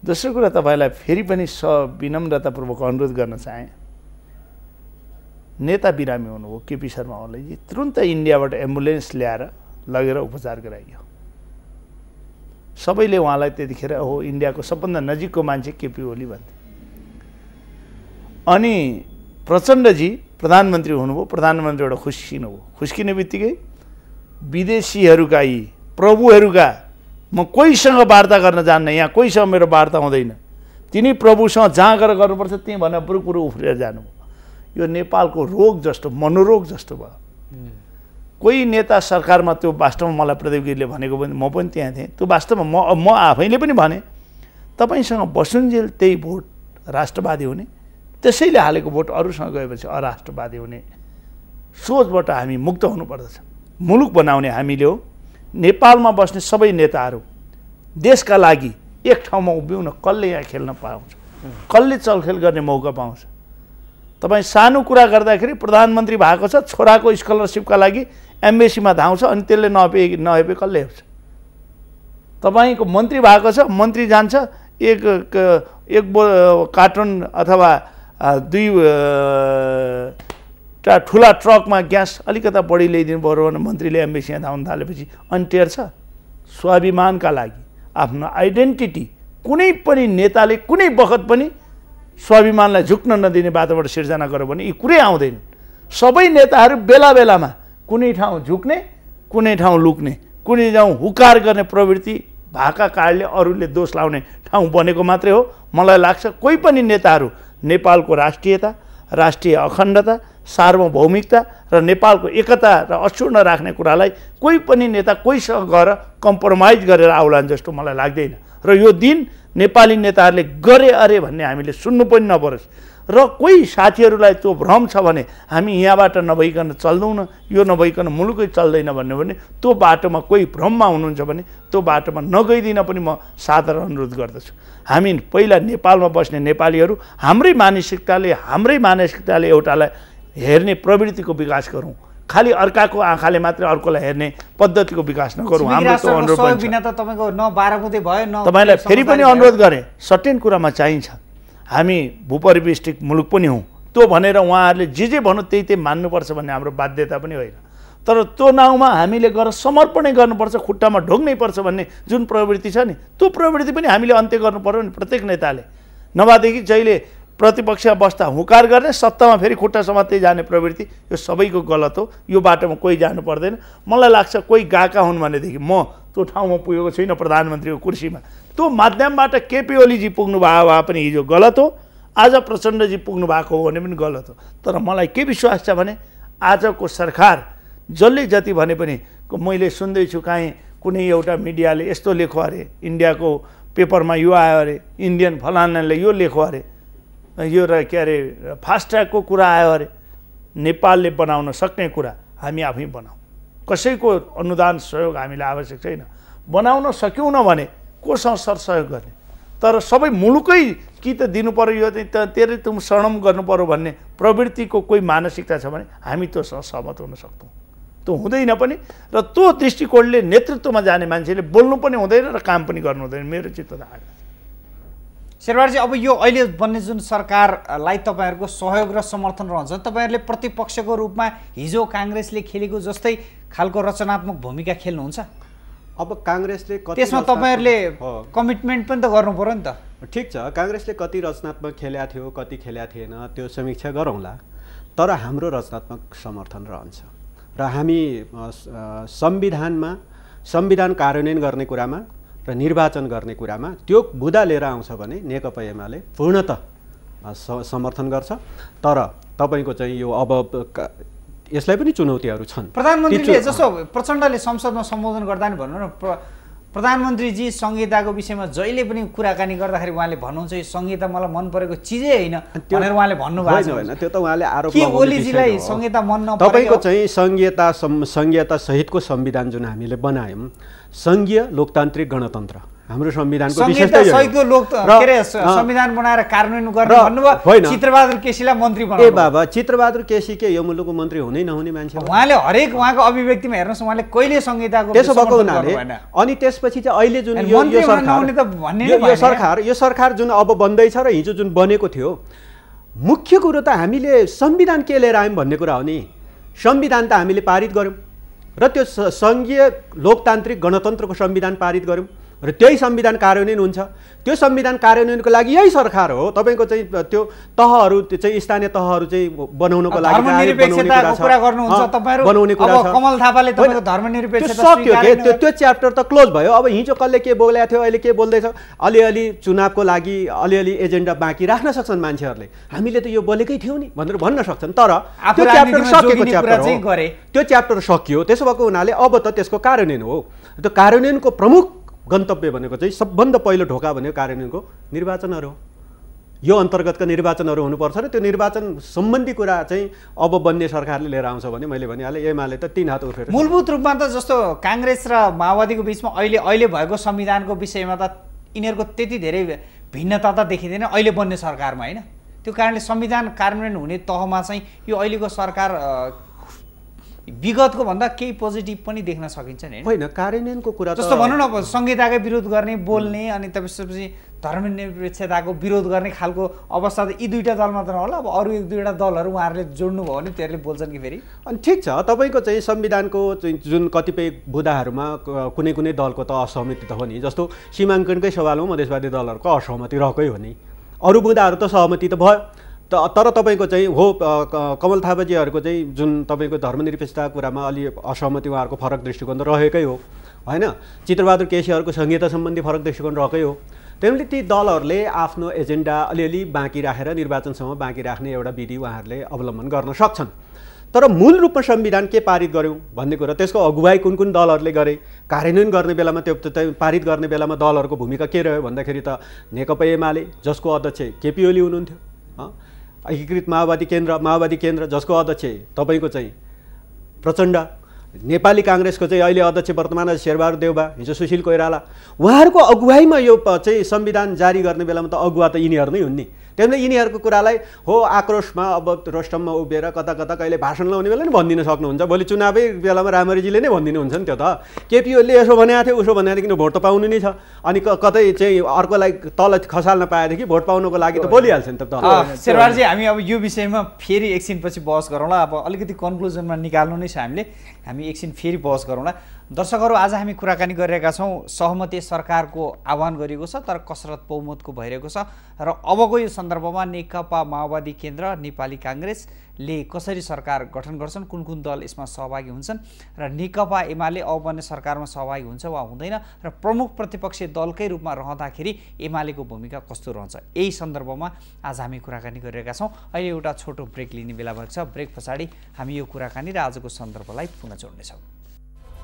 दोस्रो कुरा तपाईँलाई फेरि पनि स विनम्रतापूर्वक अनुरोध गर्न चाहेँ। नेता बिरामी हुनुभयो केपी शर्मा ओलीजी। तुरुन्त इन्डियाबाट एम्बुलेन्स ल्याएर लगेर उपचार गराइयो। सबैले उहाँलाई त्यतिखेर हो इन्डियाको सबभन्दा नजिकको मान्छे केपी ओली भन्थे। अनि प्रचण्डजी प्रधानमन्त्री हुनुभयो प्रधानमन्त्रीबाट खुस्किनुभयो खुस्किने बित्तिकै विदेशीहरूका यी प्रभुहरूका म कोहीसँग वार्ता गर्न जान्न यहाँ कोहीसँग मेरो वार्ता हुँदैन। तिनी प्रभुसँग जहाँ गएर गर्नुपर्छ त्यहीँ भनेर पुरु उफ्रिएर जानुभयो। यो नेपालको रोग जस्तो मनोरोग जस्तो भयो। कोही नेता सरकारमा त्यो वास्तवमा मलाई प्रदीप गिरीले भनेको पनि म पनि त्यहाँ थिएँ। त्यो वास्तवमा म म आफैले पनि भने तपाईँसँग बसुन्जेल त्यही भोट राष्ट्रवादी हुने त्यसैले हालेको भोट अरूसँग गएपछि अराष्ट्रवादी हुने। सोचबाट हामी मुक्त हुनुपर्दछ। मुलुक बनाउने हामीले हो। नेपालमा बस्ने सबै नेताहरू देशका लागि एक ठाउँमा उभिउन कसले यहाँ खेल्न पाउँछ? कसले चलखेल गर्ने मौका पाउँछ? तपाईँ सानो कुरा गर्दाखेरि प्रधानमन्त्री भएको छ छोराको स्कलरसिपका लागि एम्बेसीमा धाउँछ अनि त्यसले नपे नहेपे कसले हेर्छ। तपाईँको मन्त्री भएको छ मन्त्री जान्छ एक एक बो कार्टुन अथवा दुई टा ठुला ट्रकमा ग्यास अलिकता बढी ल्याइदिनु पऱ्यो भने मन्त्रीले एम्बेसीमा धाउन थालेपछि अनि टेर्छ स्वाभिमानका लागि आफ्नो आइडेन्टिटी कुनै पनि नेताले कुनै बखत पनि स्वाभिमानलाई झुक्न नदिने वातावरण सिर्जना गर्यो भने यी कुरै आउँदैन सबै नेताहरू बेला बेलामा कुनै ठाउँ झुक्ने कुनै ठाउँ लुक्ने कुनै ठाउँ हुकार गर्ने प्रवृत्ति भएका कारणले अरूले दोष लाउने ठाउँ बनेको मात्रै हो। मलाई लाग्छ कोही पनि नेताहरू नेपालको राष्ट्रियता राष्ट्रिय अखण्डता सार्वभौमिकता र नेपालको एकता र अक्षुण्ण राख्ने कुरालाई कोही पनि नेता कोहीसँग गएर कम्प्रोमाइज गरेर आउलान् जस्तो मलाई लाग्दैन। र यो दिन नेपाली नेताहरूले गरे अरे भन्ने हामीले सुन्नु पनि नपरोस्। र कोही साथीहरूलाई त्यो भ्रम छ भने हामी यहाँबाट नभइकन चल्दैनौँ यो नभइकन मुलुकै चल्दैन भन्यो भने त्यो बाटोमा कोही भ्रममा हुनुहुन्छ भने त्यो बाटोमा नगइदिन पनि म साधारण अनुरोध गर्दछु। हामी पहिला नेपालमा बस्ने नेपालीहरू हाम्रै मानसिकताले हाम्रै मानसिकताले एउटालाई हेर्ने प्रवृत्तिको विकास गरौँ। खालि अर्काको आँखाले मात्रै अर्कोलाई हेर्ने पद्धतिको विकास नगरौँ। हाम्रो अनुरोध त तपाईँको न बाह्रमुदे भयो न तपाईँलाई फेरि पनि। अनुरोध गरेँ सर्टेन कुरामा चाहिन्छ। हामी भूपरिवेष्टिक मुलुक पनि हौँ। त्यो भनेर उहाँहरूले जे जे भन्नु त्यही त्यही मान्नुपर्छ भन्ने हाम्रो बाध्यता पनि होइन। तर त्यो नाउँमा हामीले गएर समर्पणै गर्नुपर्छ खुट्टामा ढोग्नै पर्छ भन्ने जुन प्रवृत्ति छ नि त्यो प्रवृत्ति पनि हामीले अन्त्य गर्नु पर्यो नि प्रत्येक नेताले। नभएदेखि जहिले प्रतिपक्षमा बस्दा हुकार गर्ने सत्तामा फेरि खुट्टा समात्दै जाने प्रवृत्ति यो सबैको गलत हो। यो बाटोमा कोही जानु पर्दैन। मलाई लाग्छ कोही गएका हुन् भनेदेखि म त्यो ठाउँमा पुगेको छुइनँ प्रधानमन्त्रीको कुर्सीमा। त्यो माध्यमबाट केपी ओलीजी पुग्नु भयो भए पनि हिजो गलत हो। आज प्रचण्डजी पुग्नु भएको हो भने पनि गलत हो। तर मलाई के विश्वास छ भने आजको सरकार जसले जति भने पनि मैले सुन्दैछु काहीँ कुनै एउटा मिडियाले यस्तो लेखो अरे इन्डियाको पेपरमा यो आयो अरे इन्डियन फलानाले यो लेखो अरे यो र के अरे फास्ट ट्र्याकको कुरा आयो अरे नेपालले बनाउन सक्ने कुरा हामी आफै बनाऊ। कसैको अनुदान सहयोग हामीलाई आवश्यक छैन। बनाउन सक्यौँ न भने कोसँग सरसहयोग गर्ने? तर सबै मुलुकै कि त दिनु पऱ्यो यो चाहिँ तेरै तुम शरणम गर्नु पऱ्यो भन्ने प्रवृत्तिको कोही मानसिकता छ भने हामी त्योसँग सहमत हुन सक्छौँ। त्यो हुँदैन पनि र त्यो दृष्टिकोणले नेतृत्वमा जाने मान्छेले बोल्नु पनि हुँदैन र काम पनि गर्नु हुँदैन मेरो चित्त धारणा। शेरबारजी अब यो अहिले बन्ने जुन सरकारलाई तपाईँहरूको सहयोग र समर्थन रहन्छ तपाईँहरूले प्रतिपक्षको रूपमा हिजो काङ्ग्रेसले खेलेको जस्तै खालको रचनात्मक भूमिका खेल्नुहुन्छ? अब काङ्ग्रेसले त्यसमा तपाईँहरूले। कमिटमेन्ट पनि त गर्नु पऱ्यो नि त। ठिक छ काङ्ग्रेसले कति रचनात्मक खेल्या थियो कति खेल्या थिएन त्यो समीक्षा गरौँला। तर हाम्रो रचनात्मक समर्थन रहन्छ। र हामी संविधानमा संविधान कार्यान्वयन गर्ने कुरामा र र निर्वाचन गर्ने कुरामा त्यो बुदा लिएर आउँछ भने नेकपा एमाले पूर्णत समर्थन गर्छ। तर तपाईँको चाहिँ यो अब यसलाई पनि चुनौतीहरू छन्। प्रधानमन्त्रीले जस्तो प्रचण्डले संसदमा सम्बोधन गर्दा नि भन्नु न प्रधानमन्त्रीजी संहिताको विषयमा जहिले पनि कुराकानी गर्दाखेरि उहाँले भन्नुहुन्छ यो संहिता मलाई मन परेको चिजै होइन भनेर उहाँले भन्नुभएको होइन त्यो त उहाँले आरोप ओलीजीलाई संहिता मन तपाईँको चाहिँ संहिता संहिता सहितको संविधान जुन हामीले बनायौँ सङ्घीय लोकतान्त्रिक गणतन्त्र। हाम्रो संविधानको संविधान बनाएर कार्यान्वयन गर्ने चित्रबहादुर केसीलाई मन्त्री ए बाबा चित्रबहादुर केसी के यो मुलुकको मन्त्री हुनै नहुने मान्छे उहाँले हरेक उहाँको अभिव्यक्तिमा हेर्नुहोस् उहाँले कहिले संहिताको त्यसो भएको हुनाले अनि त्यसपछि चाहिँ अहिले जुन यो सरकार यो सरकार जुन अब बन्दैछ र हिजो जुन बनेको थियो मुख्य कुरो त हामीले संविधान के लिएर आयौँ भन्ने कुरा हो नि। संविधान त हामीले पारित गऱ्यौँ। र त्यो सङ्घीय लोकतान्त्रिक गणतन्त्रको संविधान पारित गऱ्यौँ। र त्यही संविधान कार्यान्वयन हुन्छ। त्यो संविधान कार्यान्वयनको लागि यही सरकार हो। तपाईँको चाहिँ त्यो तहहरू चाहिँ स्थानीय तहहरू चाहिँ बनाउनको लागि बनाउने कुरा छ। सक्यो के? त्यो त्यो च्याप्टर त क्लोज भयो। अब हिजो कसले के बोलेको थियो अहिले के बोल्दैछ? अलिअलि चुनावको लागि अलिअलि एजेन्डा बाँकी राख्न सक्छन् मान्छेहरूले। हामीले त यो बोलेकै थियौँ नि भनेर भन्न सक्छन्। तर त्यो च्याप्टर सकेको च्याप्टर हो। त्यो च्याप्टर सकियो। त्यसो भएको हुनाले अब त त्यसको कार्यान्वयन हो। त्यो कार्यान्वयनको प्रमुख गन्तव्य भनेको चाहिँ सबभन्दा पहिलो ढोका भनेको कार्यान्वयनको निर्वाचनहरू यो अन्तर्गतका निर्वाचनहरू हुनुपर्छ र त्यो निर्वाचन सम्बन्धी कुरा चाहिँ अब बन्ने सरकारले लिएर आउँछ भने मैले भनिहालेँ एमाले त तिन हात उठेर मूलभूत रूपमा त जस्तो काङ्ग्रेस र माओवादीको बिचमा अहिले अहिले भएको संविधानको विषयमा त यिनीहरूको त्यति धेरै भिन्नता त देखिँदैन अहिले बन्ने सरकारमा होइन? त्यो कारणले संविधान कार्यान्वयन हुने तहमा चाहिँ यो अहिलेको सरकार विगतको भन्दा केही पोजिटिभ पनि देख्न सकिन्छ नि होइन? कार्यान्वयनको कुरा जस्तो भनौँ न अब संहिताकै विरोध गर्ने बोल्ने अनि त्यसपछि धर्मनिरपेक्षताको विरोध गर्ने खालको अवस्था त यी दुईवटा दल मात्र होला। अब अरू एक दुईवटा दलहरू उहाँहरूले जोड्नुभयो भने त्यसले बोल्छन् कि फेरि? अनि ठिक छ तपाईँको चाहिँ संविधानको जुन कतिपय बुदाहरूमा कुनै कुनै दलको त असहमति त हो नि। जस्तो सीमाङ्कनकै सवालमा मधेसवादी दलहरूको असहमति रहेकै हो नि। अरू बुदाहरू त सहमति त भयो। तर तपाईँको चाहिँ हो कमल थापाजीहरूको चाहिँ जुन तपाईँको धर्मनिरपेक्षताको कुरामा अलि असहमति उहाँहरूको फरक दृष्टिकोण त रहेकै हो होइन? चित्रबहादुर केसीहरूको संहिता सम्बन्धी फरक दृष्टिकोण रहेकै हो। त्यही ती दलहरूले आफ्नो एजेन्डा अलिअलि बाँकी राखेर निर्वाचनसम्म बाँकी राख्ने एउटा विधि उहाँहरूले अवलम्बन गर्न सक्छन्। तर मूल रूपमा संविधान के पारित गऱ्यौँ भन्ने कुरा त्यसको अगुवाई कुन कुन दलहरूले गरे कार्यान्वयन गर्ने बेलामा त्यो पारित गर्ने बेलामा दलहरूको भूमिका के रह्यो भन्दाखेरि त नेकपा एमाले जसको अध्यक्ष केपी ओली हुनुहुन्थ्यो एकीकृत माओवादी केन्द्र माओवादी केन्द्र जसको अध्यक्ष तपाईँको चाहिँ प्रचण्ड। नेपाली काङ्ग्रेसको चाहिँ अहिले अध्यक्ष वर्तमान शेरबहादुर देउबा हिजो सुशील कोइराला। उहाँहरूको अगुवाईमा यो चाहिँ संविधान जारी गर्ने बेलामा त अगुवा त यिनीहरू नै हुन् नि। त्यही यिनीहरूको कुरालाई हो आक्रोशमा अब रोस्टममा उभिएर कता कता कहिले भाषण लाउने बेला नि भनिदिन सक्नुहुन्छ। भोलि चुनावै बेलामा रामरीजीले नै भनिदिनुहुन्छ नि त्यो त। केपी ओलीले यसो भनेको थियो उसो भनेको किन भोट त पाउनु नै छ। अनि कतै चाहिँ अर्कोलाई तल खसाल्न पाएदेखि भोट पाउनुको लागि त बोलिहाल्छ नि त शेरबारजी हामी अब यो विषयमा फेरि एकछिनपछि बहस गरौँला। अब अलिकति कन्क्लुजनमा निकाल्नु नै छ हामीले। हामी एकछिन फेरि बहस गरौँला। दर्शकहरू आज हामी कुराकानी गरिरहेका छौँ। सहमति सरकारको आह्वान गरिएको छ तर कसरत बहुमतको भइरहेको छ। र अबको यो सन्दर्भमा नेकपा माओवादी केन्द्र नेपाली काङ्ग्रेसले कसरी सरकार गठन गर्छन् कुन कुन दल यसमा सहभागी हुन्छन् र नेकपा एमाले अब बन्ने सरकारमा सहभागी हुन्छ वा हुँदैन र प्रमुख प्रतिपक्षी दलकै रूपमा रहँदाखेरि एमालेको भूमिका कस्तो रहन्छ यही सन्दर्भमा आज हामी कुराकानी गरिरहेका छौँ। अहिले एउटा छोटो ब्रेक लिने बेला भएको छ। ब्रेक पछाडि हामी यो कुराकानी र आजको सन्दर्भलाई पुनः जोड्नेछौँ।